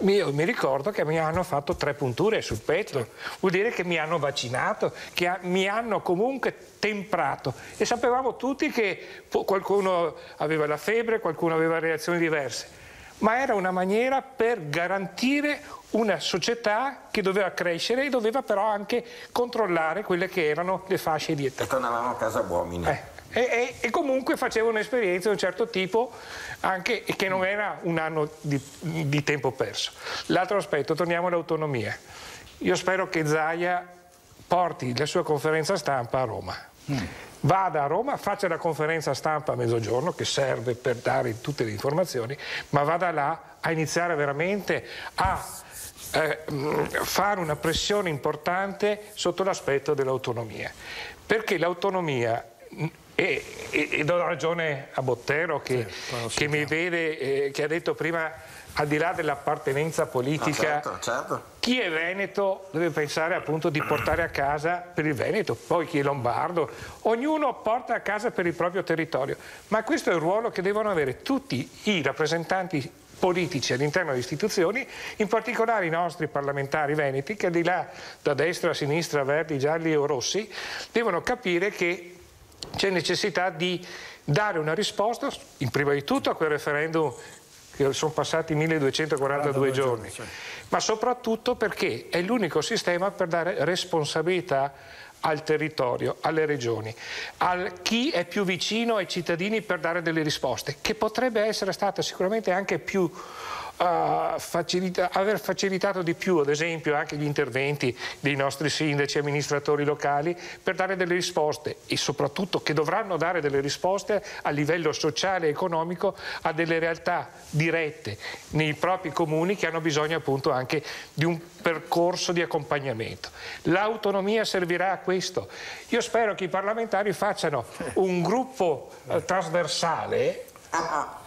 io mi ricordo che mi hanno fatto tre punture sul petto, vuol dire che mi hanno vaccinato, che mi hanno comunque temprato e sapevamo tutti che qualcuno aveva la febbre, qualcuno aveva reazioni diverse ma era una maniera per garantire una società che doveva crescere e doveva però anche controllare quelle che erano le fasce di età. E tornavamo a casa uomini. Eh. E, e, e, comunque faceva un'esperienza di un certo tipo anche che non era un anno di, di tempo perso. L'altro aspetto, torniamo all'autonomia. Io spero che Zaia porti la sua conferenza stampa a Roma. Mm vada a Roma, faccia la conferenza stampa a mezzogiorno che serve per dare tutte le informazioni, ma vada là a iniziare veramente a eh, fare una pressione importante sotto l'aspetto dell'autonomia. Perché l'autonomia e, e, e, do ragione a Bottero che, sì, che mi vede, eh, che ha detto prima al di là dell'appartenenza politica, ah, certo, certo. chi è veneto deve pensare appunto di portare a casa per il Veneto, poi chi è lombardo, ognuno porta a casa per il proprio territorio, ma questo è il ruolo che devono avere tutti i rappresentanti politici all'interno delle istituzioni, in particolare i nostri parlamentari veneti che al di là da destra a sinistra, verdi, gialli o rossi, devono capire che c'è necessità di dare una risposta, in prima di tutto a quel referendum che sono passati 1242 giorni, ma soprattutto perché è l'unico sistema per dare responsabilità al territorio, alle regioni, a chi è più vicino ai cittadini per dare delle risposte, che potrebbe essere stata sicuramente anche più facilita aver facilitato di più, ad esempio, anche gli interventi dei nostri sindaci e amministratori locali per dare delle risposte e soprattutto che dovranno dare delle risposte a livello sociale e economico a delle realtà dirette nei propri comuni che hanno bisogno appunto anche di un percorso di accompagnamento. L'autonomia servirà a questo. Io spero che i parlamentari facciano un gruppo eh, trasversale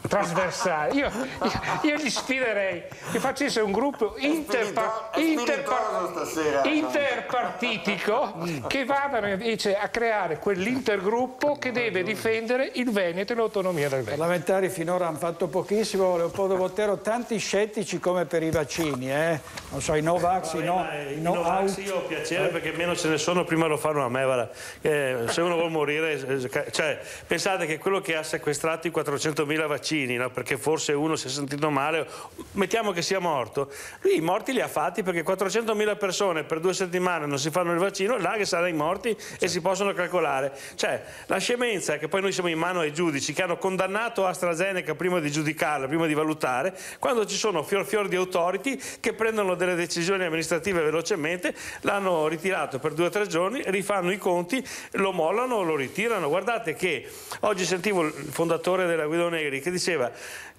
trasversale. Io, io, io, li sfiderei che facesse un gruppo interpa interpa interpartitico che vadano invece a creare quell'intergruppo che deve difendere il Veneto e l'autonomia del Veneto. I parlamentari finora hanno fatto pochissimo, Leopoldo Bottero, tanti scettici come per i vaccini, eh? non so, i Novax, i no, i no, Novax io ho piacere eh? perché meno ce ne sono, prima lo fanno a me, guarda. Eh, se uno vuole morire, eh, cioè, pensate che quello che ha sequestrato i 400.000 vaccini vaccini, no? perché forse uno si è sentito male, mettiamo che sia morto, lui i morti li ha fatti perché 400.000 persone per due settimane non si fanno il vaccino, là che saranno i morti e si possono calcolare. Cioè, la scemenza è che poi noi siamo in mano ai giudici che hanno condannato AstraZeneca prima di giudicarla, prima di valutare, quando ci sono fior fior di autority che prendono delle decisioni amministrative velocemente, l'hanno ritirato per due o tre giorni, rifanno i conti, lo mollano, lo ritirano. Guardate che oggi sentivo il fondatore della Guido Negri che diceva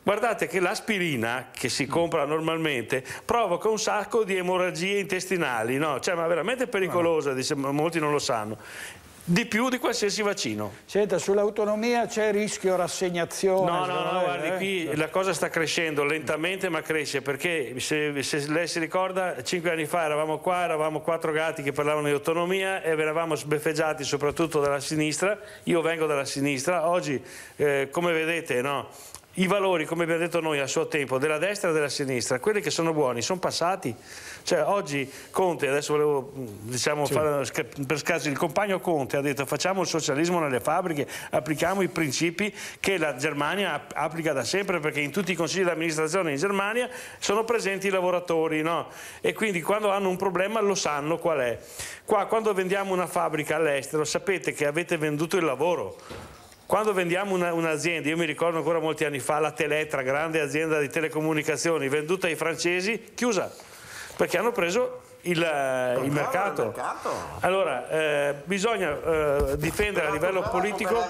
Guardate che l'aspirina che si compra normalmente provoca un sacco di emorragie intestinali, no? Cioè, ma veramente pericolosa, dice, molti non lo sanno di più di qualsiasi vaccino. Senta, sull'autonomia c'è rischio rassegnazione? No, no, no, guardi, eh? qui la cosa sta crescendo lentamente ma cresce perché se, se, lei si ricorda, cinque anni fa eravamo qua, eravamo quattro gatti che parlavano di autonomia e eravamo sbeffeggiati soprattutto dalla sinistra, io vengo dalla sinistra, oggi eh, come vedete no, i valori, come abbiamo detto noi a suo tempo, della destra e della sinistra, quelli che sono buoni, sono passati. Cioè, oggi Conte, adesso volevo diciamo, sì. fare, per scaso, il compagno Conte ha detto facciamo il socialismo nelle fabbriche, applichiamo i principi che la Germania applica da sempre perché in tutti i consigli di amministrazione in Germania sono presenti i lavoratori no? e quindi quando hanno un problema lo sanno qual è. Qua quando vendiamo una fabbrica all'estero sapete che avete venduto il lavoro quando vendiamo un'azienda, io mi ricordo ancora molti anni fa, la Teletra, grande azienda di telecomunicazioni, venduta ai francesi, chiusa, perché hanno preso il, il, mercato. mercato. Allora, eh, bisogna eh, difendere a livello politico.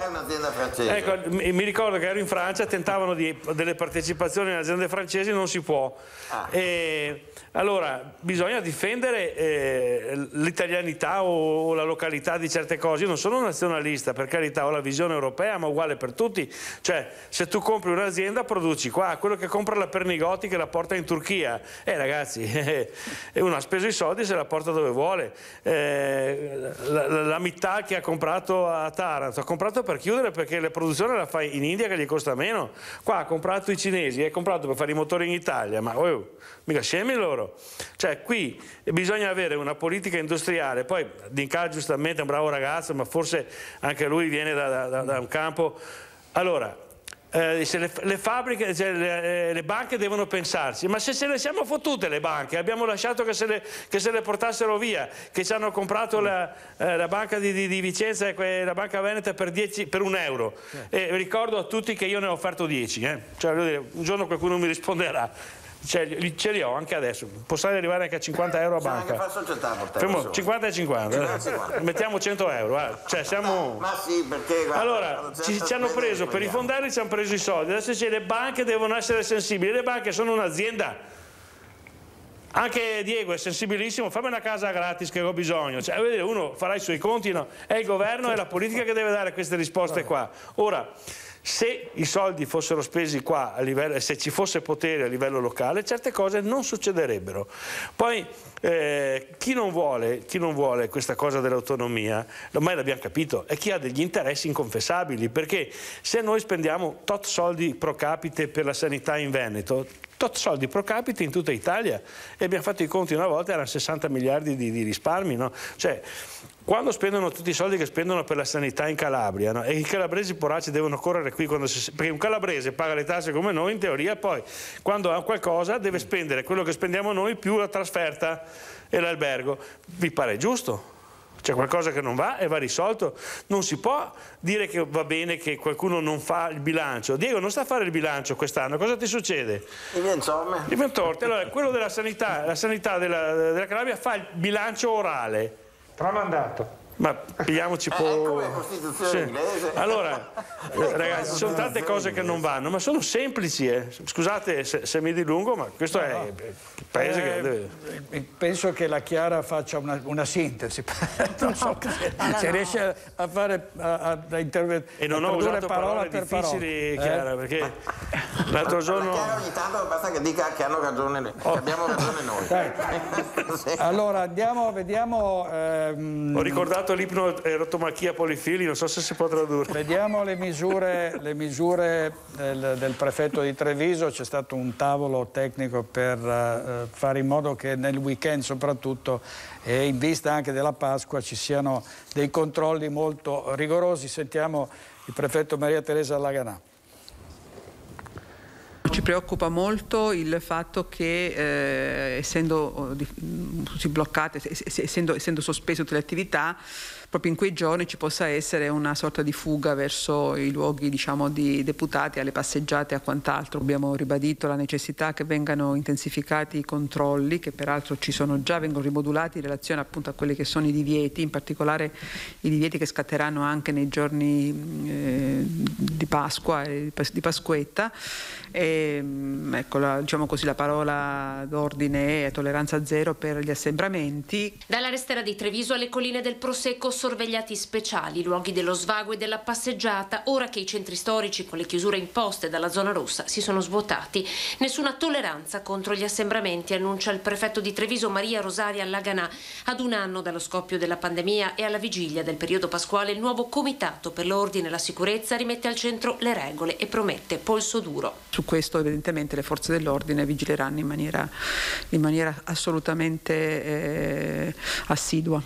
Ecco, mi, mi, ricordo che ero in Francia, tentavano di, delle partecipazioni in aziende francesi, non si può. Ah. E, allora, bisogna difendere eh, l'italianità o, o, la località di certe cose. Io non sono nazionalista, per carità, ho la visione europea, ma uguale per tutti. Cioè, se tu compri un'azienda, produci qua. Quello che compra la Pernigotti che la porta in Turchia. Eh, ragazzi, uno ha speso i soldi se la porta dove vuole. Eh, la, la, la Mittal che ha comprato a Taranto, ha comprato per chiudere perché la produzione la fa in India che gli costa meno. Qua ha comprato i cinesi, ha comprato per fare i motori in Italia, ma oh, mica scemi loro. Cioè qui bisogna avere una politica industriale, poi Dincal giustamente è un bravo ragazzo, ma forse anche lui viene da, da, da un campo... Allora, eh, le, le, fabbriche, cioè le, eh, le, banche devono pensarsi, ma se se le siamo fottute le banche, abbiamo lasciato che se le, che se le portassero via, che ci hanno comprato la, eh, la banca di, di, di, Vicenza e la banca Veneta per, 10, per un euro. E ricordo a tutti che io ne ho offerto 10, eh. cioè, un giorno qualcuno mi risponderà. Cioè, ce li ho anche adesso, potrei arrivare anche a 50 euro a banca. Fermo, 50 e 50, 50, 50. mettiamo 100 euro. Eh. Cioè, siamo... Ma sì, perché guarda, Allora, ci, ci hanno preso, per i fondelli ci hanno preso i soldi, adesso le banche devono essere sensibili, le banche sono un'azienda. Anche Diego è sensibilissimo, fammi una casa gratis che ho bisogno. Cioè, uno farà i suoi conti, no? È il governo e la politica che deve dare queste risposte qua. Ora, se i soldi fossero spesi qua, livello, se ci fosse potere a livello locale, certe cose non succederebbero. Poi eh, chi, non vuole, chi, non vuole, questa cosa dell'autonomia, ormai l'abbiamo capito, è chi ha degli interessi inconfessabili, perché se noi spendiamo tot soldi pro capite per la sanità in Veneto, tot soldi pro capite in tutta Italia e abbiamo fatto i conti una volta, erano 60 miliardi di, di risparmi. No? Cioè, quando spendono tutti i soldi che spendono per la sanità in Calabria no? e i calabresi poracci devono correre qui si, perché un calabrese paga le tasse come noi in teoria poi quando ha qualcosa deve spendere quello che spendiamo noi più la trasferta e l'albergo vi pare giusto? c'è qualcosa che non va e va risolto. Non si può dire che va bene che qualcuno non fa il bilancio. Diego non sta a fare il bilancio quest'anno, cosa ti succede? Diventa torte. Allora, quello della sanità, la sanità della, della Calabria fa il bilancio orale. Tramandato. Ma pigliamoci Eh, po'. Costituzione Sì. inglese. Allora, eh, ragazzi, ci sono tante cose che non vanno, ma sono semplici. eh. Scusate se, se mi dilungo, ma questo è il paese che Eh, deve. eh, Penso che la Chiara faccia una, una sintesi, non so se, se riesce a- fare a, a, a interve- E non ho usato parole per difficili, parola. Chiara, Eh? perché l'altro La giorno. Chiara ogni tanto basta che dica che hanno ragione, che abbiamo ragione noi. Dai. Allora andiamo, vediamo. ehm, Ho ricordato l'ipnoerotomachia polifili, non so se si può tradurre. Vediamo le misure, le misure del, del prefetto di Treviso, c'è stato un tavolo tecnico per eh, fare in modo che nel weekend soprattutto e in vista anche della Pasqua ci siano dei controlli molto rigorosi. Sentiamo il prefetto Maria Teresa Laganà. Ci preoccupa molto il fatto che eh, essendo tutti bloccate, se- se- essendo, essendo sospese tutte le attività, proprio in quei giorni ci possa essere una sorta di fuga verso i luoghi diciamo, di deputati, alle passeggiate e a quant'altro. Abbiamo ribadito la necessità che vengano intensificati i controlli, che peraltro ci sono già, vengono rimodulati in relazione appunto a quelli che sono i divieti, in particolare i divieti che scatteranno anche nei giorni eh, di Pasqua e di Pasquetta. E, mm, ecco, la, diciamo così, la parola d'ordine è tolleranza zero per gli assembramenti. Dalla restera di Treviso alle colline del Prosecco, sorvegliati speciali, luoghi dello svago e della passeggiata, ora che i centri storici con le chiusure imposte dalla zona rossa si sono svuotati. Nessuna tolleranza contro gli assembramenti, annuncia il prefetto di Treviso Maria Rosaria Laganà. Ad un anno dallo scoppio della pandemia e alla vigilia del periodo pasquale, il nuovo comitato per l'ordine e la sicurezza rimette al centro le regole e promette polso duro. Su questo evidentemente le forze dell'ordine vigileranno in maniera, in maniera assolutamente eh, assidua.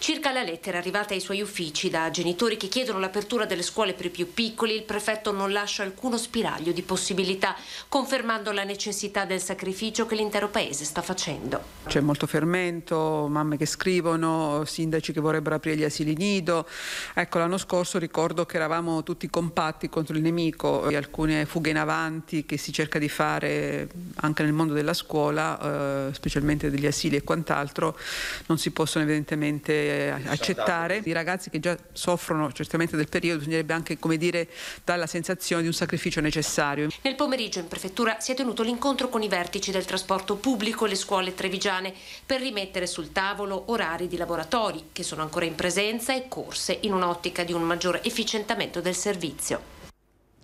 Circa la lettera arrivata ai suoi uffici da genitori che chiedono l'apertura delle scuole per i più piccoli, il prefetto non lascia alcuno spiraglio di possibilità, confermando la necessità del sacrificio che l'intero paese sta facendo. C'è molto fermento, mamme che scrivono, sindaci che vorrebbero aprire gli asili nido. Ecco, l'anno scorso ricordo che eravamo tutti compatti contro il nemico e alcune fughe in avanti che si cerca di fare anche nel mondo della scuola, eh, specialmente degli asili e quant'altro, non si possono evidentemente eh, accettare. I ragazzi che già soffrono certamente del periodo bisognerebbe anche, come dire, dare la sensazione di un sacrificio necessario. Nel pomeriggio in prefettura si è tenuto l'incontro con i vertici del trasporto pubblico e le scuole trevigiane per rimettere sul tavolo orari di laboratori che sono ancora in presenza e corse in un'ottica di un maggiore efficientamento del servizio.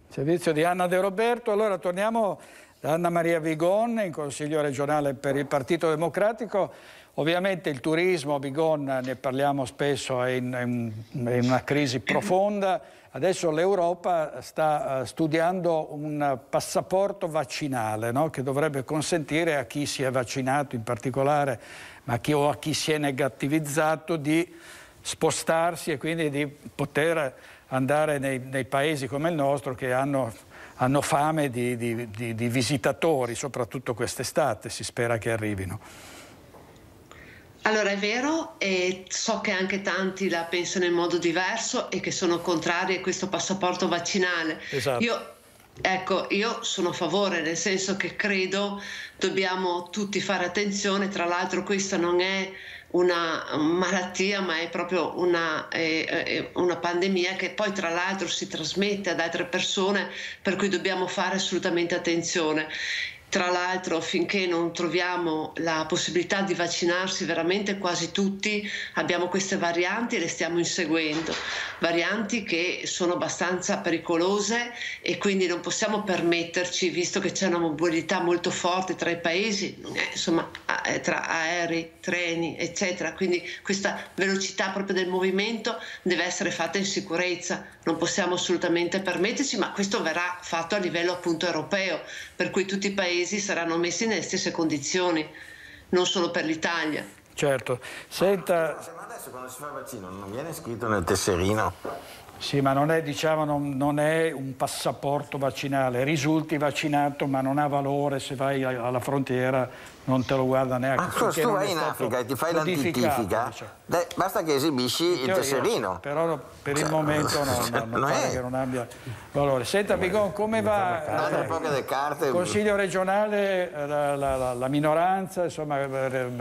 Servizio di Anna De Roberto. Allora torniamo da Anna Maria Vigon, in Consiglio regionale per il Partito Democratico. Ovviamente il turismo, Vigon, ne parliamo spesso, è in, è in una crisi profonda. Adesso l'Europa sta eh, studiando un passaporto vaccinale no? che dovrebbe consentire a chi si è vaccinato in particolare, ma chi, o a chi si è negativizzato, di spostarsi e quindi di poter andare nei, nei paesi come il nostro che hanno, hanno fame di, di- di- di visitatori, soprattutto quest'estate, si spera che arrivino. Allora è vero e so che anche tanti la pensano in modo diverso e che sono contrari a questo passaporto vaccinale. Esatto. Io Ecco, io sono a favore, nel senso che credo dobbiamo tutti fare attenzione, tra l'altro questa non è una malattia, ma è proprio una, eh, eh, una pandemia che poi tra l'altro si trasmette ad altre persone, per cui dobbiamo fare assolutamente attenzione. Tra l'altro, finché non troviamo la possibilità di vaccinarsi veramente quasi tutti, abbiamo queste varianti e le stiamo inseguendo. Varianti che sono abbastanza pericolose e quindi non possiamo permetterci, visto che c'è una mobilità molto forte tra i paesi, insomma, eh, tra aerei, treni, eccetera. Quindi questa velocità proprio del movimento deve essere fatta in sicurezza. Non possiamo assolutamente permetterci, ma questo verrà fatto a livello appunto europeo, per cui tutti i paesi saranno messi nelle stesse condizioni, non solo per l'Italia. certo. Senta... Ma adesso quando si fa il vaccino non viene scritto nel tesserino? Sì, ma non è, diciamo, non, non è, un passaporto vaccinale, risulti vaccinato ma non ha valore se vai alla frontiera, non te lo guarda neanche. Ma se tu vai in Africa e ti fai l'antitifica, diciamo. basta che esibisci il tesserino. Però per il momento no, no, non, pare che non abbia valore. Senta Bigon, come va il Consiglio regionale, la, la, la, la minoranza, insomma,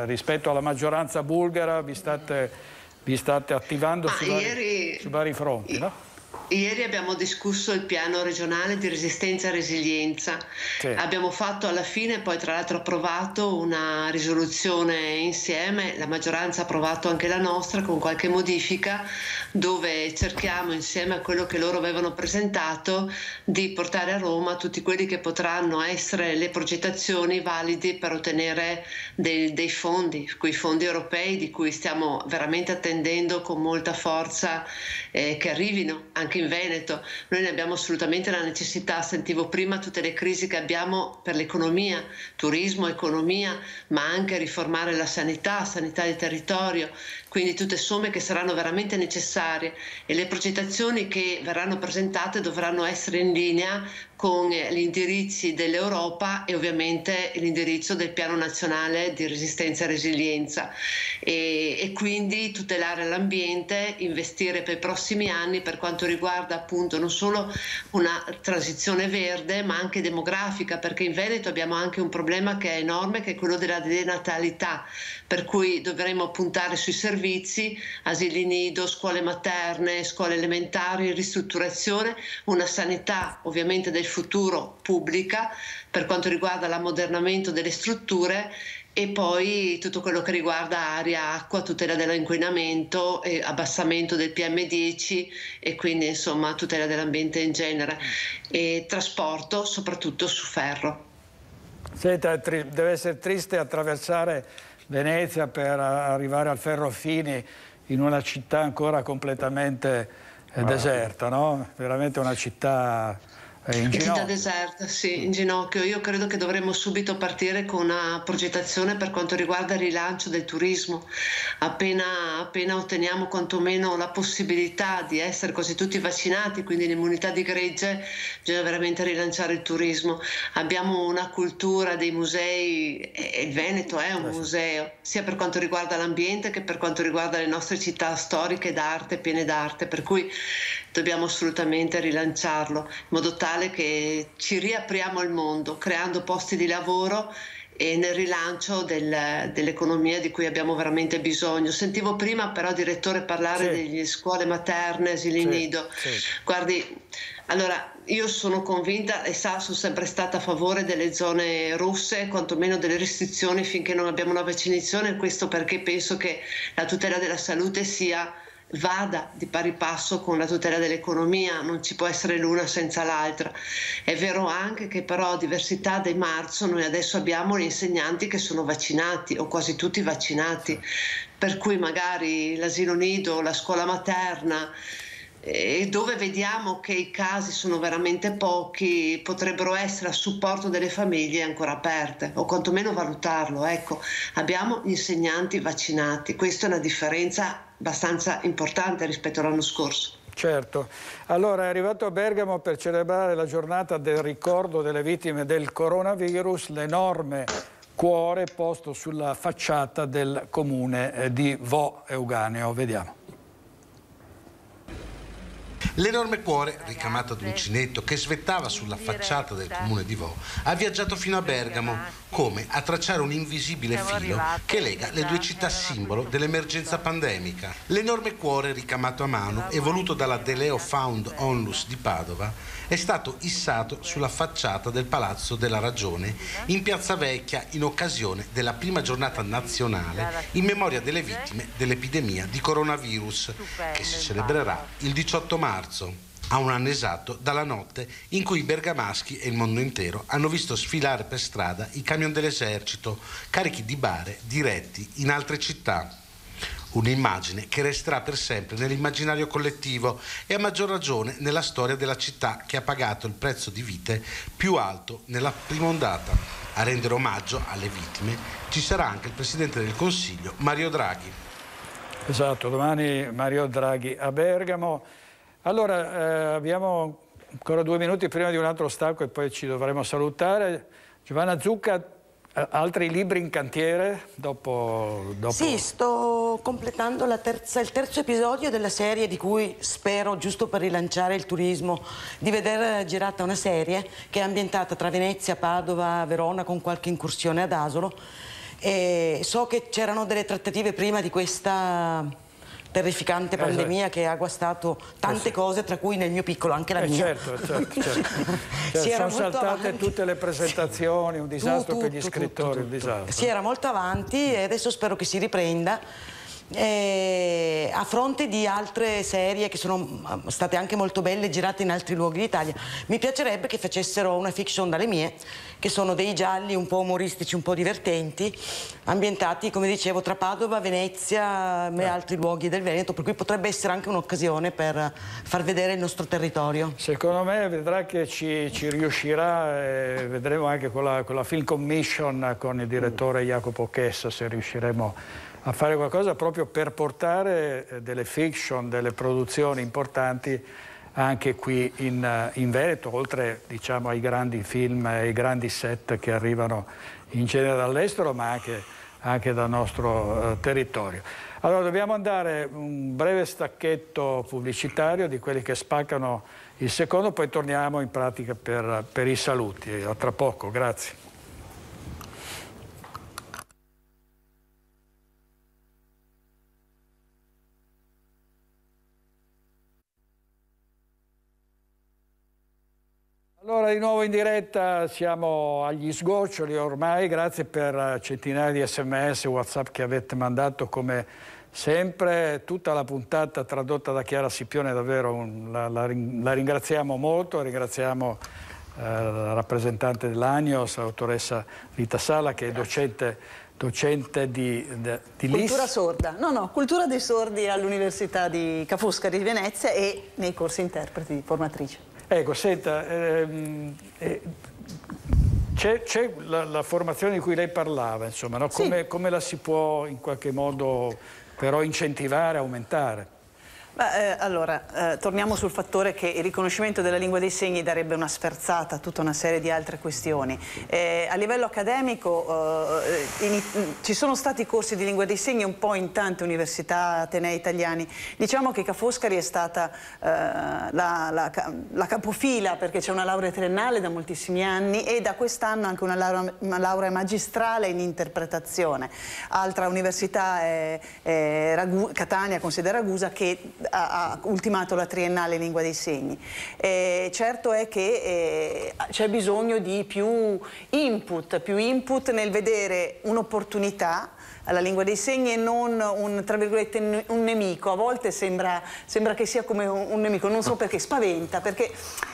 rispetto alla maggioranza bulgara vi state vi state attivando su, ieri, vari, su vari fronti, no? Ieri abbiamo discusso il piano regionale di resistenza e resilienza. Sì. Abbiamo fatto alla fine, poi tra l'altro approvato una risoluzione insieme, la maggioranza ha approvato anche la nostra con qualche modifica, dove cerchiamo insieme a quello che loro avevano presentato di portare a Roma tutti quelli che potranno essere le progettazioni validi per ottenere dei, dei fondi, quei fondi europei di cui stiamo veramente attendendo con molta forza eh, che arrivino anche in Veneto. Noi ne abbiamo assolutamente la necessità, sentivo prima tutte le crisi che abbiamo per l'economia, turismo, economia, ma anche riformare la sanità, sanità di territorio, quindi tutte somme che saranno veramente necessarie e le progettazioni che verranno presentate dovranno essere in linea con gli indirizzi dell'Europa e ovviamente l'indirizzo del Piano Nazionale di Resistenza e Resilienza. E, e quindi tutelare l'ambiente, investire per i prossimi anni per quanto riguarda appunto non solo una transizione verde ma anche demografica perché in Veneto abbiamo anche un problema che è enorme che è quello della denatalità per cui dovremo puntare sui servizi, asili nido, scuole materne, scuole elementari, ristrutturazione, una sanità ovviamente del futuro pubblica per quanto riguarda l'ammodernamento delle strutture e poi tutto quello che riguarda aria, acqua, tutela dell'inquinamento, abbassamento del PM10 e quindi insomma tutela dell'ambiente in genere e trasporto soprattutto su ferro. Senta, deve essere triste attraversare Venezia per arrivare al Ferrofini in una città ancora completamente eh, deserta, no? Veramente una città in ginocchio. Città deserta, sì, in ginocchio. Io credo che dovremmo subito partire con una progettazione per quanto riguarda il rilancio del turismo. Appena, appena otteniamo quantomeno la possibilità di essere quasi tutti vaccinati, quindi l'immunità di gregge, bisogna veramente rilanciare il turismo. Abbiamo una cultura dei musei, e il Veneto è un museo, sia per quanto riguarda l'ambiente che per quanto riguarda le nostre città storiche d'arte, piene d'arte, per cui dobbiamo assolutamente rilanciarlo in modo tale che ci riapriamo al mondo, creando posti di lavoro e nel rilancio del, dell'economia di cui abbiamo veramente bisogno. Sentivo prima però, direttore, parlare sì. delle scuole materne, asili sì, nido. Sì. Guardi, allora io sono convinta e sa, sono sempre stata a favore delle zone rosse, quantomeno delle restrizioni finché non abbiamo una vaccinazione, questo perché penso che la tutela della salute sia vada di pari passo con la tutela dell'economia, non ci può essere l'una senza l'altra. È vero anche che però a diversità dei marzo noi adesso abbiamo gli insegnanti che sono vaccinati o quasi tutti vaccinati, per cui magari l'asilo nido, la scuola materna, e dove vediamo che i casi sono veramente pochi, potrebbero essere a supporto delle famiglie ancora aperte, o quantomeno valutarlo. Ecco, abbiamo gli insegnanti vaccinati, questa è una differenza abbastanza importante rispetto all'anno scorso. Certo, allora è arrivato a Bergamo per celebrare la giornata del ricordo delle vittime del coronavirus l'enorme cuore posto sulla facciata del comune eh, di Vo Euganeo. Vediamo. L'enorme cuore, ricamato ad uncinetto che svettava sulla facciata del comune di Vo, ha viaggiato fino a Bergamo, come a tracciare un invisibile filo che lega le due città simbolo dell'emergenza pandemica. L'enorme cuore ricamato a mano e voluto dalla Deleo Found Onlus di Padova è stato issato sulla facciata del Palazzo della Ragione in Piazza Vecchia in occasione della prima giornata nazionale in memoria delle vittime dell'epidemia di coronavirus che si celebrerà il 18 marzo a un anno esatto dalla notte in cui i bergamaschi e il mondo intero hanno visto sfilare per strada i camion dell'esercito carichi di bare diretti in altre città. Un'immagine che resterà per sempre nell'immaginario collettivo e a maggior ragione nella storia della città che ha pagato il prezzo di vite più alto nella prima ondata. A rendere omaggio alle vittime ci sarà anche il Presidente del Consiglio Mario Draghi. Esatto, domani Mario Draghi a Bergamo. Allora, eh, abbiamo ancora due minuti prima di un altro stacco e poi ci dovremo salutare. Giovanna Zucca, altri libri in cantiere dopo, dopo... Sì, sto completando terza, il terzo episodio della serie di cui spero, giusto per rilanciare il turismo, di vedere girata una serie che è ambientata tra Venezia, Padova, Verona con qualche incursione ad Asolo. E so che c'erano delle trattative prima di questa terrificante pandemia che ha guastato tante cose, tra cui nel mio piccolo anche la eh, mia. Certo, certo, certo. Cioè, sono saltate avanti. tutte le presentazioni, un disastro tu, tu, per gli tu, scrittori, un disastro. Si era molto avanti e adesso spero che si riprenda eh, a fronte di altre serie che sono mm, state anche molto belle girate in altri luoghi d'Italia mi piacerebbe che facessero una fiction dalle mie che sono dei gialli un po' umoristici un po' divertenti ambientati come dicevo tra Padova, Venezia e altri luoghi del Veneto per cui potrebbe essere anche un'occasione per far vedere il nostro territorio. Secondo me vedrà che ci, ci riuscirà e vedremo anche con la, con la film commission con il direttore Jacopo Chessa se riusciremo a fare qualcosa proprio per portare eh, delle fiction, delle produzioni importanti anche qui in, eh, in Veneto, oltre diciamo, ai grandi film e ai grandi set che arrivano in genere dall'estero, ma anche, anche dal nostro uh, territorio. Allora dobbiamo andare un breve stacchetto pubblicitario di quelli che spaccano il secondo, poi torniamo in pratica per, per i saluti. A tra poco, grazie. Allora di nuovo in diretta siamo agli sgoccioli ormai, grazie per centinaia di sms, whatsapp che avete mandato come sempre, tutta la puntata tradotta da Chiara Scipione, davvero un, la, la, la, ringraziamo molto, ringraziamo eh, la rappresentante dell'Agnos, l'autoressa Rita Sala che è docente docente di, di, di Cultura sorda, no no, cultura dei sordi all'Università di Ca' Foscari di Venezia e nei corsi interpreti di formatrice. Ecco, senta, ehm, eh, c'è, la, la, formazione di cui lei parlava, insomma, no? come, sì. come la si può in qualche modo però incentivare, aumentare? Beh, eh, allora, eh, torniamo sul fattore che il riconoscimento della lingua dei segni darebbe una sferzata a tutta una serie di altre questioni. Eh, a livello accademico eh, in, ci sono stati corsi di lingua dei segni un po' in tante università atenee italiani. Diciamo che Ca' Foscari è stata eh, la, la, la, capofila perché c'è una laurea triennale da moltissimi anni e da quest'anno anche una laurea, una laurea, magistrale in interpretazione. Altra università è, è Ragu, Catania, considera Ragusa, che ha, ultimato la triennale lingua dei segni. Eh, certo è che eh, c'è bisogno di più input, più input nel vedere un'opportunità alla lingua dei segni e non un, un nemico. A volte sembra, sembra, che sia come un, un nemico, non so perché, spaventa, perché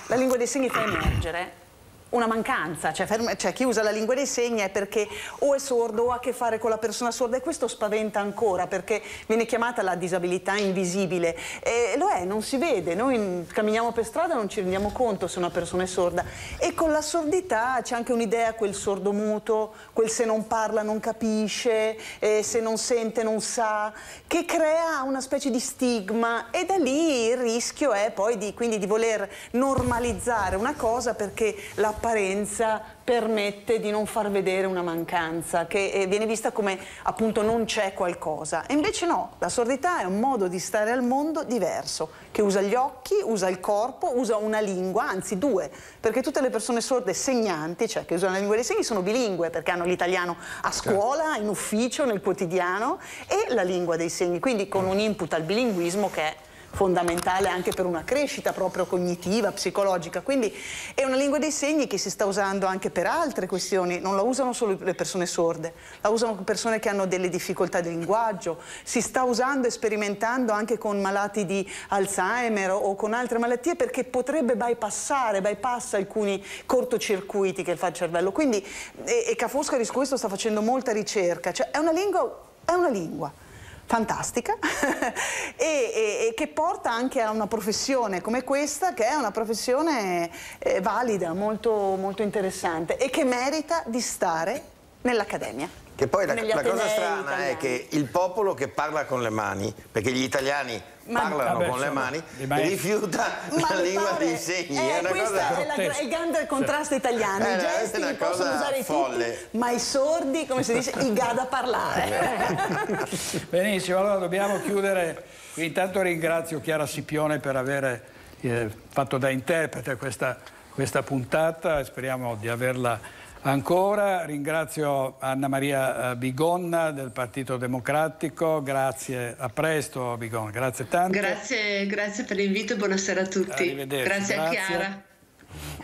la lingua dei segni fa emergere una mancanza, cioè, cioè, chi usa la lingua dei segni è perché o è sordo o ha a che fare con la persona sorda e questo spaventa ancora perché viene chiamata la disabilità invisibile. E lo è, non si vede, noi camminiamo per strada e non ci rendiamo conto se una persona è sorda. E con la sordità c'è anche un'idea, quel sordo muto, quel se non parla non capisce, eh, se non sente non sa, che crea una specie di stigma. E da lì il rischio è poi di, quindi di voler normalizzare una cosa perché la l'apparenza permette di non far vedere una mancanza che eh, viene vista come appunto non c'è qualcosa e invece no, la sordità è un modo di stare al mondo diverso che usa gli occhi, usa il corpo, usa una lingua, anzi due perché tutte le persone sorde segnanti, cioè che usano la lingua dei segni sono bilingue perché hanno l'italiano a certo. scuola, in ufficio, nel quotidiano e la lingua dei segni, quindi con un input al bilinguismo che è fondamentale anche per una crescita proprio cognitiva, psicologica, quindi è una lingua dei segni che si sta usando anche per altre questioni, non la usano solo le persone sorde, la usano persone che hanno delle difficoltà di linguaggio, si sta usando e sperimentando anche con malati di Alzheimer o con altre malattie perché potrebbe bypassare, bypassa alcuni cortocircuiti che fa il cervello, quindi e, e Ca' Foscari su questo sta facendo molta ricerca, cioè è una lingua, è una lingua fantastica e, e, e, che porta anche a una professione come questa che è una professione eh, valida, molto, molto interessante e che merita di stare nell'accademia. Che poi la, la cosa strana italiani. è che il popolo che parla con le mani, perché gli italiani ma, parlano vabbè, con le mani, rifiuta ma la lingua dei segni. Eh, è una cosa è, la, è il grande contrasto italiano. I gesti li possono usare folle. tutti, ma i sordi, come si dice, i gada a parlare. Benissimo, allora dobbiamo chiudere. Intanto ringrazio Chiara Sipione per aver eh, fatto da interprete questa, questa puntata e speriamo di averla Ancora ringrazio Anna Maria eh, Bigonna del Partito Democratico, grazie, a presto Bigonna, grazie tanto. Grazie, grazie per l'invito e buonasera a tutti. Grazie, grazie a Chiara.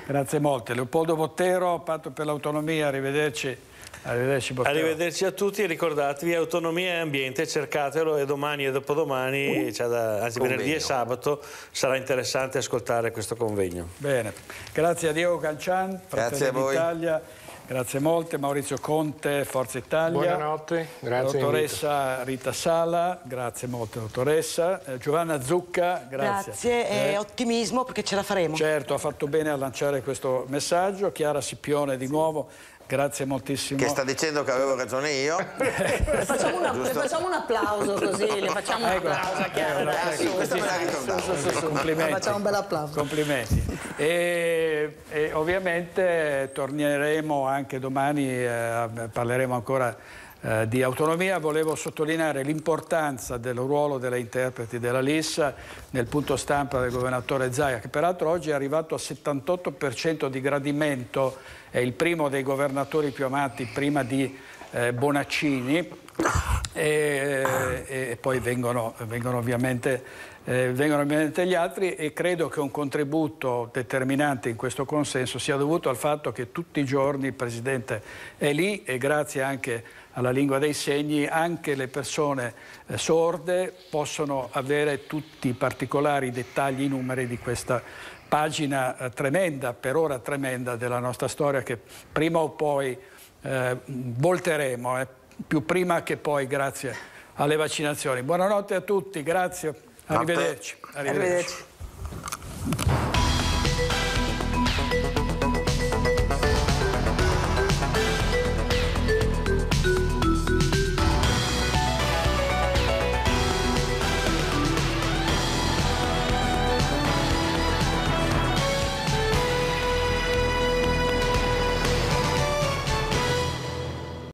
Grazie molte. Leopoldo Bottero, Patto per l'Autonomia, arrivederci. Arrivederci, Arrivederci, a tutti e ricordatevi autonomia e ambiente, cercatelo e domani e dopodomani, cioè da, anzi convegno. venerdì e sabato, sarà interessante ascoltare questo convegno. Bene, grazie a Diego Cancian, Fratelli d'Italia. Grazie molte, Maurizio Conte, Forza Italia. Buonanotte, grazie. Dottoressa Rita Sala, grazie molte dottoressa. Eh, Giovanna Zucca, grazie. Grazie e eh, ottimismo perché ce la faremo. Certo, ha fatto bene a lanciare questo messaggio. Chiara Scipione di nuovo. Grazie moltissimo. Che sta dicendo che avevo ragione io. le, facciamo una, le, facciamo un applauso così, le facciamo un ecco, applauso a Chiara. Eh, sì, questo me. Complimenti. Facciamo un bel applauso. Complimenti. E, e ovviamente torneremo anche domani, eh, parleremo ancora eh, di autonomia. Volevo sottolineare l'importanza del ruolo delle interpreti della Lissa nel punto stampa del governatore Zaia, che peraltro oggi è arrivato a 78% di gradimento è il primo dei governatori più amati prima di eh, Bonaccini. E, e poi vengono, vengono, ovviamente, eh, vengono, ovviamente, gli altri e credo che un contributo determinante in questo consenso sia dovuto al fatto che tutti i giorni il Presidente è lì e grazie anche alla lingua dei segni anche le persone eh, sorde possono avere tutti i particolari dettagli, i numeri di questa pagina eh, tremenda, per ora tremenda, della nostra storia che prima o poi eh, volteremo, eh, più prima che poi grazie alle vaccinazioni. Buonanotte a tutti, grazie, arrivederci. arrivederci. arrivederci.